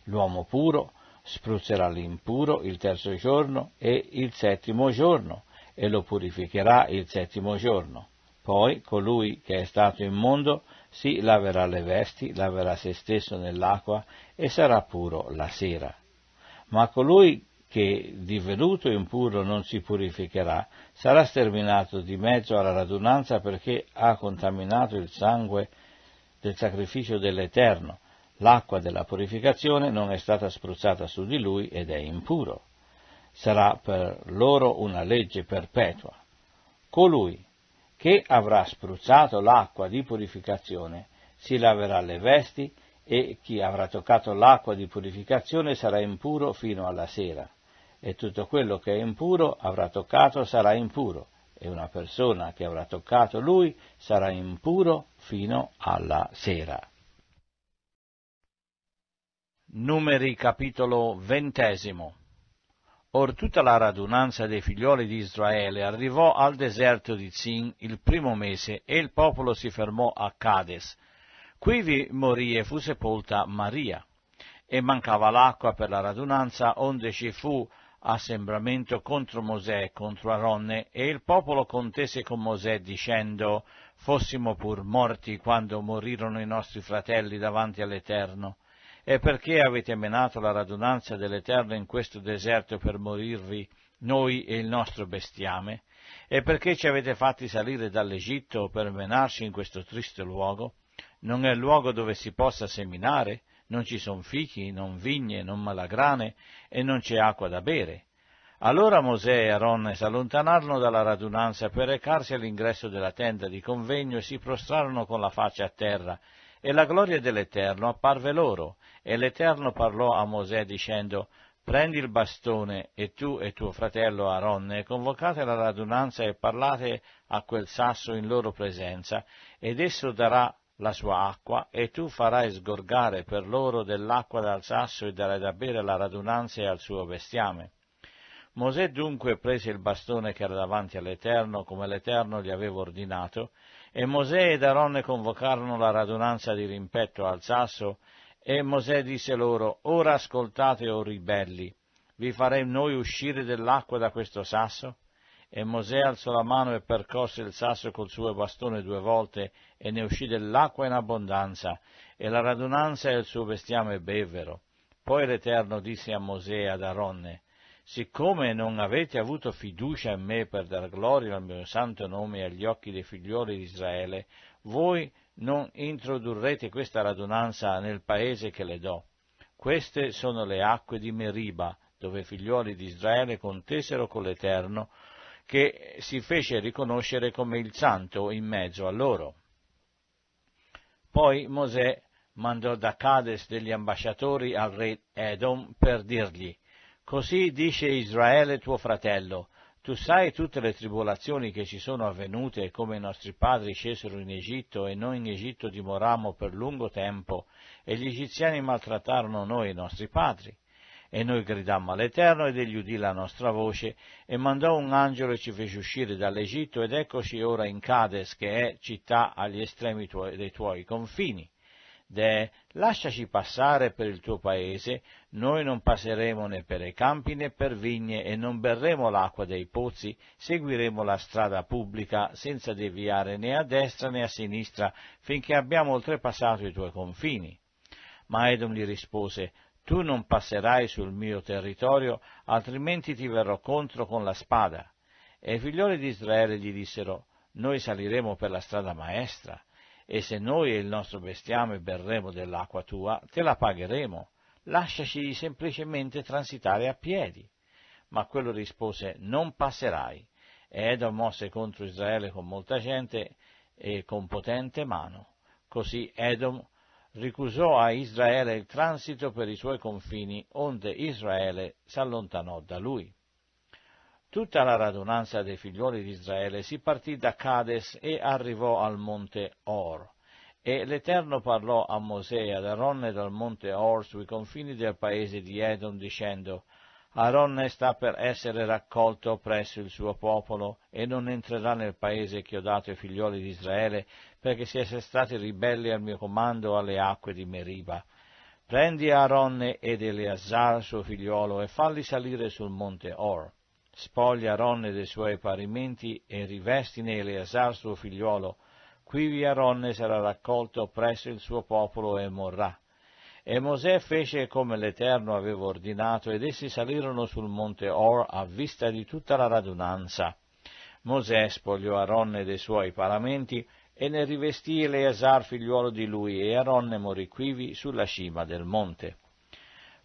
L'uomo puro spruzzerà l'impuro il terzo giorno e il settimo giorno e lo purificherà il settimo giorno. Poi colui che è stato immondo si laverà le vesti, laverà se stesso nell'acqua e sarà puro la sera. Ma colui che divenuto impuro non si purificherà, sarà sterminato di mezzo alla radunanza perché ha contaminato il sangue del sacrificio dell'Eterno. L'acqua della purificazione non è stata spruzzata su di lui ed è impuro. Sarà per loro una legge perpetua. Colui che avrà spruzzato l'acqua di purificazione si laverà le vesti e chi avrà toccato l'acqua di purificazione sarà impuro fino alla sera e tutto quello che è impuro avrà toccato sarà impuro, e una persona che avrà toccato lui sarà impuro fino alla sera. Numeri capitolo ventesimo Or tutta la radunanza dei figlioli di Israele arrivò al deserto di Zin il primo mese e il popolo si fermò a Cades. Quivi morì e fu sepolta Maria. E mancava l'acqua per la radunanza, onde ci fu assembramento contro Mosè e contro Aronne, e il popolo contese con Mosè dicendo, fossimo pur morti quando morirono i nostri fratelli davanti all'Eterno. E perché avete menato la radunanza dell'Eterno in questo deserto per morirvi, noi e il nostro bestiame? E perché ci avete fatti salire dall'Egitto per menarci in questo triste luogo? Non è luogo dove si possa seminare? Non ci sono fichi, non vigne, non malagrane e non c'è acqua da bere. Allora Mosè e Aaron si allontanarono dalla radunanza per recarsi all'ingresso della tenda di convegno e si prostrarono con la faccia a terra, e la gloria dell'Eterno apparve loro, e l'Eterno parlò a Mosè dicendo, Prendi il bastone e tu e tuo fratello Aaron e convocate la radunanza e parlate a quel sasso in loro presenza, ed esso darà la sua acqua, e tu farai sgorgare per loro dell'acqua dal sasso e darai da bere alla radunanza e al suo bestiame. Mosè dunque prese il bastone che era davanti all'Eterno, come l'Eterno gli aveva ordinato, e Mosè ed Aronne convocarono la radunanza di rimpetto al sasso, e Mosè disse loro, Ora ascoltate, o ribelli, vi faremo noi uscire dell'acqua da questo sasso? E Mosè alzò la mano e percosse il sasso col suo bastone due volte, e ne uscì dell'acqua in abbondanza, e la radunanza e il suo bestiame bevvero. Poi l'Eterno disse a Mosè e ad Aronne, Siccome non avete avuto fiducia in me per dar gloria al mio santo nome agli occhi dei figlioli di Israele, voi non introdurrete questa radunanza nel paese che le do. Queste sono le acque di Meriba, dove i figlioli di Israele contesero con l'Eterno, che si fece riconoscere come il santo in mezzo a loro. Poi Mosè mandò da Cades degli ambasciatori al re Edom per dirgli, Così dice Israele tuo fratello, tu sai tutte le tribolazioni che ci sono avvenute come i nostri padri scesero in Egitto e noi in Egitto dimorammo per lungo tempo e gli egiziani maltrattarono noi i nostri padri. E noi gridammo all'Eterno ed egli udì la nostra voce e mandò un angelo e ci fece uscire dall'Egitto ed eccoci ora in Cades che è città agli estremi tuoi, dei tuoi confini. De, lasciaci passare per il tuo paese, noi non passeremo né per i campi né per vigne e non berremo l'acqua dei pozzi, seguiremo la strada pubblica senza deviare né a destra né a sinistra finché abbiamo oltrepassato i tuoi confini. Ma Edom gli rispose, tu non passerai sul mio territorio, altrimenti ti verrò contro con la spada. E i figlioli di Israele gli dissero, noi saliremo per la strada maestra, e se noi e il nostro bestiame berremo dell'acqua tua, te la pagheremo, lasciaci semplicemente transitare a piedi. Ma quello rispose, non passerai. E Edom mosse contro Israele con molta gente e con potente mano. Così Edom ricusò a Israele il transito per i suoi confini, onde Israele s'allontanò da lui. Tutta la radunanza dei figlioli di Israele si partì da Cades e arrivò al monte Or. E l'Eterno parlò a Mosè e ad Aronne dal monte Or sui confini del paese di Edom, dicendo, Aronne sta per essere raccolto presso il suo popolo e non entrerà nel paese che ho dato ai figlioli di Israele, perché siete stati ribelli al mio comando alle acque di Meriba. Prendi Aronne ed Eleazar, suo figliolo, e falli salire sul monte Or spoglia Aronne dei suoi parimenti e rivestine Eleazar suo figliuolo, quivi Aronne sarà raccolto presso il suo popolo e morrà. E Mosè fece come l'Eterno aveva ordinato, ed essi salirono sul monte Or a vista di tutta la radunanza. Mosè spogliò Aronne dei suoi paramenti e ne rivestì Eleazar figliuolo di lui, e Aronne morì quivi sulla cima del monte.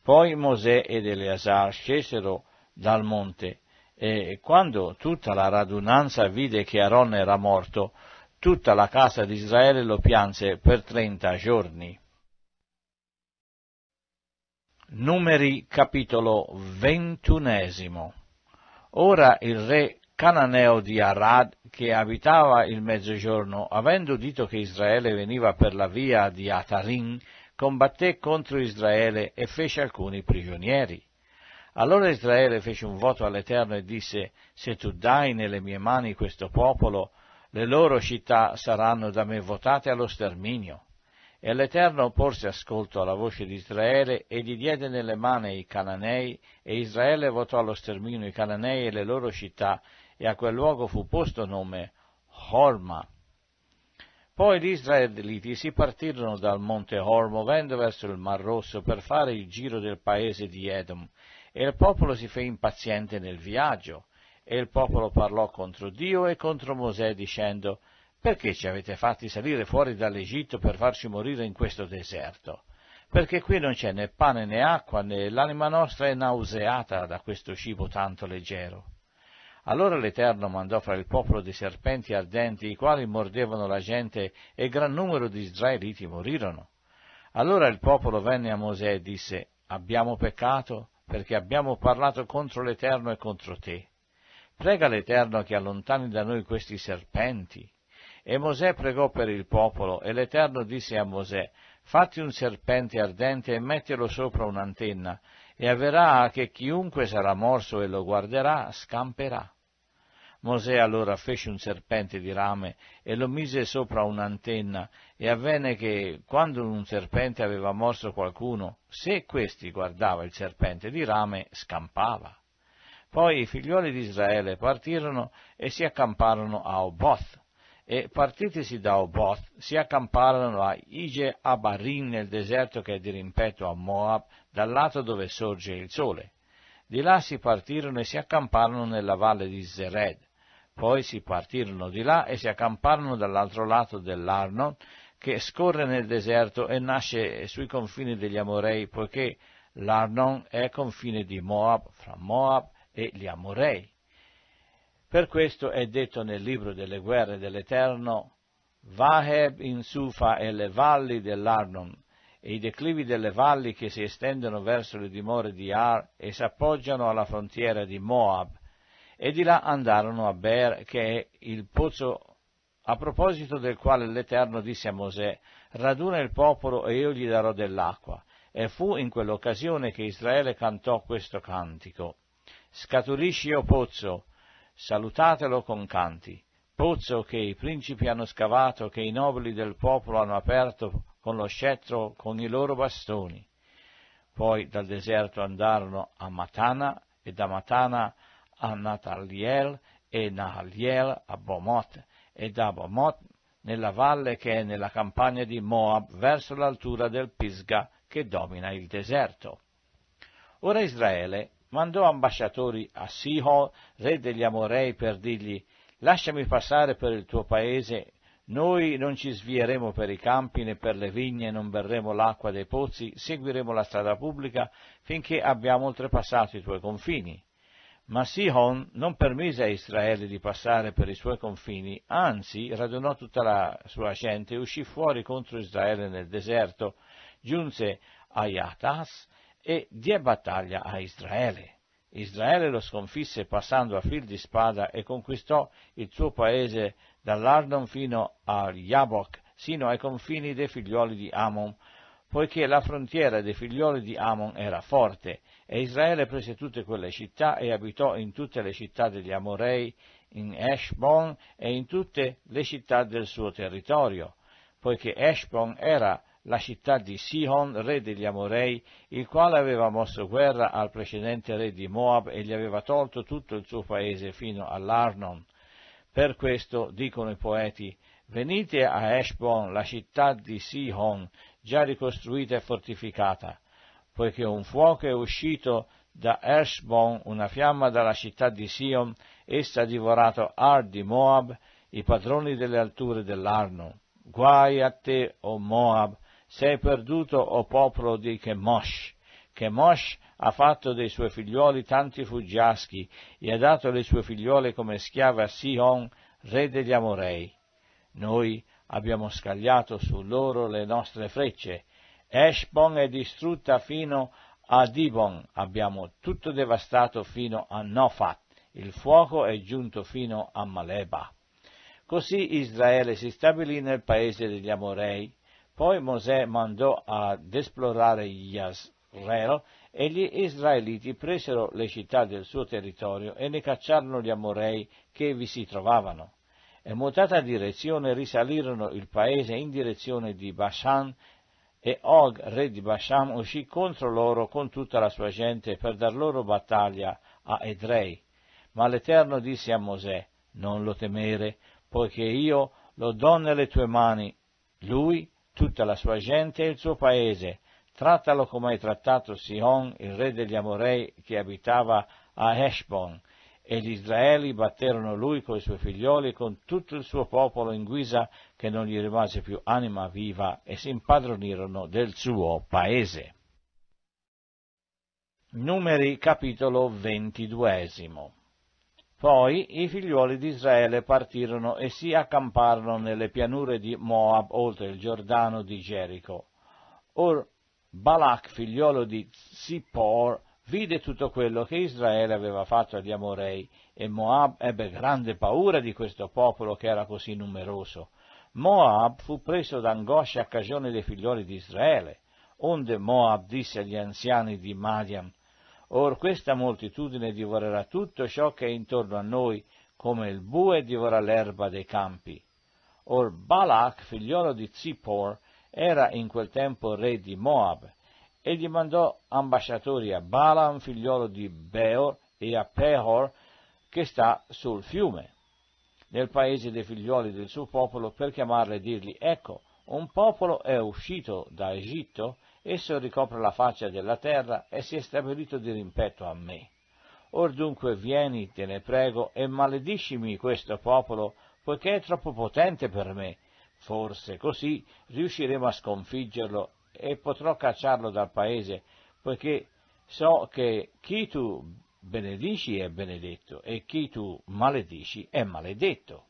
Poi Mosè ed Eleazar scesero dal monte e quando tutta la radunanza vide che Aaron era morto, tutta la casa di Israele lo pianse per trenta giorni. Numeri capitolo ventunesimo. Ora il re cananeo di Arad, che abitava il mezzogiorno, avendo udito che Israele veniva per la via di Atarin, combatté contro Israele e fece alcuni prigionieri. Allora Israele fece un voto all'Eterno e disse, se tu dai nelle mie mani questo popolo, le loro città saranno da me votate allo sterminio. E l'Eterno porse ascolto alla voce di Israele e gli diede nelle mani i Cananei, e Israele votò allo sterminio i Cananei e le loro città, e a quel luogo fu posto nome Horma. Poi gli israeliti si partirono dal monte Hor, movendo verso il Mar Rosso per fare il giro del paese di Edom, e il popolo si fe impaziente nel viaggio, e il popolo parlò contro Dio e contro Mosè dicendo, perché ci avete fatti salire fuori dall'Egitto per farci morire in questo deserto? Perché qui non c'è né pane né acqua, né l'anima nostra è nauseata da questo cibo tanto leggero. Allora l'Eterno mandò fra il popolo dei serpenti ardenti, i quali mordevano la gente, e gran numero di israeliti morirono. Allora il popolo venne a Mosè e disse, abbiamo peccato, perché abbiamo parlato contro l'Eterno e contro te. Prega l'Eterno che allontani da noi questi serpenti. E Mosè pregò per il popolo, e l'Eterno disse a Mosè, fatti un serpente ardente e mettilo sopra un'antenna, e avverrà che chiunque sarà morso e lo guarderà, scamperà. Mosè allora fece un serpente di rame e lo mise sopra un'antenna e avvenne che quando un serpente aveva morso qualcuno, se questi guardava il serpente di rame, scampava. Poi i figlioli di Israele partirono e si accamparono a Oboth e partitisi da Oboth si accamparono a Ige Abarin nel deserto che è di rimpetto a Moab, dal lato dove sorge il sole. Di là si partirono e si accamparono nella valle di Zered. Poi si partirono di là e si accamparono dall'altro lato dell'Arnon, che scorre nel deserto e nasce sui confini degli Amorei, poiché l'Arnon è confine di Moab, fra Moab e gli Amorei. Per questo è detto nel libro delle guerre dell'Eterno, Vaheb in Sufa e le valli dell'Arnon, e i declivi delle valli che si estendono verso le dimore di Ar e si appoggiano alla frontiera di Moab, e di là andarono a Ber, che è il pozzo a proposito del quale l'Eterno disse a Mosè, raduna il popolo e io gli darò dell'acqua. E fu in quell'occasione che Israele cantò questo cantico. Scaturisci, o pozzo, salutatelo con canti. Pozzo che i principi hanno scavato, che i nobili del popolo hanno aperto con lo scettro, con i loro bastoni. Poi dal deserto andarono a Matana e da Matana a Nataliel e Nahaliel a Bomot e da Bomot nella valle che è nella campagna di Moab verso l'altura del Pisga che domina il deserto. Ora Israele mandò ambasciatori a Sihon, re degli Amorei, per dirgli lasciami passare per il tuo paese, noi non ci svieremo per i campi né per le vigne, non berremo l'acqua dei pozzi, seguiremo la strada pubblica finché abbiamo oltrepassato i tuoi confini. Ma Sihon non permise a Israele di passare per i suoi confini, anzi radunò tutta la sua gente e uscì fuori contro Israele nel deserto, giunse a Yatas e diè battaglia a Israele. Israele lo sconfisse passando a fil di spada e conquistò il suo paese dall'Ardon fino al Yabok, sino ai confini dei figlioli di Amon, poiché la frontiera dei figlioli di Amon era forte, e Israele prese tutte quelle città e abitò in tutte le città degli Amorei, in Eshbon e in tutte le città del suo territorio, poiché Eshbon era la città di Sihon, re degli Amorei, il quale aveva mosso guerra al precedente re di Moab e gli aveva tolto tutto il suo paese fino all'Arnon. Per questo, dicono i poeti, venite a Eshbon, la città di Sihon, già ricostruita e fortificata, poiché un fuoco è uscito da Eshbon, una fiamma dalla città di Sion, essa ha divorato Ar di Moab, i padroni delle alture dell'Arno. Guai a te, o Moab, sei perduto, o popolo di Chemosh. Chemosh ha fatto dei suoi figlioli tanti fuggiaschi e ha dato le sue figliole come schiave a Sion, re degli Amorei. Noi abbiamo scagliato su loro le nostre frecce. Eshbon è distrutta fino a Dibon, abbiamo tutto devastato fino a Nofat, il fuoco è giunto fino a Maleba. Così Israele si stabilì nel paese degli Amorei. Poi Mosè mandò ad esplorare Yasrel e gli Israeliti presero le città del suo territorio e ne cacciarono gli Amorei che vi si trovavano e mutata direzione risalirono il paese in direzione di Bashan e Og, re di Bashan, uscì contro loro con tutta la sua gente per dar loro battaglia a Edrei. Ma l'Eterno disse a Mosè, non lo temere, poiché io lo do nelle tue mani, lui, tutta la sua gente e il suo paese. Trattalo come hai trattato Sihon, il re degli Amorei che abitava a Heshbon, e gli Israeli batterono lui coi suoi figlioli e con tutto il suo popolo in guisa che non gli rimase più anima viva e si impadronirono del suo paese. Numeri capitolo ventiduesimo Poi i figlioli di Israele partirono e si accamparono nelle pianure di Moab oltre il Giordano di Gerico. Or Balak, figliolo di Zippor, vide tutto quello che Israele aveva fatto agli Amorei e Moab ebbe grande paura di questo popolo che era così numeroso. Moab fu preso d'angoscia a cagione dei figlioli di Israele, onde Moab disse agli anziani di Madian, Or questa moltitudine divorerà tutto ciò che è intorno a noi, come il bue divora l'erba dei campi. Or Balak, figliolo di Zippor, era in quel tempo re di Moab, e gli mandò ambasciatori a Balaam, figliolo di Beor, e a Pehor, che sta sul fiume, nel paese dei figlioli del suo popolo, per chiamarli e dirgli, ecco, un popolo è uscito da Egitto, esso ricopre la faccia della terra e si è stabilito di rimpetto a me. Or dunque vieni, te ne prego, e malediscimi questo popolo, poiché è troppo potente per me. Forse così riusciremo a sconfiggerlo e potrò cacciarlo dal paese, poiché so che chi tu benedici è benedetto e chi tu maledici è maledetto.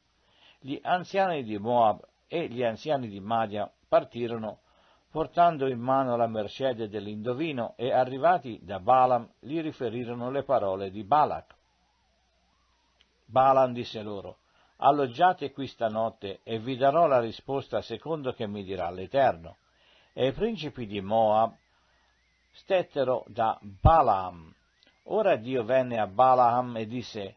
Gli anziani di Moab e gli anziani di Madia partirono portando in mano la mercede dell'indovino e arrivati da Balaam gli riferirono le parole di Balak. Balaam disse loro, alloggiate qui stanotte e vi darò la risposta secondo che mi dirà l'Eterno e i principi di Moab stettero da Balaam. Ora Dio venne a Balaam e disse,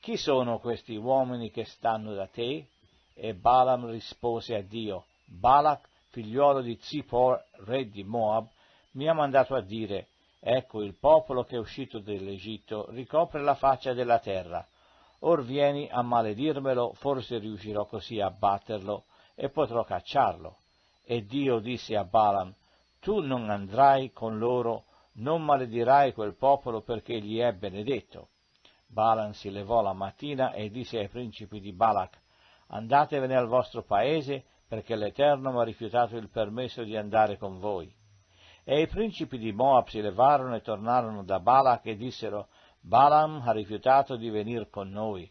Chi sono questi uomini che stanno da te? E Balaam rispose a Dio, Balak, figliuolo di Zippor, re di Moab, mi ha mandato a dire, Ecco il popolo che è uscito dall'Egitto ricopre la faccia della terra. Or vieni a maledirmelo, forse riuscirò così a batterlo e potrò cacciarlo. E Dio disse a Balaam, tu non andrai con loro, non maledirai quel popolo perché gli è benedetto. Balaam si levò la mattina e disse ai principi di Balak, andatevene al vostro paese perché l'Eterno mi ha rifiutato il permesso di andare con voi. E i principi di Moab si levarono e tornarono da Balak e dissero, Balaam ha rifiutato di venire con noi.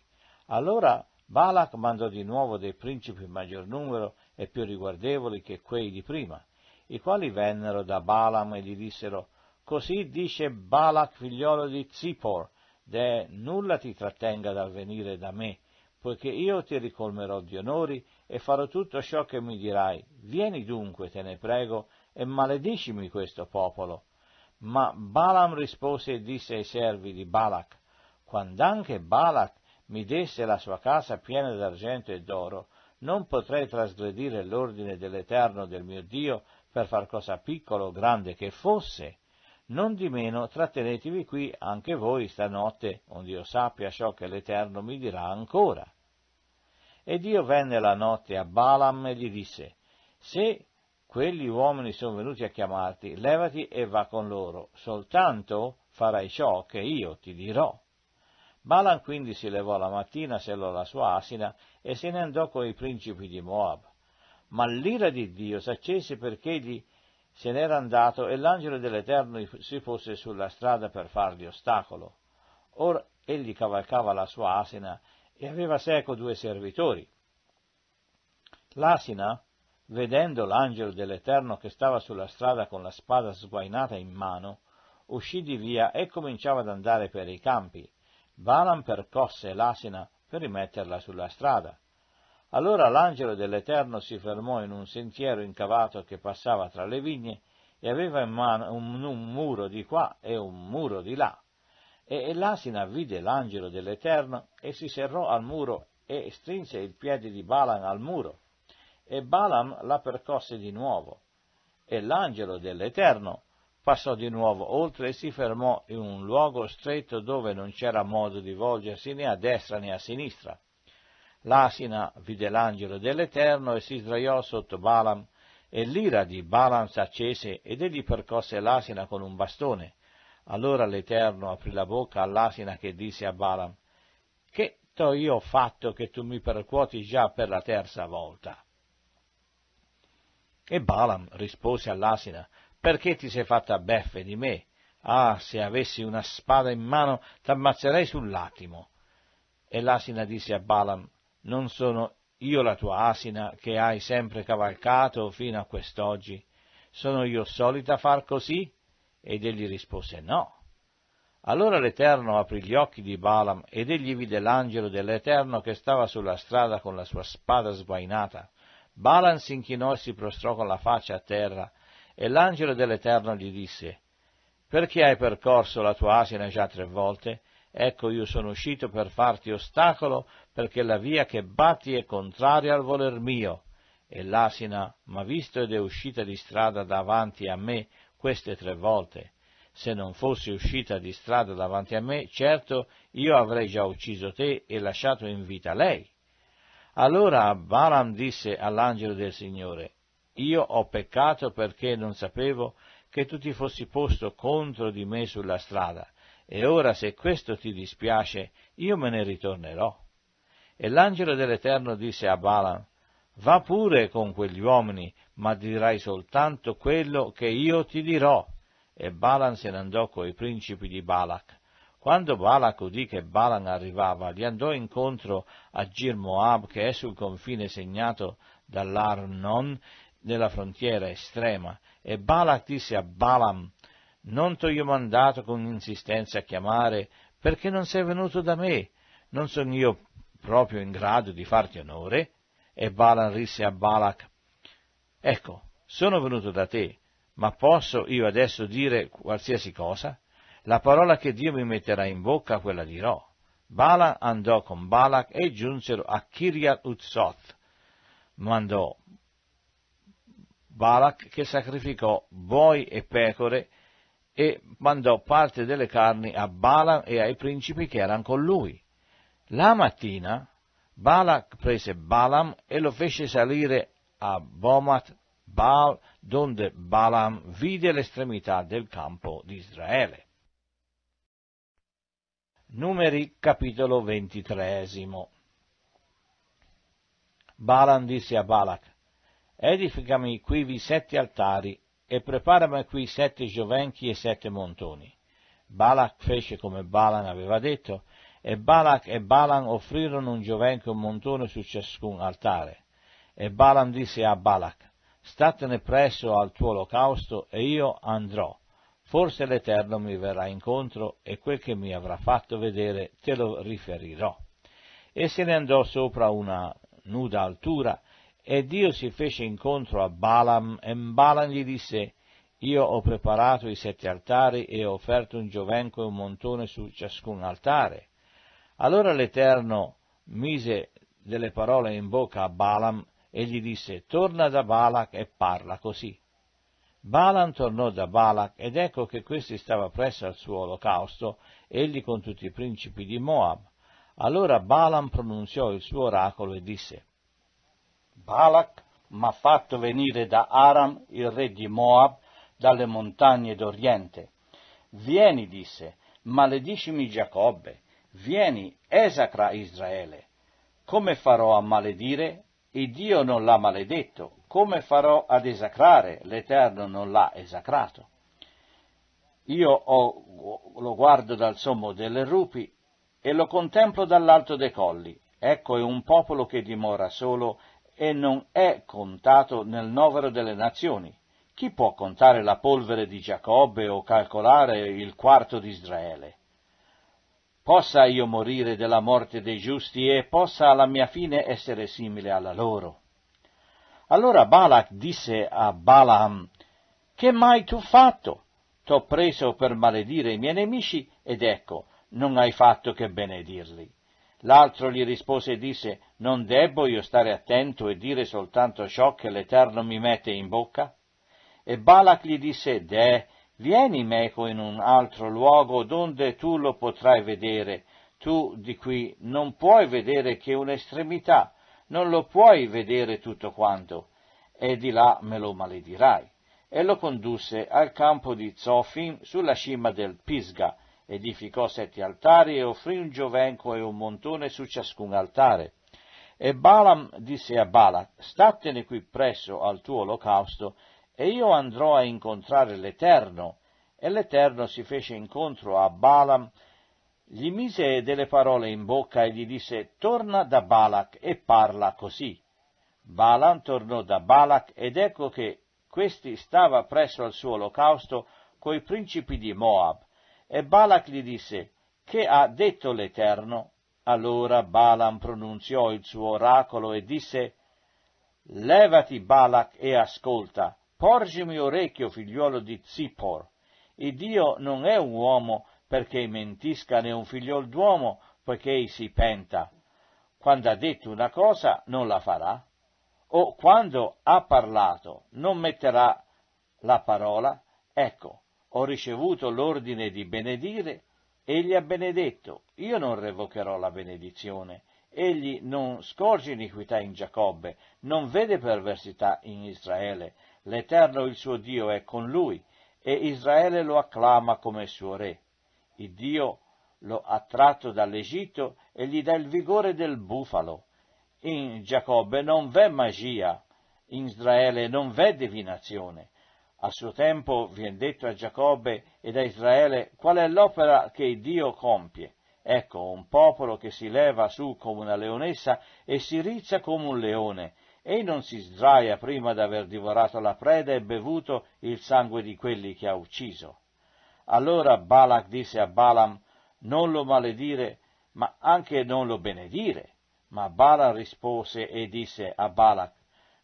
Allora Balak mandò di nuovo dei principi in maggior numero e più riguardevoli che quei di prima, i quali vennero da Balaam e gli dissero, Così dice Balak figliolo di Zippor, de nulla ti trattenga dal venire da me, poiché io ti ricolmerò di onori e farò tutto ciò che mi dirai. Vieni dunque, te ne prego, e maledicimi questo popolo. Ma Balaam rispose e disse ai servi di Balak, quand'anche Balak mi desse la sua casa piena d'argento e d'oro, non potrei trasgredire l'ordine dell'Eterno del mio Dio per far cosa piccola o grande che fosse. Non di meno trattenetevi qui anche voi stanotte, onde io sappia ciò che l'Eterno mi dirà ancora. E Dio venne la notte a Balaam e gli disse, se quegli uomini sono venuti a chiamarti, levati e va con loro, soltanto farai ciò che io ti dirò. Balaam quindi si levò la mattina, sellò la sua asina e se ne andò con i principi di Moab. Ma l'ira di Dio s'accese perché egli se n'era andato e l'angelo dell'Eterno si fosse sulla strada per fargli ostacolo. Ora egli cavalcava la sua asina e aveva seco due servitori. L'asina vedendo l'angelo dell'Eterno che stava sulla strada con la spada sguainata in mano, uscì di via e cominciava ad andare per i campi. Balaam percosse l'asina per rimetterla sulla strada. Allora l'angelo dell'Eterno si fermò in un sentiero incavato che passava tra le vigne e aveva in mano un, un muro di qua e un muro di là. E, l'asina vide l'angelo dell'Eterno e si serrò al muro e strinse il piede di Balaam al muro e Balaam la percosse di nuovo. E l'angelo dell'Eterno passò di nuovo oltre e si fermò in un luogo stretto dove non c'era modo di volgersi né a destra né a sinistra. L'asina vide l'angelo dell'Eterno e si sdraiò sotto Balaam, e l'ira di Balaam s'accese ed egli percosse l'asina con un bastone. Allora l'Eterno aprì la bocca all'asina che disse a Balaam, Che t'ho io fatto che tu mi percuoti già per la terza volta? E Balaam rispose all'asina, perché ti sei fatta beffe di me? Ah, se avessi una spada in mano, t'ammazzerei sull'attimo. E l'asina disse a Balaam, non sono io la tua asina che hai sempre cavalcato fino a quest'oggi? Sono io solita far così? Ed egli rispose no. Allora l'Eterno aprì gli occhi di Balaam ed egli vide l'angelo dell'Eterno che stava sulla strada con la sua spada sguainata Balaam si inchinò e si prostrò con la faccia a terra, e l'angelo dell'Eterno gli disse, Perché hai percorso la tua asina già tre volte? Ecco io sono uscito per farti ostacolo, perché la via che batti è contraria al voler mio. E l'asina m'ha visto ed è uscita di strada davanti a me queste tre volte. Se non fossi uscita di strada davanti a me, certo io avrei già ucciso te e lasciato in vita lei. Allora Balaam disse all'angelo del Signore, io ho peccato perché non sapevo che tu ti fossi posto contro di me sulla strada, e ora se questo ti dispiace, io me ne ritornerò. E l'angelo dell'Eterno disse a Balaam, va pure con quegli uomini, ma dirai soltanto quello che io ti dirò. E Balaam se ne andò coi principi di Balak. Quando Balak udì che Balaam arrivava, gli andò incontro a Gir Moab, che è sul confine segnato dall'Arnon, nella frontiera estrema, e Balak disse a Balaam, non t'ho mandato con insistenza a chiamare, perché non sei venuto da me, non sono io proprio in grado di farti onore? E Balaam risse a Balak, ecco, sono venuto da te, ma posso io adesso dire qualsiasi cosa? La parola che Dio mi metterà in bocca, quella dirò. Bala andò con Balak e giunsero a Kiryat Utzoth. Mandò Balak che sacrificò boi e pecore e mandò parte delle carni a Balaam e ai principi che erano con lui. La mattina Balak prese Balaam e lo fece salire a Bomat Baal, donde Balaam vide l'estremità del campo di Israele. Numeri capitolo ventitreesimo Balaam disse a Balak, edificami quivi sette altari e preparami qui sette giovenchi e sette montoni. Balak fece come Balan aveva detto, e Balak e Balan offrirono un giovenco e un montone su ciascun altare. E Balan disse a Balak, statene presso al tuo olocausto e io andrò. Forse l'Eterno mi verrà incontro e quel che mi avrà fatto vedere te lo riferirò. E se ne andò sopra una nuda altura e Dio si fece incontro a Balaam e Balaam gli disse, io ho preparato i sette altari e ho offerto un giovenco e un montone su ciascun altare. Allora l'Eterno mise delle parole in bocca a Balaam e gli disse, torna da Balak e parla così. Balaam tornò da Balak ed ecco che questi stava presso al suo olocausto, egli con tutti i principi di Moab. Allora Balaam pronunziò il suo oracolo e disse, Balak m'ha fatto venire da Aram, il re di Moab, dalle montagne d'Oriente. Vieni, disse, maledicimi Giacobbe, vieni, esacra Israele. Come farò a maledire? Il Dio non l'ha maledetto. Come farò ad esacrare? L'Eterno non l'ha esacrato. Io ho, lo guardo dal sommo delle rupi e lo contemplo dall'alto dei colli. Ecco è un popolo che dimora solo e non è contato nel novero delle nazioni. Chi può contare la polvere di Giacobbe o calcolare il quarto di Israele? Possa io morire della morte dei giusti e possa alla mia fine essere simile alla loro. Allora Balak disse a Balaam, Che mai tu fatto? T'ho preso per maledire i miei nemici ed ecco, non hai fatto che benedirli. L'altro gli rispose e disse, Non debbo io stare attento e dire soltanto ciò che l'Eterno mi mette in bocca? E Balak gli disse, Deh, vieni meco in un altro luogo donde tu lo potrai vedere, tu di qui non puoi vedere che un'estremità, non lo puoi vedere tutto quanto, e di là me lo maledirai. E lo condusse al campo di Zofim sulla cima del Pisga, edificò sette altari e offrì un giovenco e un montone su ciascun altare. E Balaam disse a Balak, statene qui presso al tuo olocausto, e io andrò a incontrare l'Eterno. E l'Eterno si fece incontro a Balaam, gli mise delle parole in bocca e gli disse, torna da Balak e parla così. Balaam tornò da Balak ed ecco che questi stava presso al suo olocausto coi principi di Moab, e Balak gli disse, Che ha detto l'Eterno? Allora Balaam pronunziò il suo oracolo e disse, Levati Balak e ascolta, porgimi orecchio figliuolo di Zippor. Il Dio non è un uomo perché mentisca né un figliol d'uomo poiché si penta. Quando ha detto una cosa non la farà, o quando ha parlato non metterà la parola, ecco, ho ricevuto l'ordine di benedire, egli ha benedetto, io non revocherò la benedizione. Egli non scorge iniquità in Giacobbe, non vede perversità in Israele. L'Eterno il suo Dio è con lui e Israele lo acclama come suo re. Il Dio lo ha tratto dall'Egitto e gli dà il vigore del bufalo. In Giacobbe non v'è magia, in Israele non v'è divinazione. A suo tempo viene detto a Giacobbe ed a Israele qual è l'opera che Dio compie. Ecco un popolo che si leva su come una leonessa e si rizza come un leone, e non si sdraia prima d'aver divorato la preda e bevuto il sangue di quelli che ha ucciso. Allora Balak disse a Balaam, non lo maledire, ma anche non lo benedire. Ma Balaam rispose e disse a Balak,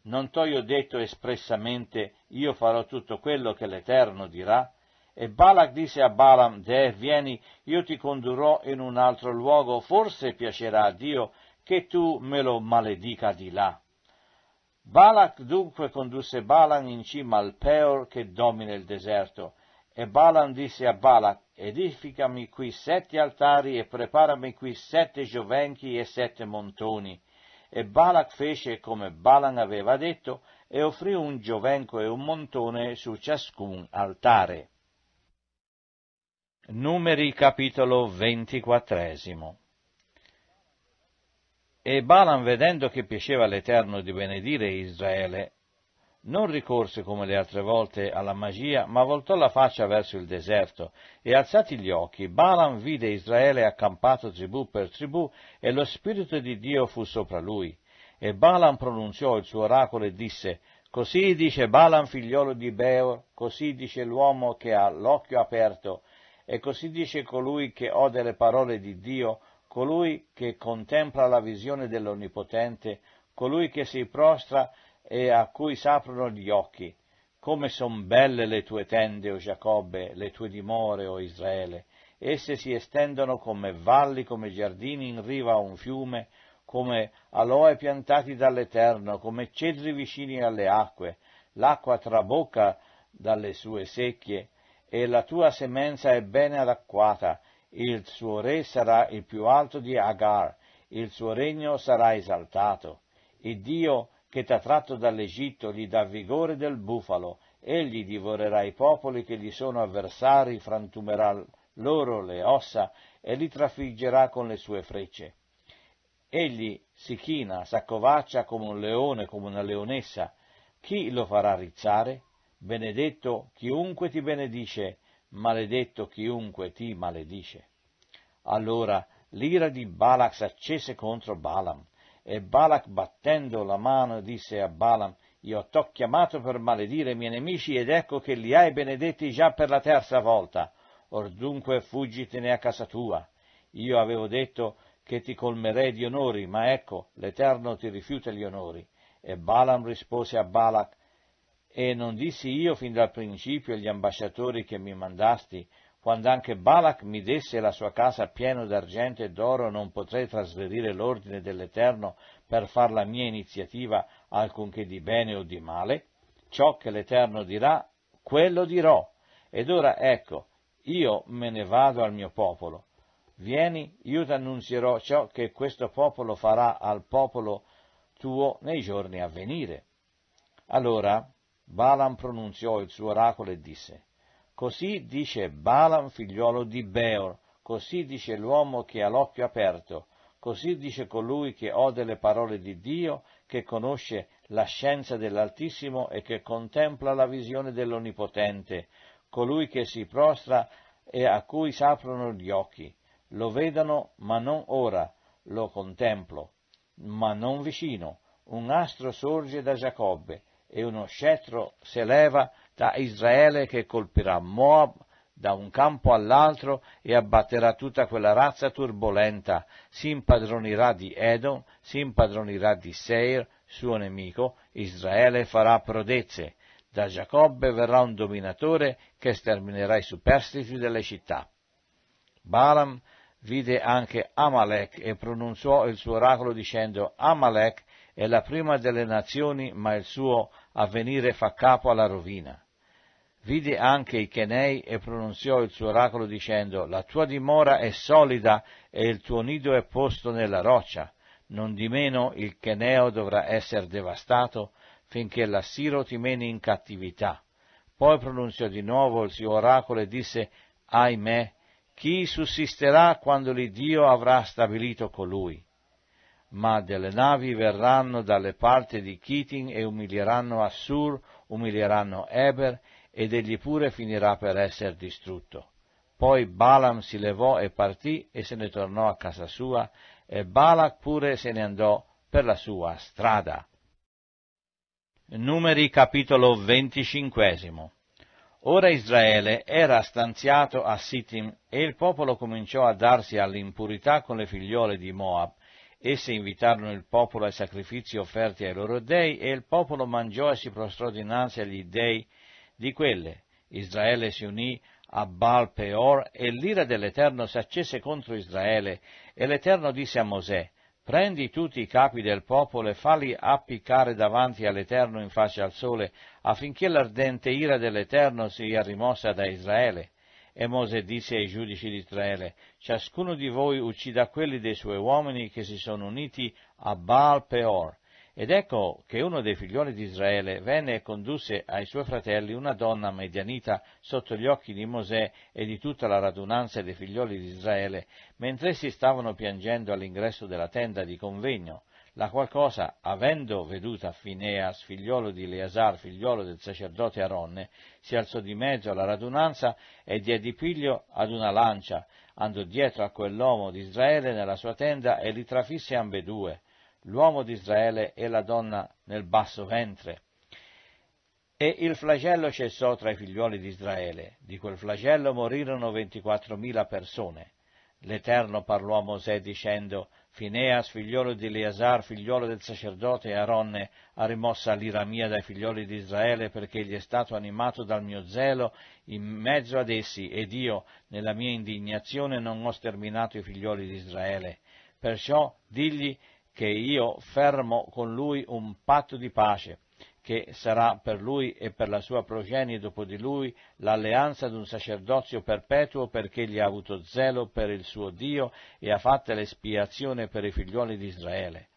non t'ho io detto espressamente io farò tutto quello che l'Eterno dirà? E Balak disse a Balaam, Deh, vieni, io ti condurrò in un altro luogo, forse piacerà a Dio che tu me lo maledica di là. Balak dunque condusse Balaam in cima al Peor che domina il deserto, e Balaam disse a Balak, edificami qui sette altari e preparami qui sette giovenchi e sette montoni, e Balak fece come Balan aveva detto e offrì un giovenco e un montone su ciascun altare. Numeri capitolo ventiquattresimo E Balan, vedendo che piaceva l'Eterno di benedire Israele, non ricorse come le altre volte alla magia, ma voltò la faccia verso il deserto, e alzati gli occhi, Balaam vide Israele accampato tribù per tribù, e lo Spirito di Dio fu sopra lui. E Balaam pronunziò il suo oracolo e disse, Così dice Balaam figliolo di Beor, così dice l'uomo che ha l'occhio aperto, e così dice colui che ode le parole di Dio, colui che contempla la visione dell'Onnipotente, colui che si prostra e a cui s'aprono gli occhi. Come son belle le tue tende, o Giacobbe, le tue dimore, o Israele. Esse si estendono come valli, come giardini in riva a un fiume, come aloe piantati dall'Eterno, come cedri vicini alle acque. L'acqua trabocca dalle sue secchie, e la tua semenza è bene acquata. Il suo re sarà il più alto di Agar, il suo regno sarà esaltato. Il Dio che t'ha tratto dall'Egitto gli dà vigore del bufalo, egli divorerà i popoli che gli sono avversari, frantumerà loro le ossa e li trafiggerà con le sue frecce. Egli si china, s'accovaccia come un leone, come una leonessa. Chi lo farà rizzare? Benedetto chiunque ti benedice, maledetto chiunque ti maledice. Allora l'ira di Balak s'accese contro Balaam, e Balak battendo la mano disse a Balaam, io t'ho chiamato per maledire i miei nemici ed ecco che li hai benedetti già per la terza volta. Or dunque fuggitene a casa tua. Io avevo detto che ti colmerei di onori, ma ecco, l'Eterno ti rifiuta gli onori. E Balaam rispose a Balak, e non dissi io fin dal principio agli ambasciatori che mi mandasti, quando anche Balak mi desse la sua casa piena d'argento e d'oro, non potrei trasgredire l'ordine dell'Eterno per far la mia iniziativa alcunché di bene o di male? Ciò che l'Eterno dirà, quello dirò. Ed ora ecco, io me ne vado al mio popolo. Vieni, io ti annunzierò ciò che questo popolo farà al popolo tuo nei giorni a venire. Allora Balaam pronunziò il suo oracolo e disse, Così dice Balaam figliuolo di Beor, così dice l'uomo che ha l'occhio aperto, così dice colui che ode le parole di Dio, che conosce la scienza dell'Altissimo e che contempla la visione dell'Onnipotente, colui che si prostra e a cui s'aprono gli occhi. Lo vedono, ma non ora, lo contemplo, ma non vicino. Un astro sorge da Giacobbe e uno scettro si eleva da Israele che colpirà Moab da un campo all'altro e abbatterà tutta quella razza turbolenta, si impadronirà di Edom, si impadronirà di Seir, suo nemico, Israele farà prodezze, da Giacobbe verrà un dominatore che sterminerà i superstiti delle città. Balaam vide anche Amalek e pronunziò il suo oracolo dicendo Amalek è la prima delle nazioni, ma il suo avvenire fa capo alla rovina vide anche i Chenei e pronunziò il suo oracolo dicendo, la tua dimora è solida e il tuo nido è posto nella roccia, non di meno il Cheneo dovrà essere devastato finché l'Assiro ti meni in cattività. Poi pronunziò di nuovo il suo oracolo e disse, ahimè, chi sussisterà quando l'Iddio avrà stabilito colui? Ma delle navi verranno dalle parti di Chitin e umilieranno Assur, umilieranno Eber ed egli pure finirà per essere distrutto. Poi Balaam si levò e partì e se ne tornò a casa sua, e Balak pure se ne andò per la sua strada. Numeri capitolo venticinquesimo Ora Israele era stanziato a Sittim e il popolo cominciò a darsi all'impurità con le figliole di Moab. Esse invitarono il popolo ai sacrifici offerti ai loro dei e il popolo mangiò e si prostrò dinanzi agli dei di quelle. Israele si unì a Baal Peor e l'ira dell'Eterno si accese contro Israele e l'Eterno disse a Mosè, prendi tutti i capi del popolo e falli appiccare davanti all'Eterno in faccia al sole, affinché l'ardente ira dell'Eterno sia rimossa da Israele. E Mosè disse ai giudici di Israele, ciascuno di voi uccida quelli dei suoi uomini che si sono uniti a Baal Peor, ed ecco che uno dei figlioli di Israele venne e condusse ai suoi fratelli una donna medianita sotto gli occhi di Mosè e di tutta la radunanza dei figlioli di Israele, mentre essi stavano piangendo all'ingresso della tenda di convegno. La qual cosa, avendo veduta Fineas, figliolo di Eleazar, figliolo del sacerdote Aronne, si alzò di mezzo alla radunanza e diede piglio ad una lancia, andò dietro a quell'uomo di Israele nella sua tenda e li trafisse ambedue, l'uomo di Israele e la donna nel basso ventre. E il flagello cessò tra i figlioli di Israele. Di quel flagello morirono ventiquattromila persone. L'Eterno parlò a Mosè dicendo, Fineas, figliolo di Eleazar, figliolo del sacerdote Aronne, ha rimossa l'ira mia dai figlioli di Israele perché egli è stato animato dal mio zelo in mezzo ad essi ed io, nella mia indignazione, non ho sterminato i figlioli di Israele. Perciò digli che io fermo con lui un patto di pace che sarà per lui e per la sua progenie dopo di lui l'alleanza d'un sacerdozio perpetuo perché egli ha avuto zelo per il suo Dio e ha fatto l'espiazione per i figlioli di Israele.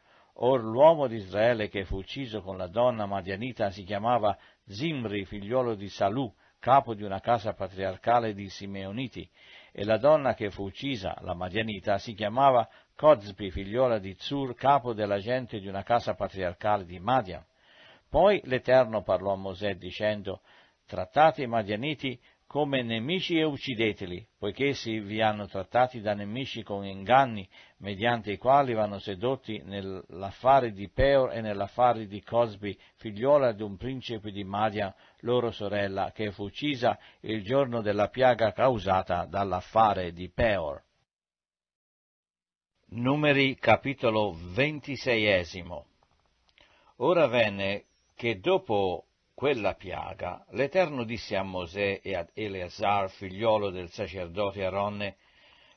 Or l'uomo di Israele che fu ucciso con la donna madianita si chiamava Zimri, figliolo di Salù, capo di una casa patriarcale di Simeoniti, e la donna che fu uccisa, la madianita, si chiamava Cozbi, figliola di Zur, capo della gente di una casa patriarcale di Madian. Poi l'Eterno parlò a Mosè dicendo, trattate i Madianiti come nemici e uccideteli, poiché essi vi hanno trattati da nemici con inganni, mediante i quali vanno sedotti nell'affare di Peor e nell'affare di Cosbi, figliuola di un principe di Madian, loro sorella, che fu uccisa il giorno della piaga causata dall'affare di Peor. Numeri capitolo ventiseiesimo Ora venne che dopo quella piaga l'Eterno disse a Mosè e ad Eleazar, figliolo del sacerdote Aronne,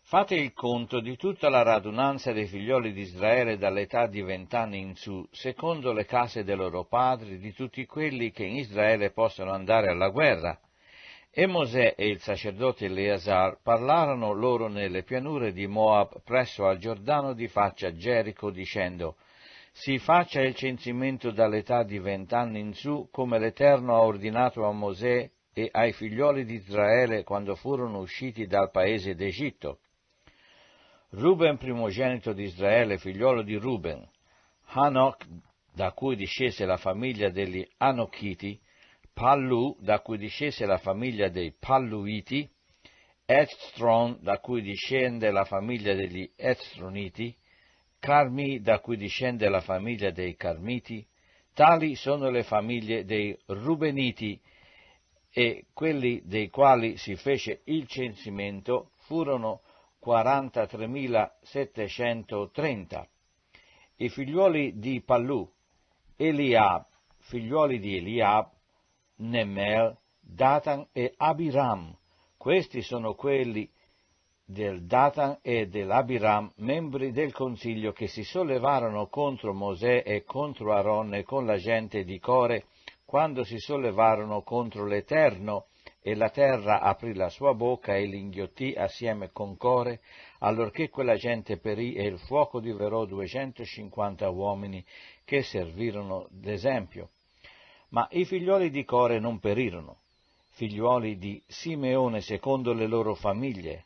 fate il conto di tutta la radunanza dei figlioli di Israele dall'età di vent'anni in su, secondo le case dei loro padri, di tutti quelli che in Israele possono andare alla guerra. E Mosè e il sacerdote Eleazar parlarono loro nelle pianure di Moab presso al Giordano di faccia a Gerico, dicendo, si faccia il censimento dall'età di vent'anni in su, come l'Eterno ha ordinato a Mosè e ai figlioli di Israele quando furono usciti dal paese d'Egitto. Ruben, primogenito di Israele, figliolo di Ruben, Hanok, da cui discese la famiglia degli Anochiti, Pallu, da cui discese la famiglia dei Palluiti, Eztron, da cui discende la famiglia degli Eztroniti, Carmi, da cui discende la famiglia dei Carmiti, tali sono le famiglie dei Rubeniti, e quelli dei quali si fece il censimento furono 43.730. I figliuoli di Pallu, Eliab, figliuoli di Eliab, Nemel, Datan e Abiram. Questi sono quelli del Datan e dell'Abiram, membri del consiglio che si sollevarono contro Mosè e contro Aaron con la gente di Core, quando si sollevarono contro l'Eterno, e la terra aprì la sua bocca e l'inghiottì assieme con Core, allorché quella gente perì e il fuoco diverò duecentocinquanta uomini che servirono d'esempio. Ma i figlioli di Core non perirono, figliuoli di Simeone secondo le loro famiglie,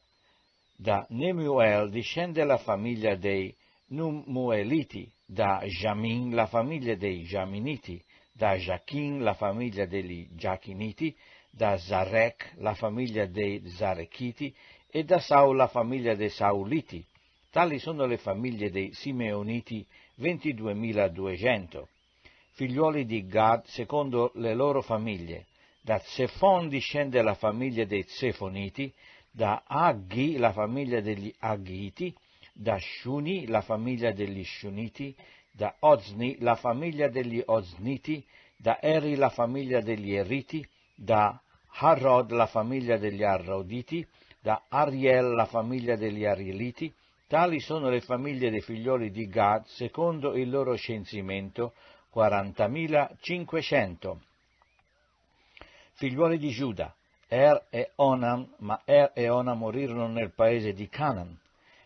da Nemuel discende la famiglia dei Numueliti, da Jamin la famiglia dei Jaminiti, da Jachin la famiglia degli Jachiniti, da Zarek la famiglia dei Zarechiti e da Saul la famiglia dei Sauliti. Tali sono le famiglie dei Simeoniti, 22.200. Figliuoli di Gad secondo le loro famiglie. Da Zefon discende la famiglia dei Zefoniti, da Aghi la famiglia degli Aghiti, da Shuni la famiglia degli Shuniti, da Ozni la famiglia degli Ozniti, da Eri la famiglia degli Eriti, da Harrod la famiglia degli Arroditi, da Ariel la famiglia degli Arieliti, tali sono le famiglie dei figlioli di Gad secondo il loro censimento, 40.500. Figliuoli di Giuda, Er e Onan, ma Er e Onan morirono nel paese di Canaan.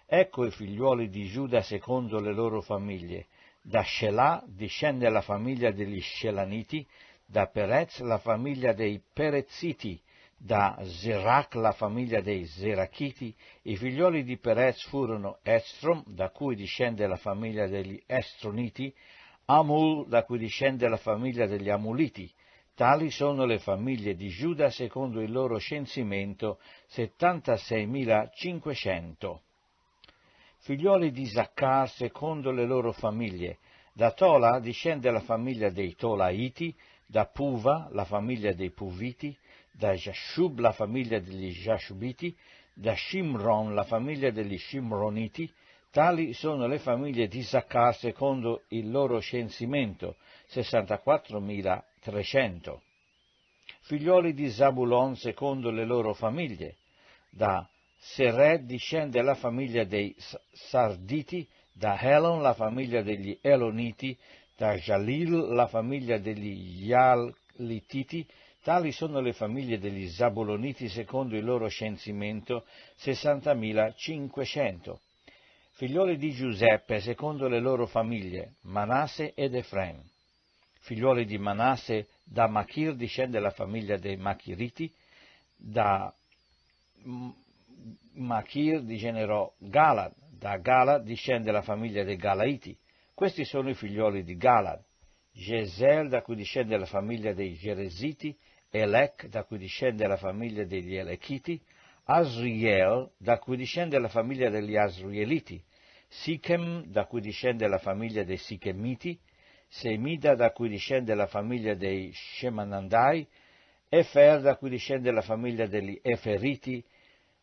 Ecco i figliuoli di Giuda secondo le loro famiglie. Da Shelah discende la famiglia degli Shelaniti, da Perez la famiglia dei Perezziti, da Zerach la famiglia dei Zerachiti, i figlioli di Perez furono Estrom, da cui discende la famiglia degli Estroniti, Amul, da cui discende la famiglia degli Amuliti. Tali sono le famiglie di Giuda secondo il loro censimento, 76.500. Figlioli di Zaccar secondo le loro famiglie. Da Tola discende la famiglia dei Tolaiti, da Puva la famiglia dei Puviti, da Jashub la famiglia degli Jashubiti, da Shimron la famiglia degli Shimroniti, tali sono le famiglie di Zaccar secondo il loro censimento, 64.300. Figlioli di Zabulon secondo le loro famiglie, da Sered discende la famiglia dei Sarditi, da Helon la famiglia degli Eloniti, da Jalil la famiglia degli Yalititi, Tali sono le famiglie degli Zabuloniti secondo il loro censimento, 60.500. Figlioli di Giuseppe secondo le loro famiglie, Manasse ed Efrem. Figlioli di Manasse, da Machir discende la famiglia dei Machiriti, da Machir digenerò Galad, da Galad discende la famiglia dei Galaiti. Questi sono i figlioli di Galad. Gesel, da cui discende la famiglia dei Geresiti, Elec, da cui discende la famiglia degli Elechiti, Asriel, da cui discende la famiglia degli Asrieliti, Sichem, da cui discende la famiglia dei Sichemiti, Semida, da cui discende la famiglia dei Shemanandai, Efer, da cui discende la famiglia degli Eferiti,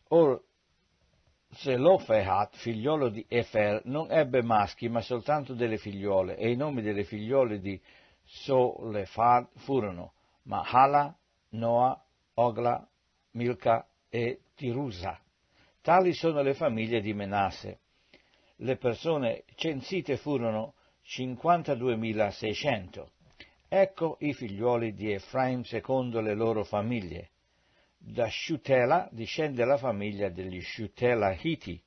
Or Zelofehat, figliolo di Efer, non ebbe maschi, ma soltanto delle figliole, e i nomi delle figliole di Solefad furono Mahala, Noa, Ogla, Milca e Tirusa. Tali sono le famiglie di Menasse. Le persone censite furono 52.600. Ecco i figlioli di Efraim secondo le loro famiglie. Da Shutela discende la famiglia degli Shutelahiti,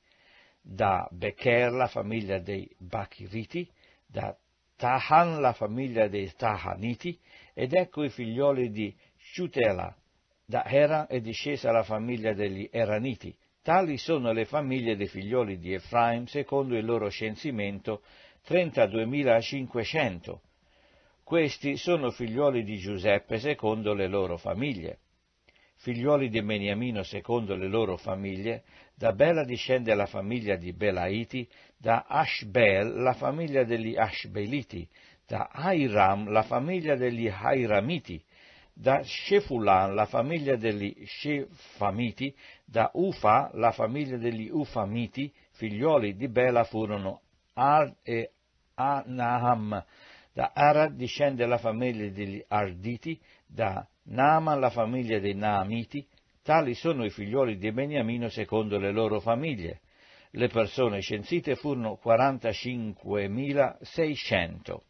da Becher la famiglia dei Bachiriti, da Tahan la famiglia dei Tahaniti, ed ecco i figlioli di Shutela. Da Era è discesa la famiglia degli Eraniti. Tali sono le famiglie dei figlioli di Efraim secondo il loro censimento 32.500. Questi sono figlioli di Giuseppe secondo le loro famiglie. Figlioli di Beniamino secondo le loro famiglie, da Bela discende la famiglia di Belaiti, da Ashbel la famiglia degli Ashbeliti, da Airam la famiglia degli Airamiti, da Shefulan la famiglia degli Shefamiti, da Ufa la famiglia degli Ufamiti, figlioli di Bela furono Ar e Anaham, da Arad discende la famiglia degli Arditi, da Naaman la famiglia dei Naamiti, tali sono i figlioli di Beniamino secondo le loro famiglie. Le persone censite furono 45.600.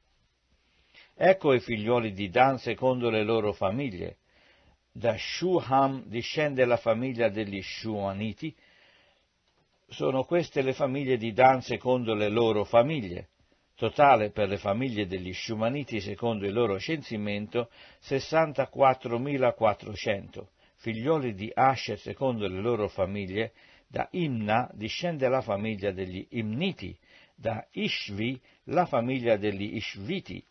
Ecco i figlioli di Dan secondo le loro famiglie. Da Shuham discende la famiglia degli Shuaniti. Sono queste le famiglie di Dan secondo le loro famiglie. Totale per le famiglie degli Shumaniti secondo il loro censimento 64.400. Figlioli di Asher secondo le loro famiglie. Da Imna discende la famiglia degli Imniti. Da Ishvi la famiglia degli Ishviti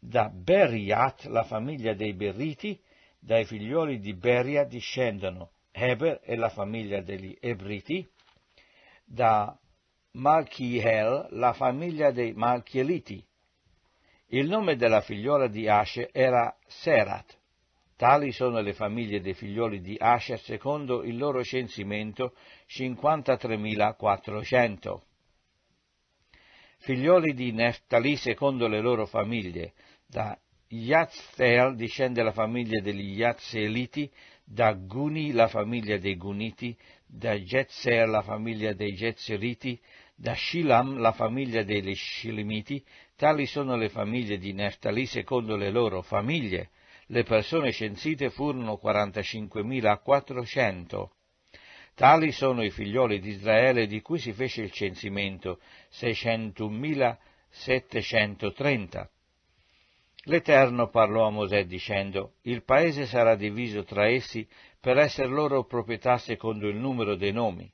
da Beriat, la famiglia dei Beriti, dai figlioli di Beria discendono Heber e la famiglia degli Ebriti, da Malchiel, la famiglia dei Malchieliti. Il nome della figliola di Asher era Serat. Tali sono le famiglie dei figlioli di Asher secondo il loro censimento 53.400. Figlioli di Neftali secondo le loro famiglie, da Yazzel discende la famiglia degli Yazzeliti, da Guni la famiglia dei Guniti, da Jetzer la famiglia dei Jetzeriti, da Shilam la famiglia degli Shilimiti, tali sono le famiglie di Neftali secondo le loro famiglie. Le persone censite furono 45.400. Tali sono i figlioli di Israele di cui si fece il censimento, 600.730. L'Eterno parlò a Mosè dicendo, Il paese sarà diviso tra essi per essere loro proprietà secondo il numero dei nomi.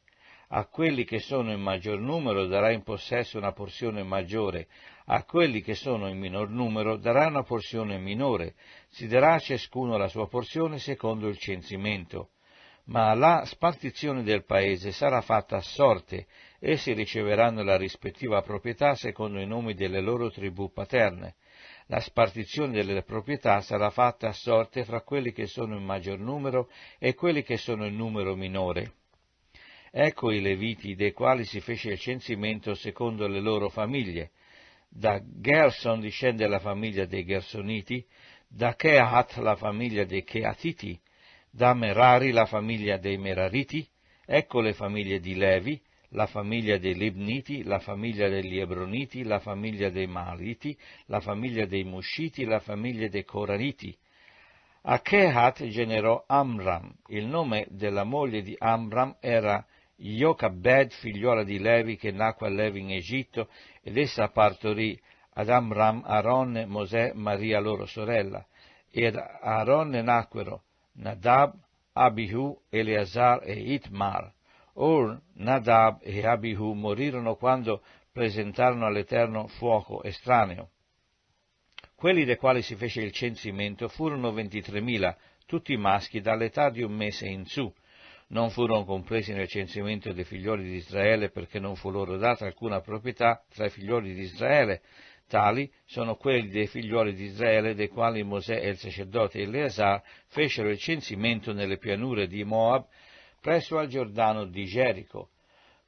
A quelli che sono in maggior numero darà in possesso una porzione maggiore, a quelli che sono in minor numero darà una porzione minore, si darà a ciascuno la sua porzione secondo il censimento. Ma la spartizione del paese sarà fatta a sorte, essi riceveranno la rispettiva proprietà secondo i nomi delle loro tribù paterne la spartizione delle proprietà sarà fatta a sorte fra quelli che sono in maggior numero e quelli che sono in numero minore. Ecco i Leviti dei quali si fece il censimento secondo le loro famiglie. Da Gerson discende la famiglia dei Gersoniti, da Kehat la famiglia dei Keatiti, da Merari la famiglia dei Merariti, ecco le famiglie di Levi, la famiglia dei Libniti, la famiglia degli Ebroniti, la famiglia dei Maliti, la famiglia dei Mushiti, la famiglia dei Corariti. A Kehat generò Amram. Il nome della moglie di Amram era Jochebed, figliuola di Levi, che nacque a Levi in Egitto, ed essa partorì ad Amram, Aaron, Mosè, Maria loro sorella. E ad Aaron nacquero Nadab, Abihu, Eleazar e Itmar. Or, Nadab e Abihu morirono quando presentarono all'Eterno fuoco estraneo. Quelli dei quali si fece il censimento furono ventitremila, tutti maschi dall'età di un mese in su. Non furono compresi nel censimento dei figlioli di Israele perché non fu loro data alcuna proprietà tra i figlioli di Israele. Tali sono quelli dei figlioli di Israele dei quali Mosè e il sacerdote Eleazar fecero il censimento nelle pianure di Moab presso al Giordano di Gerico.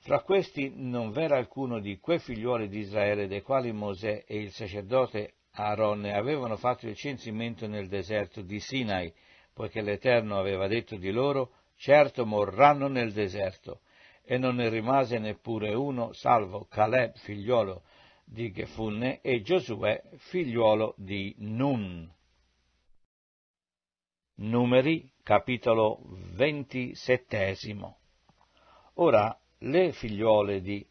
Fra questi non v'era alcuno di quei figliuoli di Israele dei quali Mosè e il sacerdote Aaronne avevano fatto il censimento nel deserto di Sinai, poiché l'Eterno aveva detto di loro, certo morranno nel deserto, e non ne rimase neppure uno, salvo Caleb, figliuolo di Gefunne, e Giosuè, figliuolo di Nun. Numeri capitolo ventisettesimo. Ora le figliole di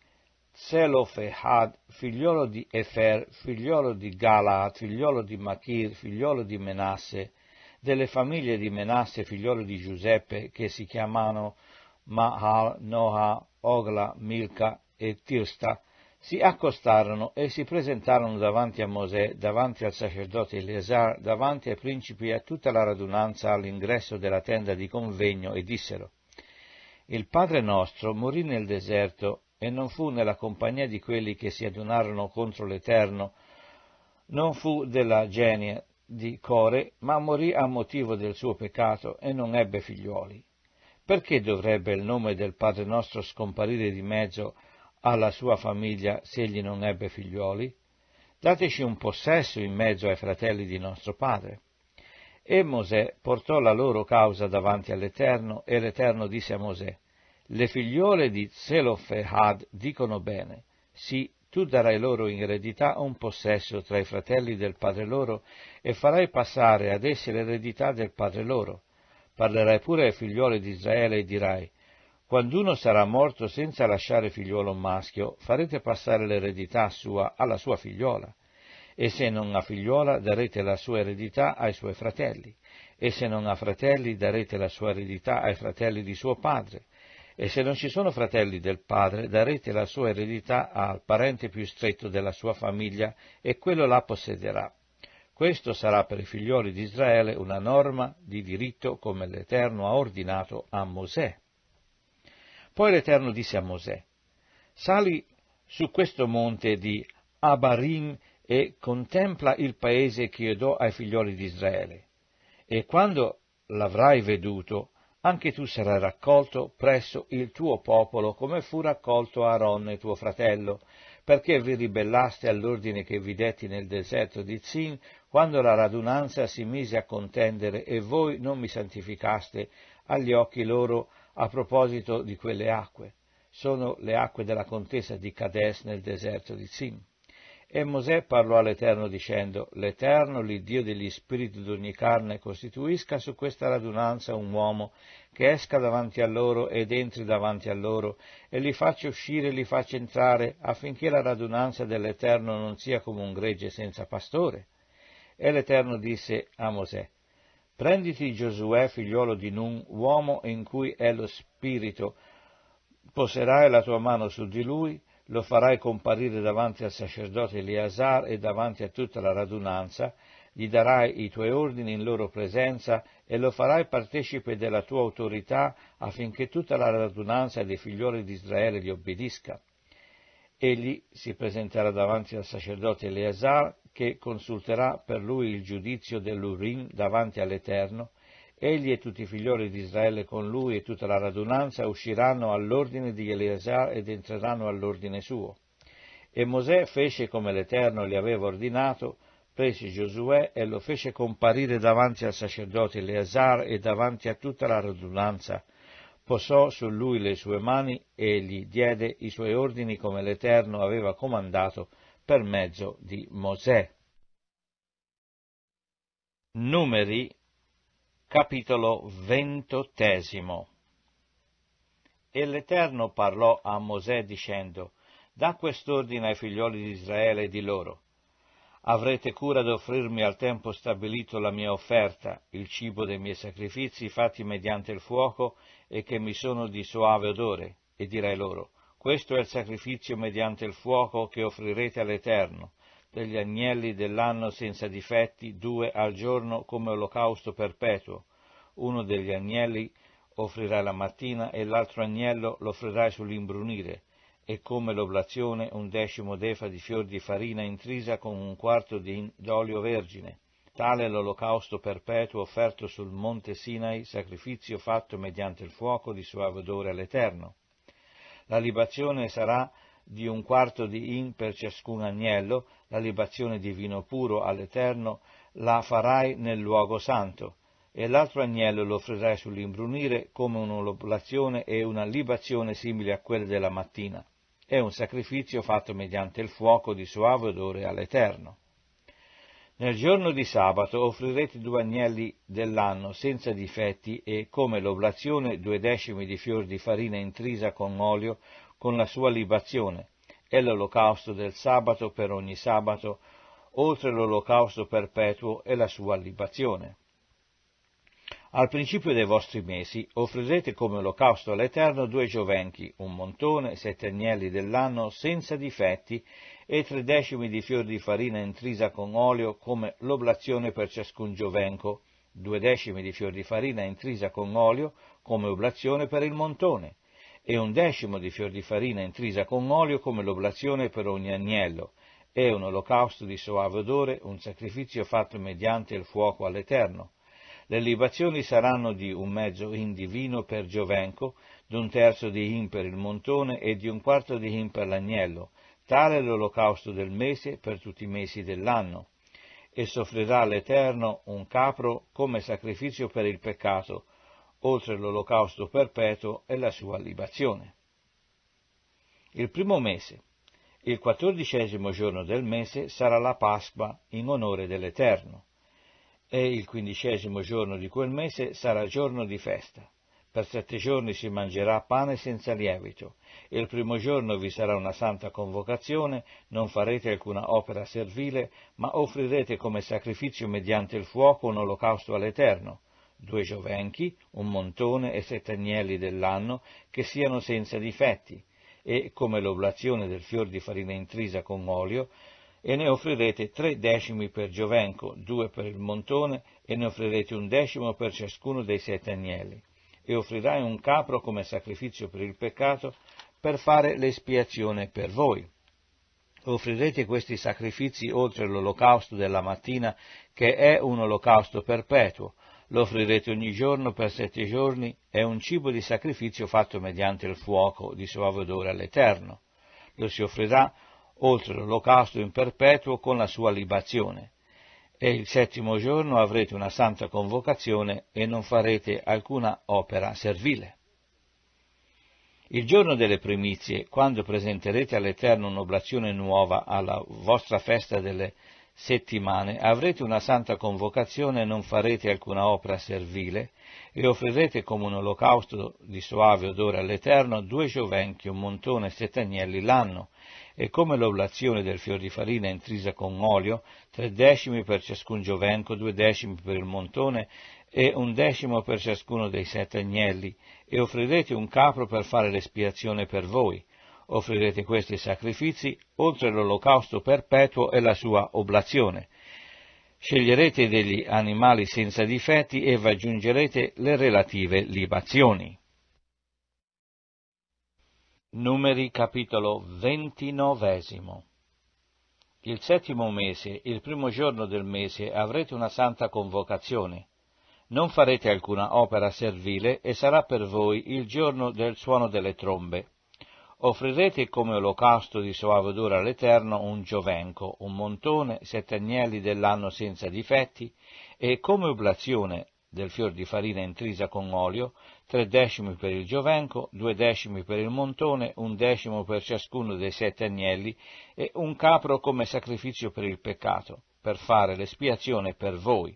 Zelofehad, figliolo di Efer, figliolo di Galaad, figliolo di Machir, figliolo di Menasse, delle famiglie di Menasse, figliolo di Giuseppe, che si chiamano Mahal, Noah, Ogla, Milca e Tirsta, si accostarono e si presentarono davanti a Mosè, davanti al sacerdote Eleazar, davanti ai principi e a tutta la radunanza all'ingresso della tenda di convegno e dissero, Il Padre nostro morì nel deserto e non fu nella compagnia di quelli che si adunarono contro l'Eterno, non fu della genie di Core, ma morì a motivo del suo peccato e non ebbe figliuoli. Perché dovrebbe il nome del Padre nostro scomparire di mezzo alla sua famiglia se egli non ebbe figliuoli? Dateci un possesso in mezzo ai fratelli di nostro padre. E Mosè portò la loro causa davanti all'Eterno, e l'Eterno disse a Mosè, Le figliole di Zelofehad dicono bene, sì, tu darai loro in eredità un possesso tra i fratelli del padre loro, e farai passare ad essi l'eredità del padre loro. Parlerai pure ai figlioli di Israele e dirai, quando uno sarà morto senza lasciare figliuolo maschio, farete passare l'eredità sua alla sua figliuola, e se non ha figliuola darete la sua eredità ai suoi fratelli, e se non ha fratelli darete la sua eredità ai fratelli di suo padre, e se non ci sono fratelli del padre darete la sua eredità al parente più stretto della sua famiglia, e quello la possederà. Questo sarà per i figlioli di Israele una norma di diritto come l'Eterno ha ordinato a Mosè. Poi l'Eterno disse a Mosè, sali su questo monte di Abarim e contempla il paese che io do ai figlioli di Israele. E quando l'avrai veduto, anche tu sarai raccolto presso il tuo popolo, come fu raccolto Aaron, tuo fratello, perché vi ribellaste all'ordine che vi detti nel deserto di Zin, quando la radunanza si mise a contendere e voi non mi santificaste agli occhi loro a proposito di quelle acque. Sono le acque della contesa di Cades nel deserto di Sim. E Mosè parlò all'Eterno dicendo, L'Eterno, l'Iddio degli spiriti d'ogni carne, costituisca su questa radunanza un uomo che esca davanti a loro ed entri davanti a loro, e li faccia uscire e li faccia entrare, affinché la radunanza dell'Eterno non sia come un gregge senza pastore. E l'Eterno disse a Mosè, Prenditi Giosuè, figliuolo di Nun, uomo in cui è lo spirito, poserai la tua mano su di lui, lo farai comparire davanti al sacerdote Eleazar e davanti a tutta la radunanza, gli darai i tuoi ordini in loro presenza e lo farai partecipe della tua autorità affinché tutta la radunanza dei figlioli di Israele gli obbedisca. Egli si presenterà davanti al sacerdote Eleazar che consulterà per lui il giudizio dell'Urim davanti all'Eterno. Egli e tutti i figlioli di Israele con lui e tutta la radunanza usciranno all'ordine di Eleazar ed entreranno all'ordine suo. E Mosè fece come l'Eterno gli aveva ordinato, prese Giosuè e lo fece comparire davanti al sacerdote Eleazar e davanti a tutta la radunanza. Posò su lui le sue mani e gli diede i suoi ordini come l'Eterno aveva comandato per mezzo di Mosè. Numeri capitolo ventottesimo E l'Eterno parlò a Mosè dicendo, Da quest'ordine ai figlioli di Israele e di loro, avrete cura d'offrirmi al tempo stabilito la mia offerta, il cibo dei miei sacrifici fatti mediante il fuoco e che mi sono di soave odore, e direi loro, questo è il sacrificio mediante il fuoco che offrirete all'Eterno, degli agnelli dell'anno senza difetti, due al giorno come olocausto perpetuo. Uno degli agnelli offrirai la mattina e l'altro agnello lo offrirai sull'imbrunire, e come l'oblazione un decimo d'efa di fior di farina intrisa con un quarto d'olio vergine. Tale l'olocausto perpetuo offerto sul monte Sinai, sacrificio fatto mediante il fuoco di suave odore all'Eterno. La libazione sarà di un quarto di in per ciascun agnello, la libazione di vino puro all'Eterno la farai nel luogo santo, e l'altro agnello lo offrirai sull'imbrunire come un'oblazione e una libazione simile a quelle della mattina è un sacrificio fatto mediante il fuoco di suave odore all'Eterno. Nel giorno di sabato offrirete due agnelli dell'anno senza difetti e come l'oblazione due decimi di fior di farina intrisa con olio con la sua libazione e l'olocausto del sabato per ogni sabato, oltre l'olocausto perpetuo e la sua libazione. Al principio dei vostri mesi offrirete come olocausto all'Eterno due giovenchi, un montone, sette agnelli dell'anno, senza difetti, e tre decimi di fior di farina intrisa con olio come l'oblazione per ciascun giovenco, due decimi di fior di farina intrisa con olio come oblazione per il montone, e un decimo di fior di farina intrisa con olio come l'oblazione per ogni agnello, e un olocausto di soave odore, un sacrificio fatto mediante il fuoco all'Eterno. Le libazioni saranno di un mezzo in di vino per Giovenco, d'un terzo di in per il montone e di un quarto di in per l'agnello. Tale è l'olocausto del mese per tutti i mesi dell'anno. E soffrirà all'Eterno un capro come sacrificio per il peccato, oltre l'olocausto perpetuo e la sua libazione. Il primo mese, il quattordicesimo giorno del mese, sarà la Pasqua in onore dell'Eterno e il quindicesimo giorno di quel mese sarà giorno di festa. Per sette giorni si mangerà pane senza lievito. Il primo giorno vi sarà una santa convocazione, non farete alcuna opera servile, ma offrirete come sacrificio mediante il fuoco un olocausto all'Eterno, due giovenchi, un montone e sette agnelli dell'anno, che siano senza difetti, e come l'oblazione del fior di farina intrisa con olio, e ne offrirete tre decimi per Giovenco, due per il montone, e ne offrirete un decimo per ciascuno dei sette agnelli. E offrirai un capro come sacrificio per il peccato, per fare l'espiazione per voi. Offrirete questi sacrifici oltre l'olocausto della mattina, che è un olocausto perpetuo. Lo offrirete ogni giorno per sette giorni, è un cibo di sacrificio fatto mediante il fuoco di suave odore all'Eterno. Lo si offrirà oltre l'olocausto in perpetuo con la sua libazione. E il settimo giorno avrete una santa convocazione e non farete alcuna opera servile. Il giorno delle primizie, quando presenterete all'Eterno un'oblazione nuova alla vostra festa delle settimane avrete una santa convocazione e non farete alcuna opera servile, e offrirete come un olocausto di soave odore all'Eterno due giovenchi, un montone e sette agnelli l'anno, e come l'oblazione del fior di farina intrisa con olio, tre decimi per ciascun giovenco, due decimi per il montone e un decimo per ciascuno dei sette agnelli, e offrirete un capro per fare l'espiazione per voi. Offrirete questi sacrifici oltre l'olocausto perpetuo e la sua oblazione. Sceglierete degli animali senza difetti e vi aggiungerete le relative libazioni. Numeri capitolo ventinovesimo Il settimo mese, il primo giorno del mese, avrete una santa convocazione. Non farete alcuna opera servile e sarà per voi il giorno del suono delle trombe. Offrirete come olocausto di soave odore all'Eterno un giovenco, un montone, sette agnelli dell'anno senza difetti, e come oblazione del fior di farina intrisa con olio, tre decimi per il giovenco, due decimi per il montone, un decimo per ciascuno dei sette agnelli, e un capro come sacrificio per il peccato, per fare l'espiazione per voi,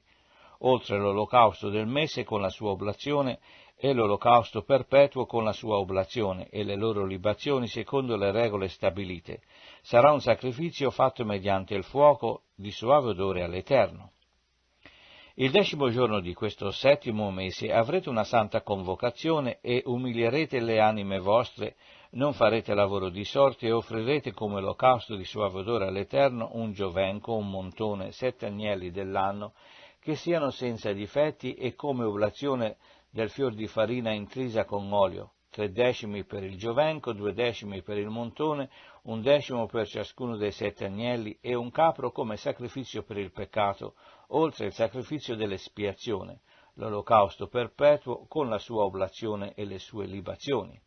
oltre l'olocausto del mese con la sua oblazione e l'olocausto perpetuo con la sua oblazione e le loro libazioni secondo le regole stabilite. Sarà un sacrificio fatto mediante il fuoco di suave odore all'Eterno. Il decimo giorno di questo settimo mese avrete una santa convocazione e umilierete le anime vostre, non farete lavoro di sorte e offrirete come olocausto di suave odore all'Eterno un giovenco, un montone, sette agnelli dell'anno, che siano senza difetti e come oblazione del fior di farina intrisa con olio, tre decimi per il giovenco, due decimi per il montone, un decimo per ciascuno dei sette agnelli e un capro come sacrificio per il peccato, oltre il sacrificio dell'espiazione, l'olocausto perpetuo con la sua oblazione e le sue libazioni.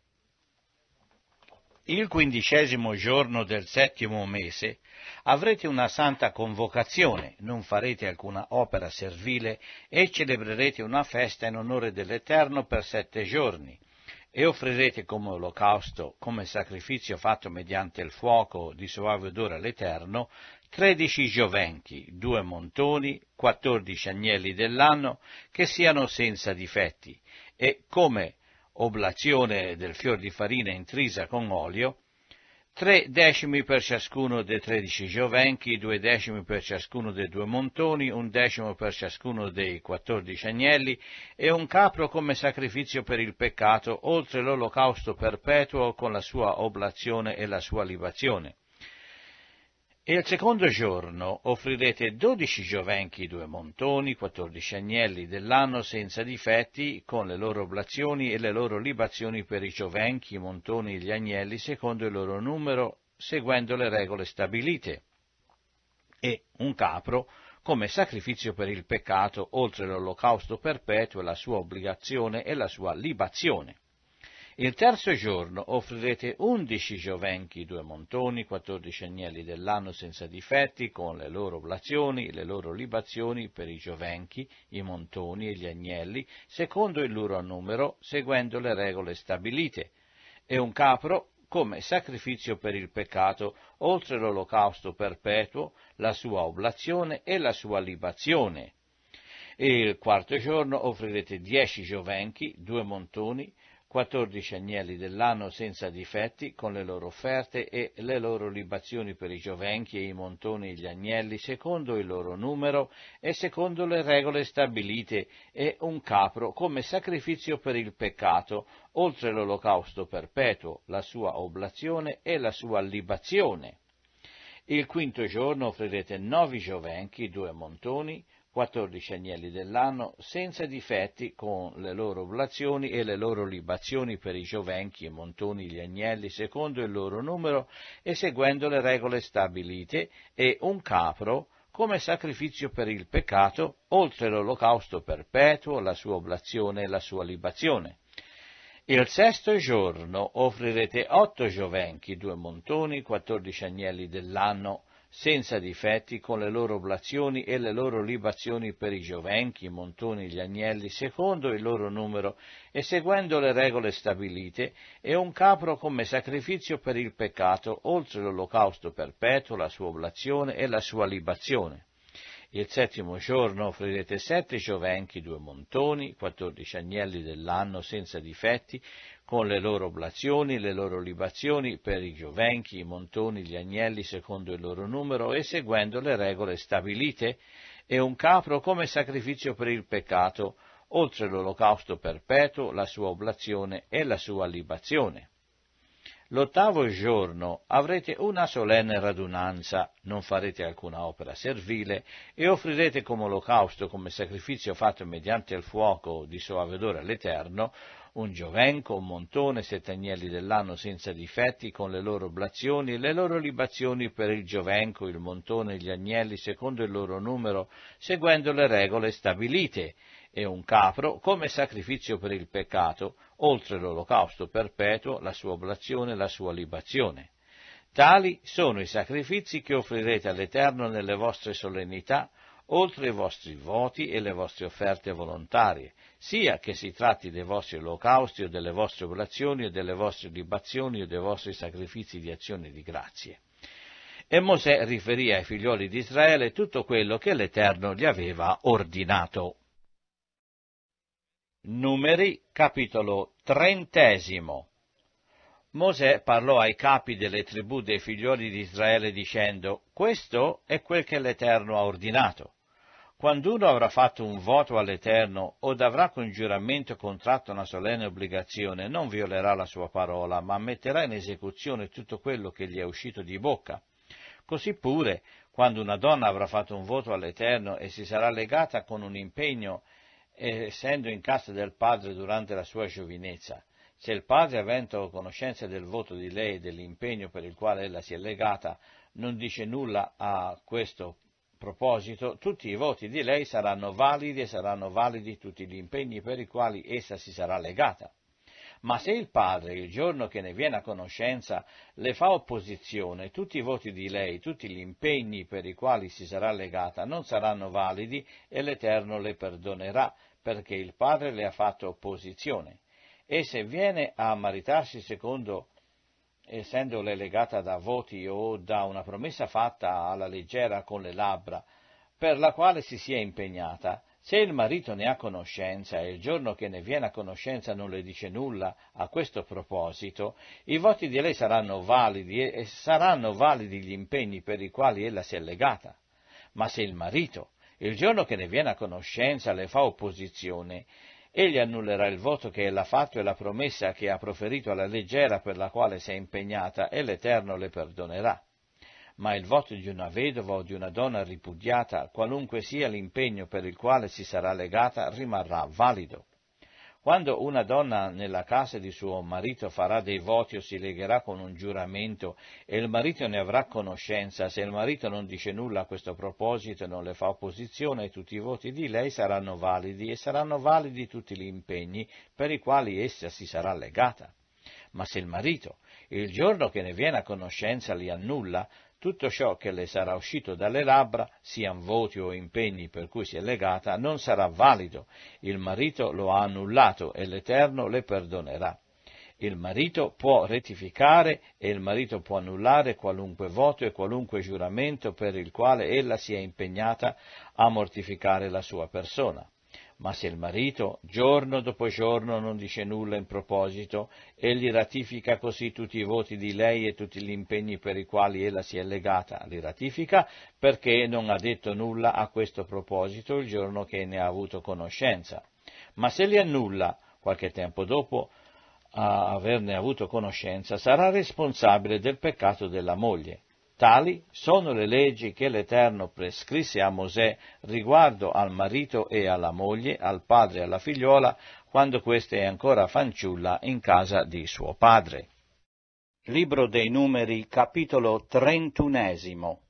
Il quindicesimo giorno del settimo mese avrete una santa convocazione, non farete alcuna opera servile e celebrerete una festa in onore dell'Eterno per sette giorni e offrirete come olocausto, come sacrificio fatto mediante il fuoco di soave odore all'Eterno, tredici giovenchi, due montoni, quattordici agnelli dell'anno, che siano senza difetti, e come oblazione del fior di farina intrisa con olio, tre decimi per ciascuno dei tredici giovenchi, due decimi per ciascuno dei due montoni, un decimo per ciascuno dei quattordici agnelli e un capro come sacrificio per il peccato, oltre l'olocausto perpetuo con la sua oblazione e la sua libazione. E il secondo giorno offrirete dodici giovenchi, due montoni, quattordici agnelli dell'anno senza difetti, con le loro oblazioni e le loro libazioni per i giovenchi, i montoni e gli agnelli, secondo il loro numero, seguendo le regole stabilite, e un capro come sacrificio per il peccato, oltre l'olocausto perpetuo e la sua obbligazione e la sua libazione. Il terzo giorno offrirete undici giovenchi, due montoni, quattordici agnelli dell'anno senza difetti, con le loro oblazioni, le loro libazioni per i giovenchi, i montoni e gli agnelli, secondo il loro numero, seguendo le regole stabilite, e un capro come sacrificio per il peccato, oltre l'olocausto perpetuo, la sua oblazione e la sua libazione. E il quarto giorno offrirete dieci giovenchi, due montoni, 14 agnelli dell'anno senza difetti, con le loro offerte e le loro libazioni per i giovenchi e i montoni e gli agnelli, secondo il loro numero e secondo le regole stabilite, e un capro come sacrificio per il peccato, oltre l'olocausto perpetuo, la sua oblazione e la sua libazione. Il quinto giorno offrirete nove giovenchi, due montoni, 14 agnelli dell'anno, senza difetti, con le loro oblazioni e le loro libazioni per i giovenchi e montoni gli agnelli, secondo il loro numero e seguendo le regole stabilite, e un capro come sacrificio per il peccato, oltre l'olocausto perpetuo, la sua oblazione e la sua libazione. Il sesto giorno offrirete otto giovenchi, due montoni, quattordici agnelli dell'anno, senza difetti, con le loro oblazioni e le loro libazioni per i giovenchi, i montoni, gli agnelli, secondo il loro numero e seguendo le regole stabilite, e un capro come sacrificio per il peccato, oltre l'olocausto perpetuo, la sua oblazione e la sua libazione. Il settimo giorno offrirete sette giovenchi, due montoni, quattordici agnelli dell'anno senza difetti, con le loro oblazioni, le loro libazioni per i giovenchi, i montoni, gli agnelli secondo il loro numero e seguendo le regole stabilite, e un capro come sacrificio per il peccato, oltre l'olocausto perpetuo, la sua oblazione e la sua libazione. L'ottavo giorno avrete una solenne radunanza, non farete alcuna opera servile, e offrirete come olocausto, come sacrificio fatto mediante il fuoco di soave odore all'Eterno, un giovenco, un montone, sette agnelli dell'anno senza difetti, con le loro oblazioni e le loro libazioni per il giovenco, il montone e gli agnelli secondo il loro numero, seguendo le regole stabilite, e un capro come sacrificio per il peccato, oltre l'olocausto perpetuo, la sua oblazione e la sua libazione. Tali sono i sacrifici che offrirete all'Eterno nelle vostre solennità, oltre i vostri voti e le vostre offerte volontarie, sia che si tratti dei vostri olocausti o delle vostre oblazioni o delle vostre libazioni o dei vostri sacrifici di azione di grazie. E Mosè riferì ai figlioli di Israele tutto quello che l'Eterno gli aveva ordinato. Numeri capitolo trentesimo. Mosè parlò ai capi delle tribù dei figlioli di Israele dicendo, questo è quel che l'Eterno ha ordinato. Quando uno avrà fatto un voto all'Eterno o avrà con giuramento contratto una solenne obbligazione, non violerà la sua parola, ma metterà in esecuzione tutto quello che gli è uscito di bocca. Così pure, quando una donna avrà fatto un voto all'Eterno e si sarà legata con un impegno essendo in casa del padre durante la sua giovinezza. Se il padre, avendo conoscenza del voto di lei e dell'impegno per il quale ella si è legata, non dice nulla a questo proposito, tutti i voti di lei saranno validi e saranno validi tutti gli impegni per i quali essa si sarà legata. Ma se il padre, il giorno che ne viene a conoscenza, le fa opposizione, tutti i voti di lei, tutti gli impegni per i quali si sarà legata non saranno validi e l'Eterno le perdonerà, perché il padre le ha fatto opposizione. E se viene a maritarsi secondo, essendole legata da voti o da una promessa fatta alla leggera con le labbra, per la quale si sia impegnata, se il marito ne ha conoscenza e il giorno che ne viene a conoscenza non le dice nulla a questo proposito, i voti di lei saranno validi e saranno validi gli impegni per i quali ella si è legata. Ma se il marito, il giorno che ne viene a conoscenza, le fa opposizione, egli annullerà il voto che ella ha fatto e la promessa che ha proferito alla leggera per la quale si è impegnata e l'Eterno le perdonerà ma il voto di una vedova o di una donna ripudiata, qualunque sia l'impegno per il quale si sarà legata, rimarrà valido. Quando una donna nella casa di suo marito farà dei voti o si legherà con un giuramento e il marito ne avrà conoscenza, se il marito non dice nulla a questo proposito e non le fa opposizione, tutti i voti di lei saranno validi e saranno validi tutti gli impegni per i quali essa si sarà legata. Ma se il marito, il giorno che ne viene a conoscenza, li annulla, tutto ciò che le sarà uscito dalle labbra, siano voti o impegni per cui si è legata, non sarà valido. Il marito lo ha annullato e l'Eterno le perdonerà. Il marito può rettificare e il marito può annullare qualunque voto e qualunque giuramento per il quale ella si è impegnata a mortificare la sua persona. Ma se il marito, giorno dopo giorno, non dice nulla in proposito, egli ratifica così tutti i voti di lei e tutti gli impegni per i quali ella si è legata. Li ratifica perché non ha detto nulla a questo proposito il giorno che ne ha avuto conoscenza. Ma se li annulla qualche tempo dopo averne avuto conoscenza, sarà responsabile del peccato della moglie Tali sono le leggi che l'Eterno prescrisse a Mosè riguardo al marito e alla moglie, al padre e alla figliuola, quando questa è ancora fanciulla in casa di suo padre. Libro dei Numeri, capitolo trentunesimo.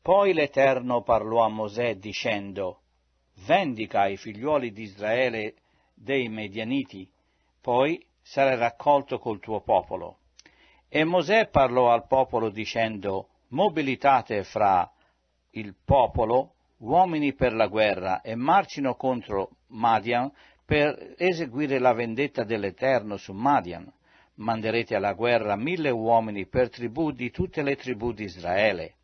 Poi l'Eterno parlò a Mosè dicendo, Vendica i figliuoli di Israele dei Medianiti, poi sarai raccolto col tuo popolo e Mosè parlò al popolo dicendo, mobilitate fra il popolo uomini per la guerra e marcino contro Madian per eseguire la vendetta dell'Eterno su Madian. Manderete alla guerra mille uomini per tribù di tutte le tribù di Israele.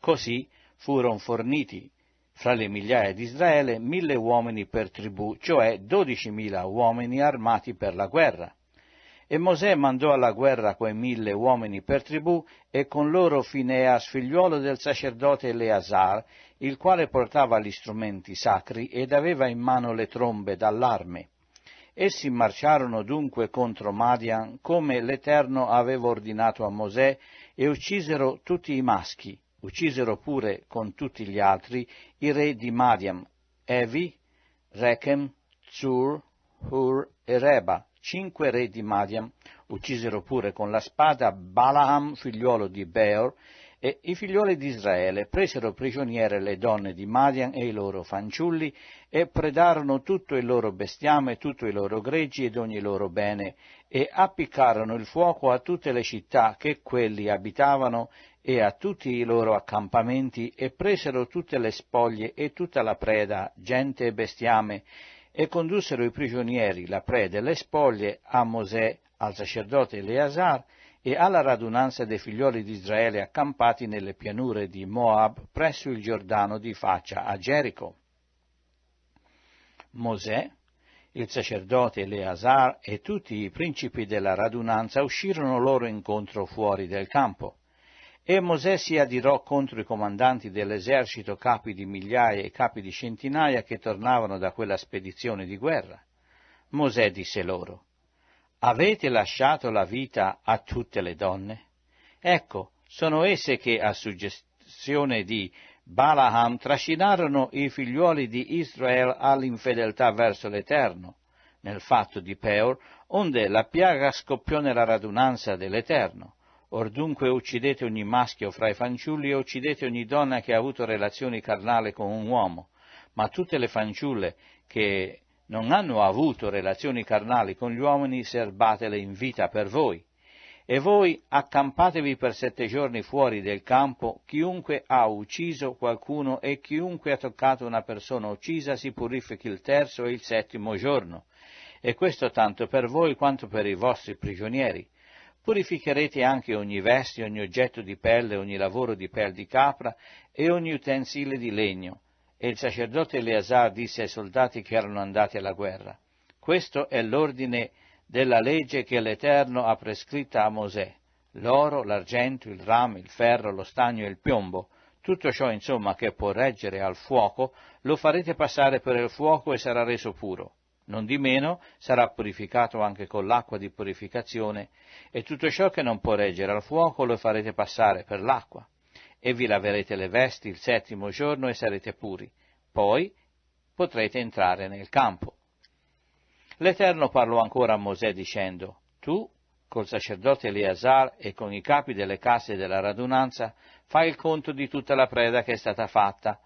Così furono forniti fra le migliaia di Israele mille uomini per tribù, cioè dodicimila uomini armati per la guerra. E Mosè mandò alla guerra quei mille uomini per tribù e con loro Fineas, figliuolo del sacerdote Eleazar, il quale portava gli strumenti sacri ed aveva in mano le trombe d'allarme. Essi marciarono dunque contro Madian come l'Eterno aveva ordinato a Mosè e uccisero tutti i maschi, uccisero pure con tutti gli altri i re di Madian, Evi, Rechem, Zur, Hur e Reba, cinque re di Madian, uccisero pure con la spada Balaam, figliuolo di Beor, e i figlioli di Israele presero prigioniere le donne di Madian e i loro fanciulli e predarono tutto il loro bestiame, tutto i loro greggi ed ogni loro bene e appiccarono il fuoco a tutte le città che quelli abitavano e a tutti i loro accampamenti e presero tutte le spoglie e tutta la preda, gente e bestiame e condussero i prigionieri, la preda e le spoglie a Mosè, al sacerdote Eleazar e alla radunanza dei figlioli di Israele accampati nelle pianure di Moab presso il Giordano di faccia a Gerico. Mosè, il sacerdote Eleazar e tutti i principi della radunanza uscirono loro incontro fuori del campo. E Mosè si adirò contro i comandanti dell'esercito, capi di migliaia e capi di centinaia che tornavano da quella spedizione di guerra. Mosè disse loro, Avete lasciato la vita a tutte le donne? Ecco, sono esse che a suggestione di Balaam trascinarono i figliuoli di Israele all'infedeltà verso l'Eterno, nel fatto di Peor, onde la piaga scoppiò nella radunanza dell'Eterno. Or dunque uccidete ogni maschio fra i fanciulli e uccidete ogni donna che ha avuto relazioni carnali con un uomo, ma tutte le fanciulle che non hanno avuto relazioni carnali con gli uomini serbatele in vita per voi. E voi accampatevi per sette giorni fuori del campo, chiunque ha ucciso qualcuno e chiunque ha toccato una persona uccisa si purifichi il terzo e il settimo giorno. E questo tanto per voi quanto per i vostri prigionieri Purificherete anche ogni veste, ogni oggetto di pelle, ogni lavoro di pelle di capra e ogni utensile di legno. E il sacerdote Eleazar disse ai soldati che erano andati alla guerra, questo è l'ordine della legge che l'Eterno ha prescritta a Mosè, l'oro, l'argento, il rame, il ferro, lo stagno e il piombo, tutto ciò insomma che può reggere al fuoco, lo farete passare per il fuoco e sarà reso puro non di meno sarà purificato anche con l'acqua di purificazione, e tutto ciò che non può reggere al fuoco lo farete passare per l'acqua, e vi laverete le vesti il settimo giorno e sarete puri, poi potrete entrare nel campo. L'Eterno parlò ancora a Mosè dicendo, Tu, col sacerdote Eleazar e con i capi delle casse della radunanza, fai il conto di tutta la preda che è stata fatta,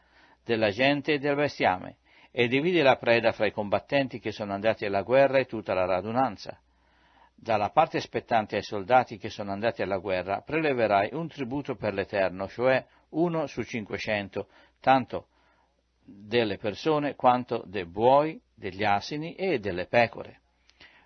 della gente e del bestiame, e dividi la preda fra i combattenti che sono andati alla guerra e tutta la radunanza. Dalla parte spettante ai soldati che sono andati alla guerra preleverai un tributo per l'Eterno, cioè uno su cinquecento, tanto delle persone quanto dei buoi, degli asini e delle pecore.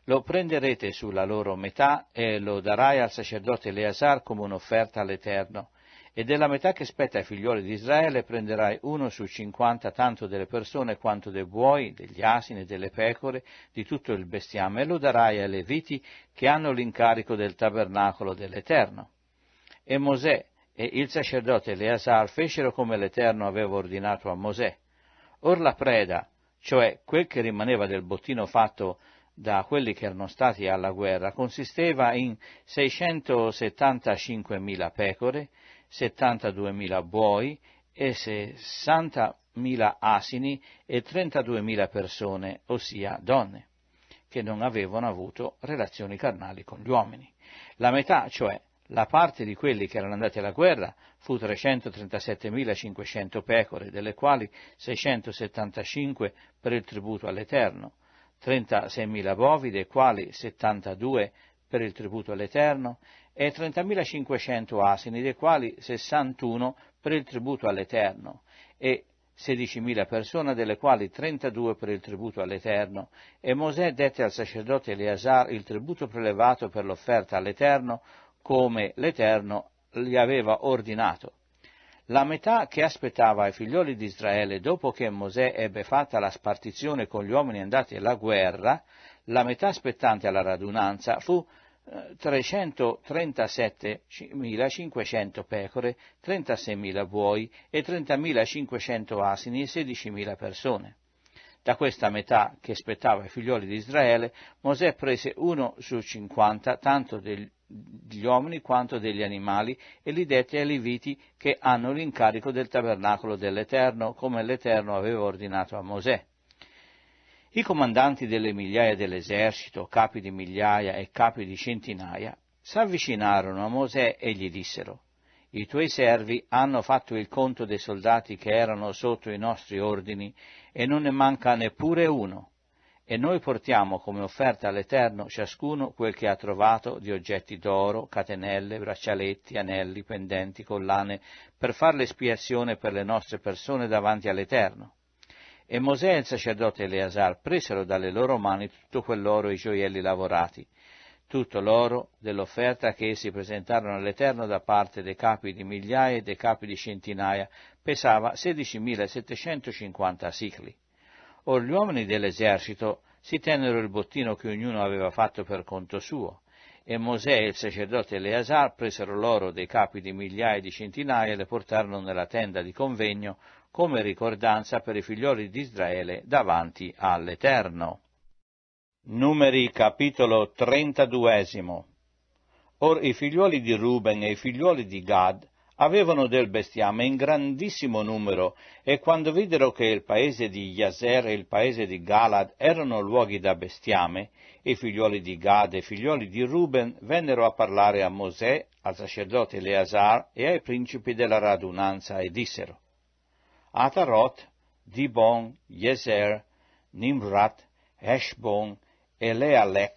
Lo prenderete sulla loro metà e lo darai al sacerdote Eleazar come un'offerta all'Eterno, e della metà che spetta ai figlioli di Israele prenderai uno su cinquanta tanto delle persone quanto dei buoi, degli asini delle pecore, di tutto il bestiame, e lo darai ai leviti che hanno l'incarico del tabernacolo dell'Eterno. E Mosè e il sacerdote Eleazar fecero come l'Eterno aveva ordinato a Mosè. Or la preda, cioè quel che rimaneva del bottino fatto da quelli che erano stati alla guerra, consisteva in 675.000 pecore, 72.000 buoi e 60.000 asini e 32.000 persone, ossia donne, che non avevano avuto relazioni carnali con gli uomini. La metà, cioè la parte di quelli che erano andati alla guerra, fu 337.500 pecore, delle quali 675 per il tributo all'Eterno, 36.000 bovi, dei quali 72 per il tributo all'Eterno e 30.500 asini, dei quali 61 per il tributo all'Eterno e 16.000 persone, delle quali 32 per il tributo all'Eterno, e Mosè dette al sacerdote Eleazar il tributo prelevato per l'offerta all'Eterno, come l'Eterno gli aveva ordinato. La metà che aspettava ai figlioli di Israele dopo che Mosè ebbe fatta la spartizione con gli uomini andati alla guerra, la metà aspettante alla radunanza fu 337.500 pecore, 36.000 buoi e 30.500 asini e 16.000 persone. Da questa metà che spettava ai figlioli di Israele, Mosè prese uno su cinquanta, tanto degli uomini quanto degli animali, e li dette ai Leviti che hanno l'incarico del tabernacolo dell'Eterno, come l'Eterno aveva ordinato a Mosè. I comandanti delle migliaia dell'esercito, capi di migliaia e capi di centinaia, s'avvicinarono a Mosè e gli dissero, i tuoi servi hanno fatto il conto dei soldati che erano sotto i nostri ordini e non ne manca neppure uno. E noi portiamo come offerta all'Eterno ciascuno quel che ha trovato di oggetti d'oro, catenelle, braccialetti, anelli, pendenti, collane, per far l'espiazione per le nostre persone davanti all'Eterno. E Mosè e il sacerdote Eleazar presero dalle loro mani tutto quell'oro e i gioielli lavorati, tutto l'oro dell'offerta che essi presentarono all'Eterno da parte dei capi di migliaia e dei capi di centinaia, pesava 16.750 sicli. Or gli uomini dell'esercito si tennero il bottino che ognuno aveva fatto per conto suo, e Mosè e il sacerdote Eleazar presero l'oro dei capi di migliaia e di centinaia e le portarono nella tenda di convegno come ricordanza per i figlioli di Israele davanti all'Eterno. Numeri capitolo 32 Or i figlioli di Ruben e i figlioli di Gad avevano del bestiame in grandissimo numero, e quando videro che il paese di Yaser e il paese di Galad erano luoghi da bestiame, i figlioli di Gad e i figlioli di Ruben vennero a parlare a Mosè, al sacerdote Eleazar e ai principi della radunanza e dissero, Atarot, Dibon, Yezer, Nimrat, Heshbon, Elealech,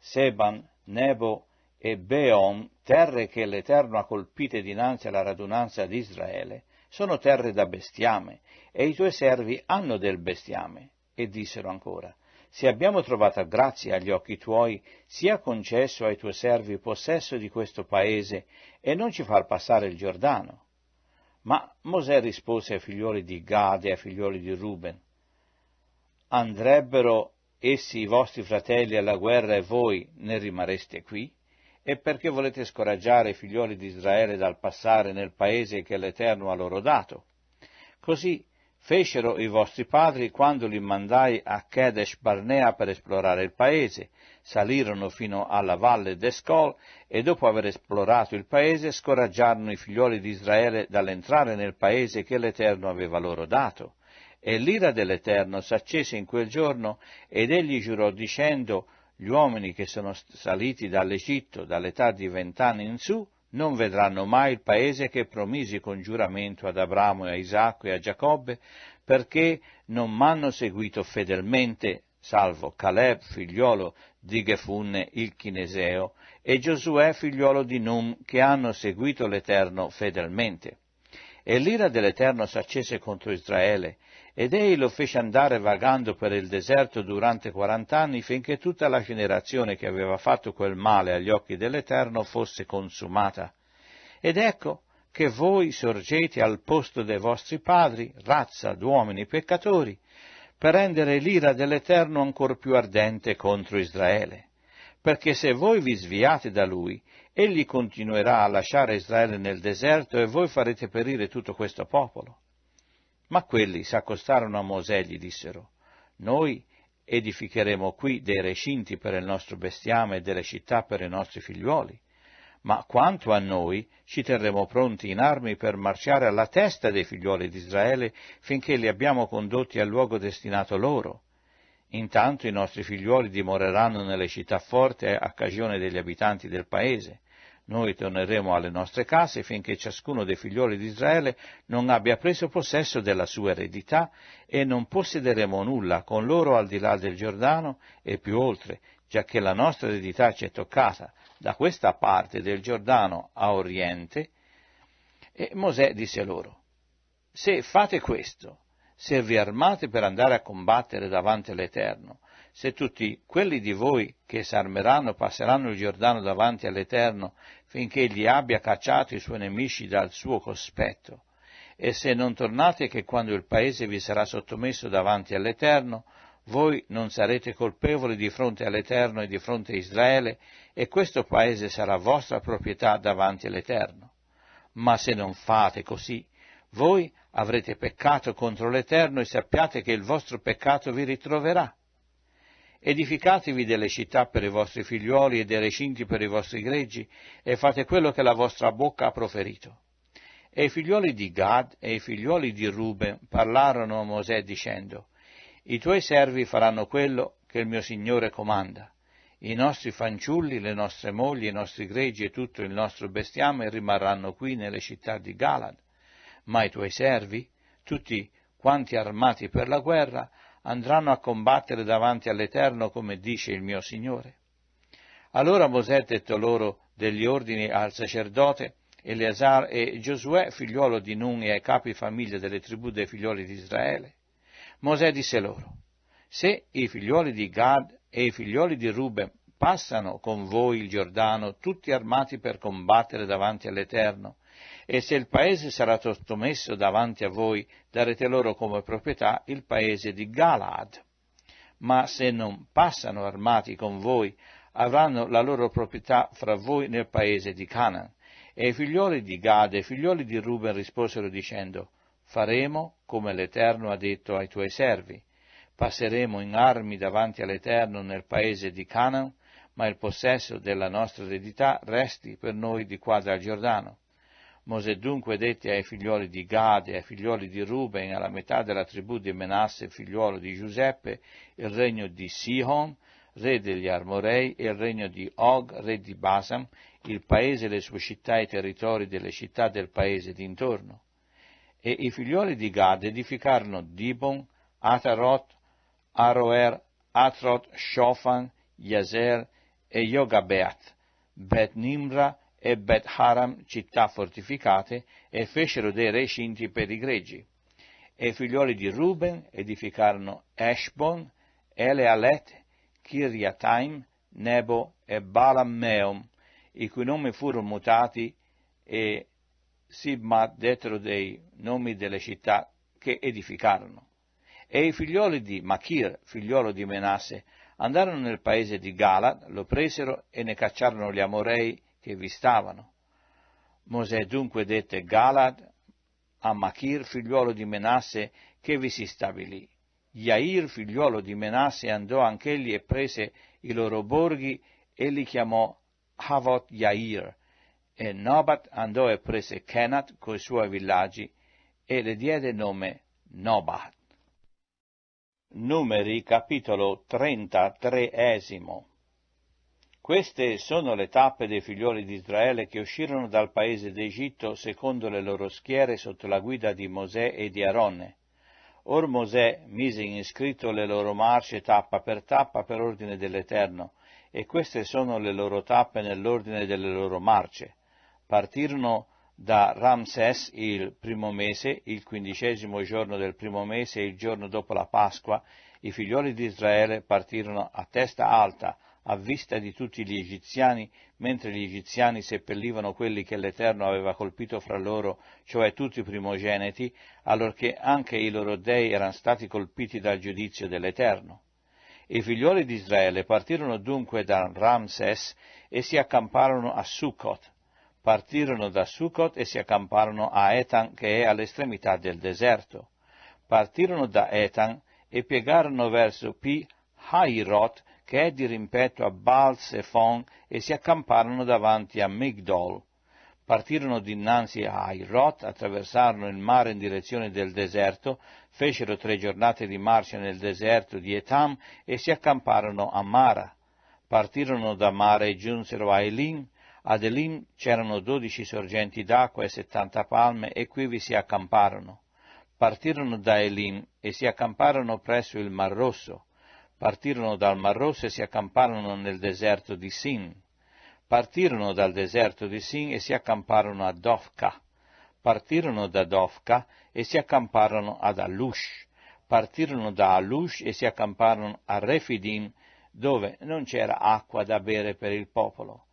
Seban, Nebo e Beon, terre che l'Eterno ha colpite dinanzi alla radunanza di Israele, sono terre da bestiame, e i tuoi servi hanno del bestiame. E dissero ancora, se abbiamo trovato grazia agli occhi tuoi, sia concesso ai tuoi servi possesso di questo paese, e non ci far passare il Giordano. Ma Mosè rispose ai figlioli di Gad e ai figlioli di Ruben, andrebbero essi i vostri fratelli alla guerra e voi ne rimarreste qui? E perché volete scoraggiare i figlioli di Israele dal passare nel paese che l'Eterno ha loro dato? Così fecero i vostri padri quando li mandai a Kedesh Barnea per esplorare il paese, salirono fino alla valle d'Escol e dopo aver esplorato il paese scoraggiarono i figlioli di Israele dall'entrare nel paese che l'Eterno aveva loro dato. E l'ira dell'Eterno s'accese in quel giorno ed egli giurò dicendo gli uomini che sono saliti dall'Egitto dall'età di vent'anni in su non vedranno mai il paese che promisi con giuramento ad Abramo e a Isacco e a Giacobbe, perché non m'hanno seguito fedelmente, salvo Caleb, figliolo di Gefunne il Chineseo, e Giosuè, figliolo di Num, che hanno seguito l'Eterno fedelmente. E l'ira dell'Eterno s'accese contro Israele, ed egli lo fece andare vagando per il deserto durante quarant'anni finché tutta la generazione che aveva fatto quel male agli occhi dell'Eterno fosse consumata. Ed ecco che voi sorgete al posto dei vostri padri, razza d'uomini peccatori, per rendere l'ira dell'Eterno ancor più ardente contro Israele. Perché se voi vi sviate da lui, egli continuerà a lasciare Israele nel deserto e voi farete perire tutto questo popolo. Ma quelli s'accostarono a Mosè e gli dissero, Noi edificheremo qui dei recinti per il nostro bestiame e delle città per i nostri figliuoli, ma quanto a noi ci terremo pronti in armi per marciare alla testa dei figliuoli di Israele finché li abbiamo condotti al luogo destinato loro. Intanto i nostri figliuoli dimoreranno nelle città forti a cagione degli abitanti del paese, noi torneremo alle nostre case finché ciascuno dei figlioli di Israele non abbia preso possesso della sua eredità e non possederemo nulla con loro al di là del Giordano e più oltre, giacché la nostra eredità ci è toccata da questa parte del Giordano a oriente, e Mosè disse loro, se fate questo, se vi armate per andare a combattere davanti all'Eterno, se tutti quelli di voi che s'armeranno passeranno il Giordano davanti all'Eterno finché egli abbia cacciato i suoi nemici dal suo cospetto, e se non tornate che quando il paese vi sarà sottomesso davanti all'Eterno, voi non sarete colpevoli di fronte all'Eterno e di fronte a Israele, e questo paese sarà vostra proprietà davanti all'Eterno. Ma se non fate così, voi avrete peccato contro l'Eterno e sappiate che il vostro peccato vi ritroverà. Edificatevi delle città per i vostri figliuoli e dei recinti per i vostri greggi, e fate quello che la vostra bocca ha proferito. E i figliuoli di Gad e i figliuoli di Ruben parlarono a Mosè dicendo, I tuoi servi faranno quello che il mio Signore comanda. I nostri fanciulli, le nostre mogli, i nostri greggi e tutto il nostro bestiame rimarranno qui nelle città di Galad. Ma i tuoi servi, tutti quanti armati per la guerra, andranno a combattere davanti all'Eterno come dice il mio Signore. Allora Mosè dette loro degli ordini al sacerdote Eleazar e Giosuè, figliuolo di Nun e ai capi famiglia delle tribù dei figlioli di Israele. Mosè disse loro, se i figlioli di Gad e i figlioli di Ruben passano con voi il Giordano tutti armati per combattere davanti all'Eterno, e se il paese sarà sottomesso davanti a voi, darete loro come proprietà il paese di Galad. Ma se non passano armati con voi, avranno la loro proprietà fra voi nel paese di Canaan. E i figlioli di Gad e i figlioli di Ruben risposero dicendo, faremo come l'Eterno ha detto ai tuoi servi. Passeremo in armi davanti all'Eterno nel paese di Canaan, ma il possesso della nostra eredità resti per noi di qua dal Giordano. Mosè dunque dette ai figlioli di Gad e ai figlioli di Ruben, alla metà della tribù di Menasse, figliuolo di Giuseppe, il regno di Sihon, re degli Armorei, e il regno di Og, re di Basam, il paese, le sue città e i territori delle città del paese d'intorno. E i figlioli di Gad edificarono Dibon, Atarot, Aroer, Atrot, Shofan, Yazer e Yogabeat, Bet Nimra e Bet Haram, città fortificate, e fecero dei recinti per i greggi. E i figlioli di Ruben edificarono Eshbon, Elealet, Kiriataim, Nebo e Balammeum, i cui nomi furono mutati e Sibmat dettero dei nomi delle città che edificarono. E i figlioli di Machir, figliolo di Menasse, andarono nel paese di Galad, lo presero e ne cacciarono gli Amorei che vi stavano. Mosè dunque dette Galad a Machir, figliuolo di Menasse, che vi si stabilì. Jair, figliuolo di Menasse, andò anch'egli e prese i loro borghi e li chiamò Havot Jair, e Nobat andò e prese Kenat coi suoi villaggi e le diede nome Nobat. Numeri capitolo 33 queste sono le tappe dei figlioli di Israele che uscirono dal paese d'Egitto secondo le loro schiere sotto la guida di Mosè e di Aronne. Or Mosè mise in iscritto le loro marce tappa per tappa per ordine dell'Eterno, e queste sono le loro tappe nell'ordine delle loro marce. Partirono da Ramses il primo mese, il quindicesimo giorno del primo mese il giorno dopo la Pasqua, i figlioli di Israele partirono a testa alta, a vista di tutti gli egiziani, mentre gli egiziani seppellivano quelli che l'Eterno aveva colpito fra loro, cioè tutti i primogeniti, allorché anche i loro dei erano stati colpiti dal giudizio dell'Eterno. I figlioli di Israele partirono dunque da Ramses e si accamparono a Sukkot. Partirono da Sukkot e si accamparono a Etan, che è all'estremità del deserto. Partirono da Etan e piegarono verso Pi Hairot, che è di rimpetto a Baal Zephon, e si accamparono davanti a Migdol. Partirono dinanzi a Airot, attraversarono il mare in direzione del deserto, fecero tre giornate di marcia nel deserto di Etam e si accamparono a Mara. Partirono da Mara e giunsero a Elim. Ad Elim c'erano dodici sorgenti d'acqua e settanta palme e qui vi si accamparono. Partirono da Elim e si accamparono presso il Mar Rosso partirono dal Mar Rosso e si accamparono nel deserto di Sin. Partirono dal deserto di Sin e si accamparono a Dovka. Partirono da Dovka e si accamparono ad Alush. Partirono da Alush e si accamparono a Refidim, dove non c'era acqua da bere per il popolo.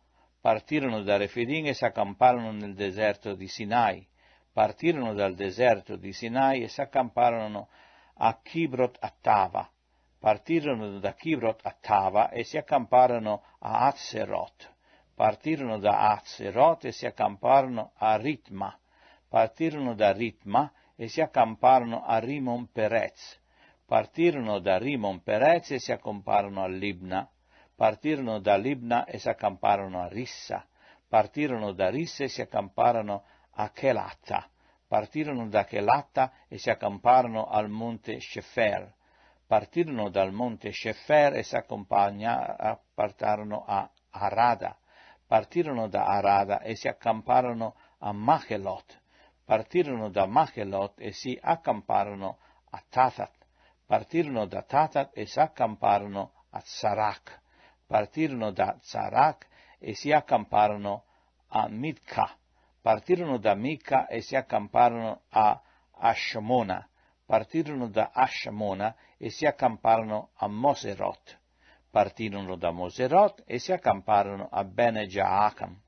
Partirono da Refidim e si accamparono nel deserto di Sinai. Partirono dal deserto di Sinai e si accamparono a Kibrot Attava. Partirono da Kibrot Attava e si accamparono a Azerot. Partirono da Azerot e si accamparono a Ritma. Partirono da Ritma e si accamparono a Rimon Perez. Partirono da Rimon Perez e si accamparono a Libna. Partirono da Libna e si accamparono a Rissa. Partirono da Rissa e si accamparono a Chelata. Partirono da Chelata e si accamparono al monte Shefer. Partirono dal monte Shefer e si accamparono a Arada. Partirono da Arada e si accamparono a Machelot. Partirono da Machelot e si accamparono a Tatat. Partirono da Tatat e si accamparono a Zarak. Partirono da Zarak e si accamparono a Midka partirono da Mica e si accamparono a Ashmona, partirono da Ashmona e si accamparono a Moserot, partirono da Moserot e si accamparono a Bene Jaakam,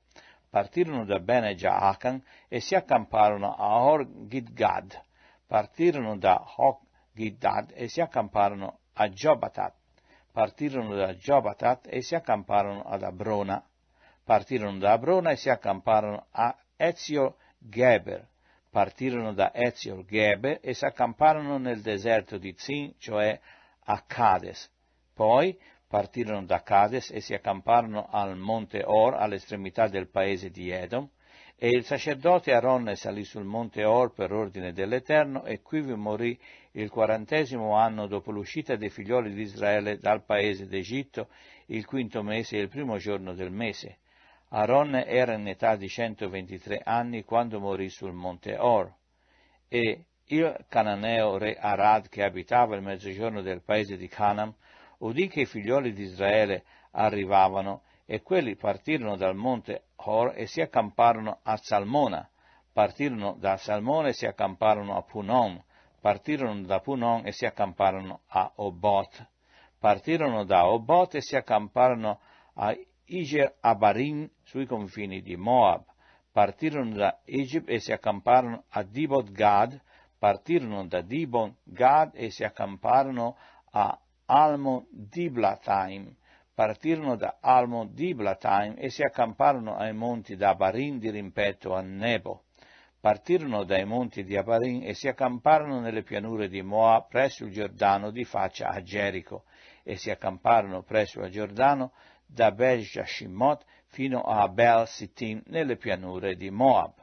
partirono da Bene Jaakam e si accamparono a Or-Gidgad, partirono da Hog-Gidad e si accamparono a Jobatat, partirono da Jobatat e si accamparono ad Abrona, partirono da Abrona e si accamparono a Ezio Geber. Partirono da Ezio Geber e si accamparono nel deserto di Zin, cioè a Cades. Poi partirono da Cades e si accamparono al monte Or, all'estremità del paese di Edom, e il sacerdote Aronne salì sul monte Or per ordine dell'Eterno, e qui vi morì il quarantesimo anno dopo l'uscita dei figlioli di Israele dal paese d'Egitto, il quinto mese e il primo giorno del mese. Aaron era in età di 123 anni quando morì sul monte Or, e il cananeo re Arad, che abitava il mezzogiorno del paese di Canaan, udì che i figlioli di Israele arrivavano, e quelli partirono dal monte Or e si accamparono a Salmona, partirono da Salmona e si accamparono a Punon, partirono da Punon e si accamparono a Obot, partirono da Obot e si accamparono a Iger Abarim sui confini di Moab. Partirono da Egip e si accamparono a Dibot Gad, partirono da Dibot Gad e si accamparono a Almo Diblataim, partirono da Almo Diblataim e si accamparono ai monti da Abarim di rimpetto a Nebo. Partirono dai monti di Abarim e si accamparono nelle pianure di Moab presso il Giordano di faccia a Gerico e si accamparono presso il Giordano da Bel Jashimot fino a Bel Sittim nelle pianure di Moab.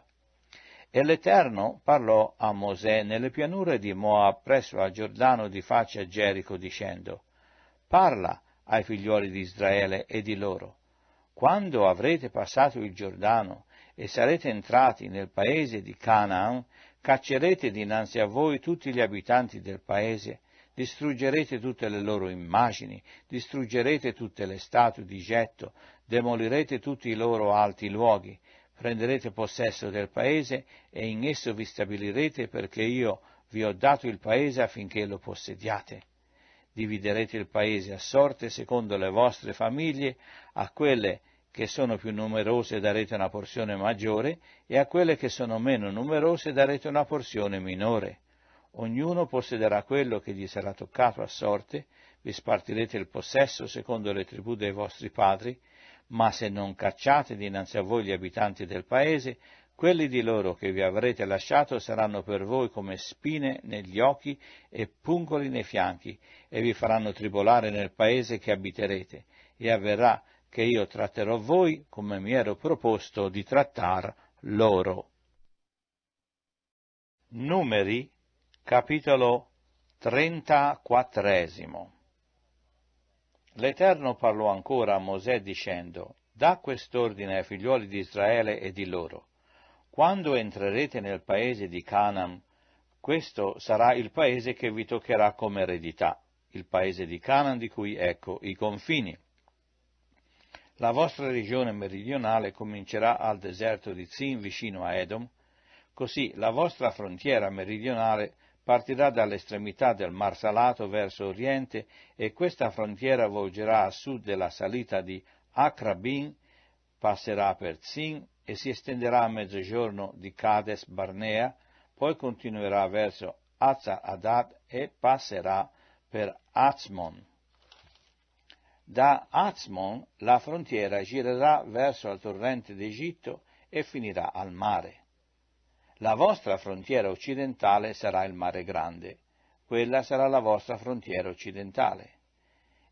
E l'Eterno parlò a Mosè nelle pianure di Moab presso al Giordano di faccia a Gerico dicendo, Parla ai figlioli di Israele e di loro, quando avrete passato il Giordano e sarete entrati nel paese di Canaan, caccerete dinanzi a voi tutti gli abitanti del paese distruggerete tutte le loro immagini, distruggerete tutte le statue di getto, demolirete tutti i loro alti luoghi, prenderete possesso del paese e in esso vi stabilirete perché io vi ho dato il paese affinché lo possediate. Dividerete il paese a sorte secondo le vostre famiglie, a quelle che sono più numerose darete una porzione maggiore e a quelle che sono meno numerose darete una porzione minore. Ognuno possederà quello che gli sarà toccato a sorte, vi spartirete il possesso secondo le tribù dei vostri padri, ma se non cacciate dinanzi a voi gli abitanti del paese, quelli di loro che vi avrete lasciato saranno per voi come spine negli occhi e pungoli nei fianchi, e vi faranno tribolare nel paese che abiterete, e avverrà che io tratterò voi come mi ero proposto di trattar loro. Numeri Capitolo trentaquattresimo L'Eterno parlò ancora a Mosè dicendo, Da quest'ordine ai figlioli di Israele e di loro, quando entrerete nel paese di Canaan, questo sarà il paese che vi toccherà come eredità. il paese di Canaan di cui ecco i confini. La vostra regione meridionale comincerà al deserto di Zin vicino a Edom, così la vostra frontiera meridionale partirà dall'estremità del Mar Salato verso oriente e questa frontiera volgerà a sud della salita di Akrabin, passerà per Zin e si estenderà a mezzogiorno di Cades Barnea, poi continuerà verso Azar Adad e passerà per Azmon. Da Azmon la frontiera girerà verso il torrente d'Egitto e finirà al mare. La vostra frontiera occidentale sarà il mare grande, quella sarà la vostra frontiera occidentale.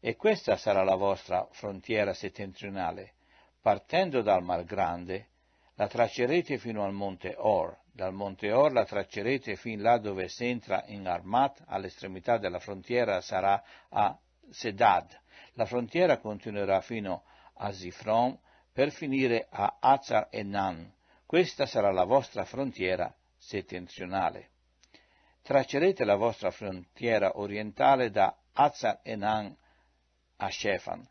E questa sarà la vostra frontiera settentrionale. Partendo dal mar grande, la traccerete fino al monte Or, dal monte Or la traccerete fin là dove si entra in Armat, all'estremità della frontiera sarà a Sedad. La frontiera continuerà fino a Zifron per finire a Azar Enan, questa sarà la vostra frontiera settentrionale. Traccerete la vostra frontiera orientale da Azar Enan a Shefan.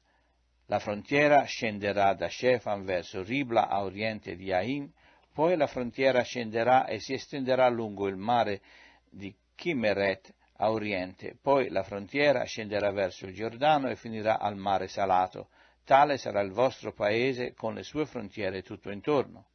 La frontiera scenderà da Shefan verso Ribla a oriente di Aim, poi la frontiera scenderà e si estenderà lungo il mare di Kimmeret a oriente, poi la frontiera scenderà verso il Giordano e finirà al mare salato. Tale sarà il vostro paese con le sue frontiere tutto intorno.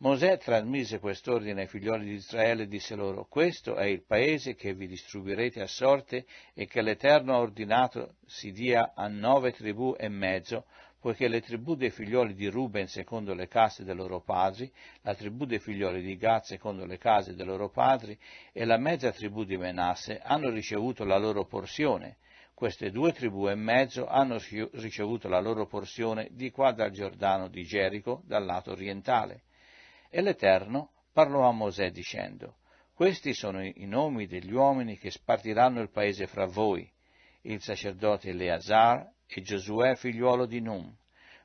Mosè trasmise quest'ordine ai figlioli di Israele e disse loro, questo è il paese che vi distribuirete a sorte e che l'Eterno ha ordinato si dia a nove tribù e mezzo, poiché le tribù dei figlioli di Ruben secondo le case dei loro padri, la tribù dei figlioli di Gad secondo le case dei loro padri e la mezza tribù di Menasse hanno ricevuto la loro porzione. Queste due tribù e mezzo hanno ricevuto la loro porzione di qua dal Giordano di Gerico, dal lato orientale e l'Eterno parlò a Mosè dicendo, Questi sono i nomi degli uomini che spartiranno il paese fra voi, il sacerdote Eleazar e Giosuè figliuolo di Num.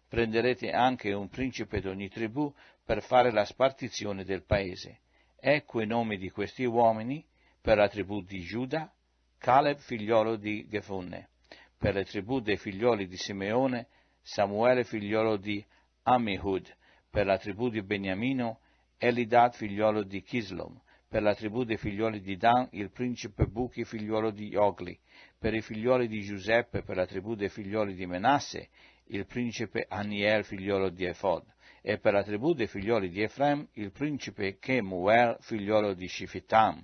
Prenderete anche un principe d'ogni tribù per fare la spartizione del paese. Ecco i nomi di questi uomini per la tribù di Giuda, Caleb figliolo di Gefunne, per le tribù dei figlioli di Simeone, Samuele figliolo di Amihud, per la tribù di Beniamino, Elidad figliolo di Chislom, per la tribù dei figlioli di Dan, il principe Buchi figliolo di Ogli, per i figlioli di Giuseppe, per la tribù dei figlioli di Menasse, il principe Aniel figliolo di Efod, e per la tribù dei figlioli di Efrem, il principe Kemuel figliolo di Shifitam,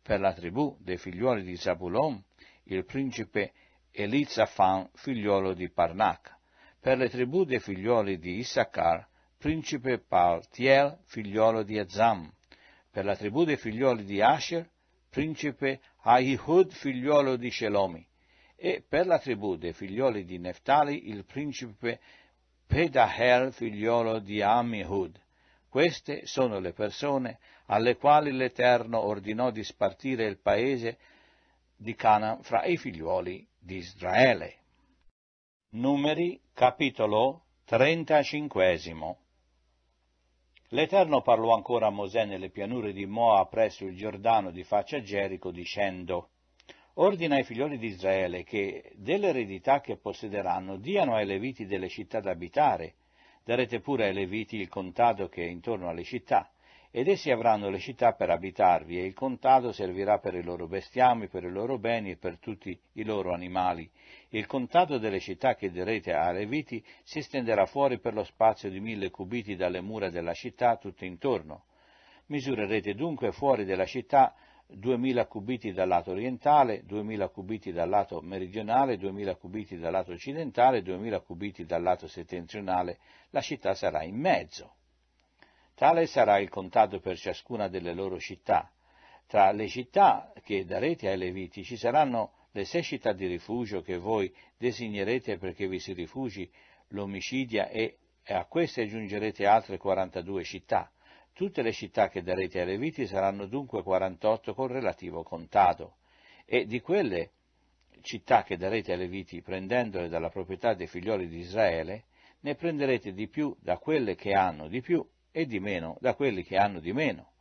per la tribù dei figlioli di Zabulon, il principe Elizafan figliolo di Parnac, per le tribù dei figlioli di Issachar, principe Paltiel, figliolo di Azam, per la tribù dei figlioli di Asher, principe Ahihud, figliolo di Shelomi, e per la tribù dei figlioli di Neftali, il principe Pedahel, figliolo di Amihud. Queste sono le persone alle quali l'Eterno ordinò di spartire il paese di Canaan fra i figlioli di Israele. Numeri capitolo 35 L'Eterno parlò ancora a Mosè nelle pianure di Moab presso il Giordano di faccia a Gerico, dicendo Ordina ai figlioli di Israele che dell'eredità che possederanno diano ai leviti delle città da abitare, darete pure ai leviti il contado che è intorno alle città, ed essi avranno le città per abitarvi, e il contado servirà per i loro bestiami, per i loro beni e per tutti i loro animali. Il contado delle città che darete a Leviti si estenderà fuori per lo spazio di mille cubiti dalle mura della città tutto intorno. Misurerete dunque fuori della città duemila cubiti dal lato orientale, duemila cubiti dal lato meridionale, duemila cubiti dal lato occidentale, duemila cubiti dal lato settentrionale. La città sarà in mezzo. Tale sarà il contato per ciascuna delle loro città. Tra le città che darete ai Leviti ci saranno le sei città di rifugio che voi designerete perché vi si rifugi l'omicidia e, a queste aggiungerete altre 42 città. Tutte le città che darete ai Leviti saranno dunque 48 con relativo contato. E di quelle città che darete ai Leviti, prendendole dalla proprietà dei figlioli di Israele, ne prenderete di più da quelle che hanno di più e di meno da quelli che hanno di meno.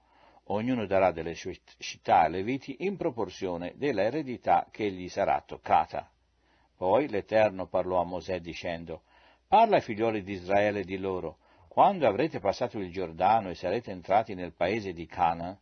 ognuno darà delle sue città ai Leviti in proporzione della eredità che gli sarà toccata. Poi l'Eterno parlò a Mosè dicendo, Parla ai figlioli di Israele di loro, quando avrete passato il Giordano e sarete entrati nel paese di Cana,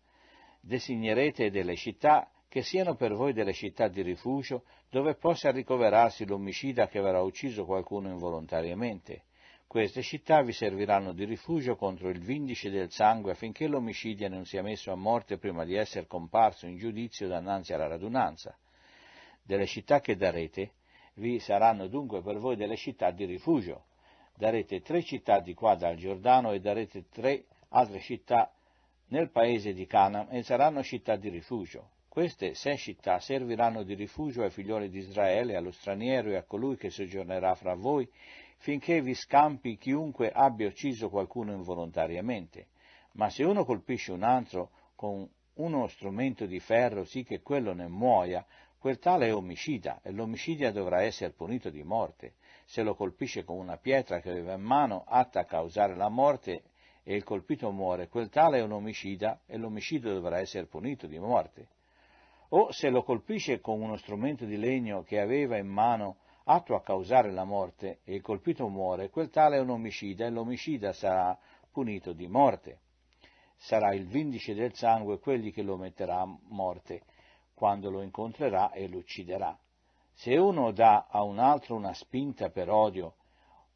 designerete delle città che siano per voi delle città di rifugio dove possa ricoverarsi l'omicida che avrà ucciso qualcuno involontariamente. Queste città vi serviranno di rifugio contro il vindice del sangue affinché l'omicidio non sia messo a morte prima di essere comparso in giudizio davanti alla radunanza. Delle città che darete vi saranno dunque per voi delle città di rifugio. Darete tre città di qua dal Giordano e darete tre altre città nel paese di Canaan e saranno città di rifugio. Queste sei città serviranno di rifugio ai figlioli di Israele, allo straniero e a colui che soggiornerà fra voi, finché vi scampi chiunque abbia ucciso qualcuno involontariamente. Ma se uno colpisce un altro con uno strumento di ferro sì che quello ne muoia, quel tale è omicida e l'omicidia dovrà essere punito di morte. Se lo colpisce con una pietra che aveva in mano atta a causare la morte e il colpito muore, quel tale è un omicida e l'omicidio dovrà essere punito di morte o se lo colpisce con uno strumento di legno che aveva in mano atto a causare la morte e il colpito muore, quel tale è un omicida e l'omicida sarà punito di morte. Sarà il vindice del sangue quelli che lo metterà a morte quando lo incontrerà e lo ucciderà. Se uno dà a un altro una spinta per odio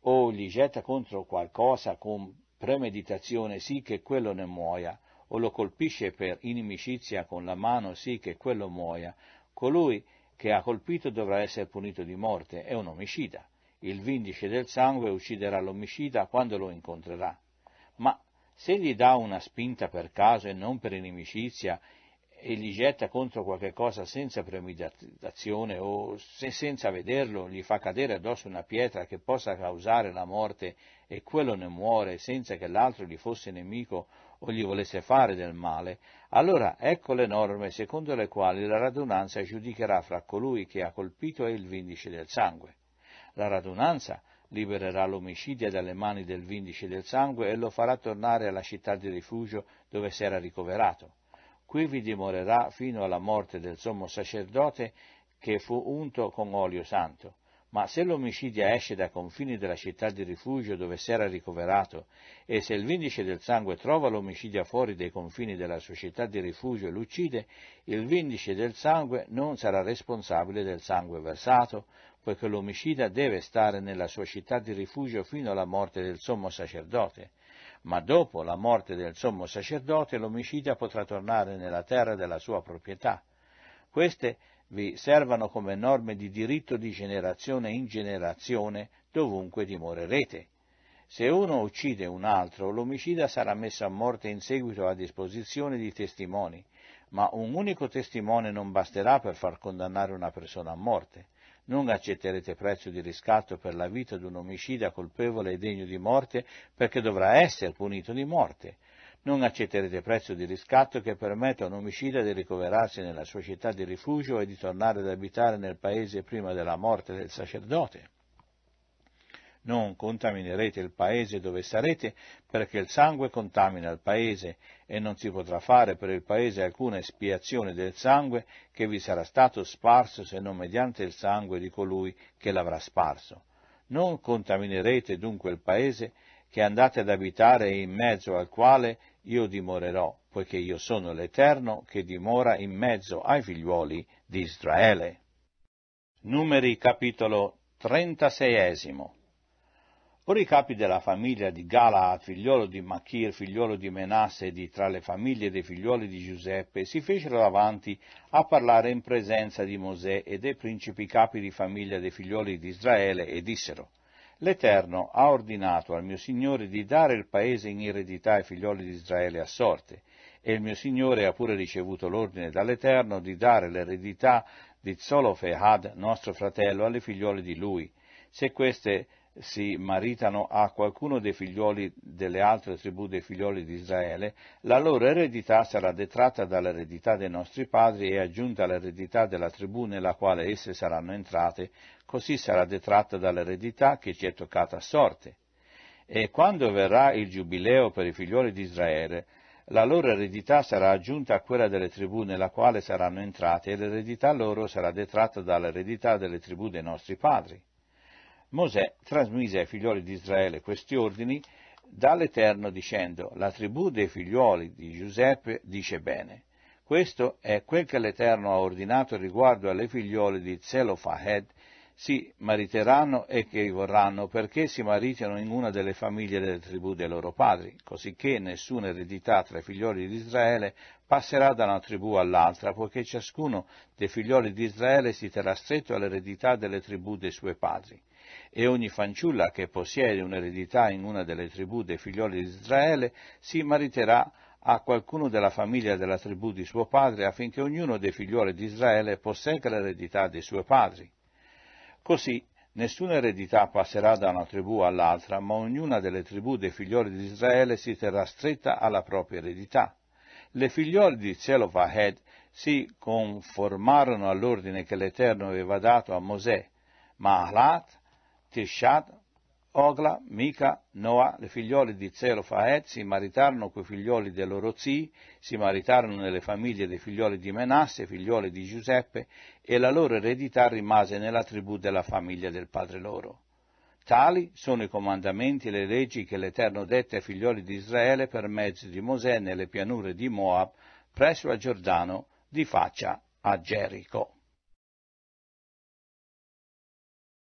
o gli getta contro qualcosa con premeditazione sì che quello ne muoia, o lo colpisce per inimicizia con la mano sì che quello muoia, colui che ha colpito dovrà essere punito di morte, è un omicida. Il vindice del sangue ucciderà l'omicida quando lo incontrerà. Ma se gli dà una spinta per caso e non per inimicizia e gli getta contro qualche cosa senza premeditazione o se senza vederlo gli fa cadere addosso una pietra che possa causare la morte e quello ne muore senza che l'altro gli fosse nemico o gli volesse fare del male, allora ecco le norme secondo le quali la radunanza giudicherà fra colui che ha colpito e il vindice del sangue. La radunanza libererà l'omicidio dalle mani del vindice del sangue e lo farà tornare alla città di rifugio dove si era ricoverato. Qui vi dimorerà fino alla morte del sommo sacerdote che fu unto con olio santo. Ma se l'omicidia esce dai confini della città di rifugio dove si era ricoverato, e se il vindice del sangue trova l'omicidia fuori dei confini della sua città di rifugio e l'uccide, il vindice del sangue non sarà responsabile del sangue versato, poiché l'omicida deve stare nella sua città di rifugio fino alla morte del sommo sacerdote. Ma dopo la morte del sommo sacerdote l'omicida potrà tornare nella terra della sua proprietà. Queste vi servano come norme di diritto di generazione in generazione dovunque dimorerete. Se uno uccide un altro, l'omicida sarà messo a morte in seguito a disposizione di testimoni, ma un unico testimone non basterà per far condannare una persona a morte. Non accetterete prezzo di riscatto per la vita di un omicida colpevole e degno di morte, perché dovrà essere punito di morte non accetterete prezzo di riscatto che permetta a un omicida di ricoverarsi nella sua città di rifugio e di tornare ad abitare nel paese prima della morte del sacerdote. Non contaminerete il paese dove sarete, perché il sangue contamina il paese e non si potrà fare per il paese alcuna espiazione del sangue che vi sarà stato sparso se non mediante il sangue di colui che l'avrà sparso. Non contaminerete dunque il paese che andate ad abitare in mezzo al quale io dimorerò, poiché io sono l'Eterno che dimora in mezzo ai figliuoli di Israele. Numeri capitolo 36 Ora i capi della famiglia di Galaad, figliolo di Machir, figliolo di Menasse di tra le famiglie dei figlioli di Giuseppe, si fecero davanti a parlare in presenza di Mosè e dei principi capi di famiglia dei figlioli di Israele e dissero L'Eterno ha ordinato al mio Signore di dare il paese in eredità ai figlioli di Israele a sorte, e il mio Signore ha pure ricevuto l'ordine dall'Eterno di dare l'eredità di Zolofehad, nostro fratello, alle figliole di lui, se queste si maritano a qualcuno dei figlioli delle altre tribù dei figlioli di Israele, la loro eredità sarà detratta dall'eredità dei nostri padri e aggiunta all'eredità della tribù nella quale esse saranno entrate, così sarà detratta dall'eredità che ci è toccata a sorte. E quando verrà il giubileo per i figlioli di Israele, la loro eredità sarà aggiunta a quella delle tribù nella quale saranno entrate e l'eredità loro sarà detratta dall'eredità delle tribù dei nostri padri. Mosè trasmise ai figlioli di Israele questi ordini dall'Eterno dicendo, la tribù dei figlioli di Giuseppe dice bene. Questo è quel che l'Eterno ha ordinato riguardo alle figliole di Zelofahed, si mariteranno e che vorranno perché si maritino in una delle famiglie delle tribù dei loro padri, cosicché nessuna eredità tra i figlioli di Israele passerà da una tribù all'altra, poiché ciascuno dei figlioli di Israele si terrà stretto all'eredità delle tribù dei suoi padri. E ogni fanciulla che possiede un'eredità in una delle tribù dei figlioli di Israele si mariterà a qualcuno della famiglia della tribù di suo padre affinché ognuno dei figlioli di Israele possegga l'eredità dei suoi padri. Così nessuna eredità passerà da una tribù all'altra, ma ognuna delle tribù dei figlioli di Israele si terrà stretta alla propria eredità. Le figliole di Zelofahed si conformarono all'ordine che l'Eterno aveva dato a Mosè, ma Ahlat, Tishat, Ogla, Mica, Noah, le figliole di Zelofaed, si maritarono coi figlioli dei loro zii, si maritarono nelle famiglie dei figlioli di Menasse, figlioli di Giuseppe, e la loro eredità rimase nella tribù della famiglia del padre loro. Tali sono i comandamenti e le leggi che l'Eterno dette ai figlioli di Israele per mezzo di Mosè nelle pianure di Moab, presso a Giordano, di faccia a Gerico.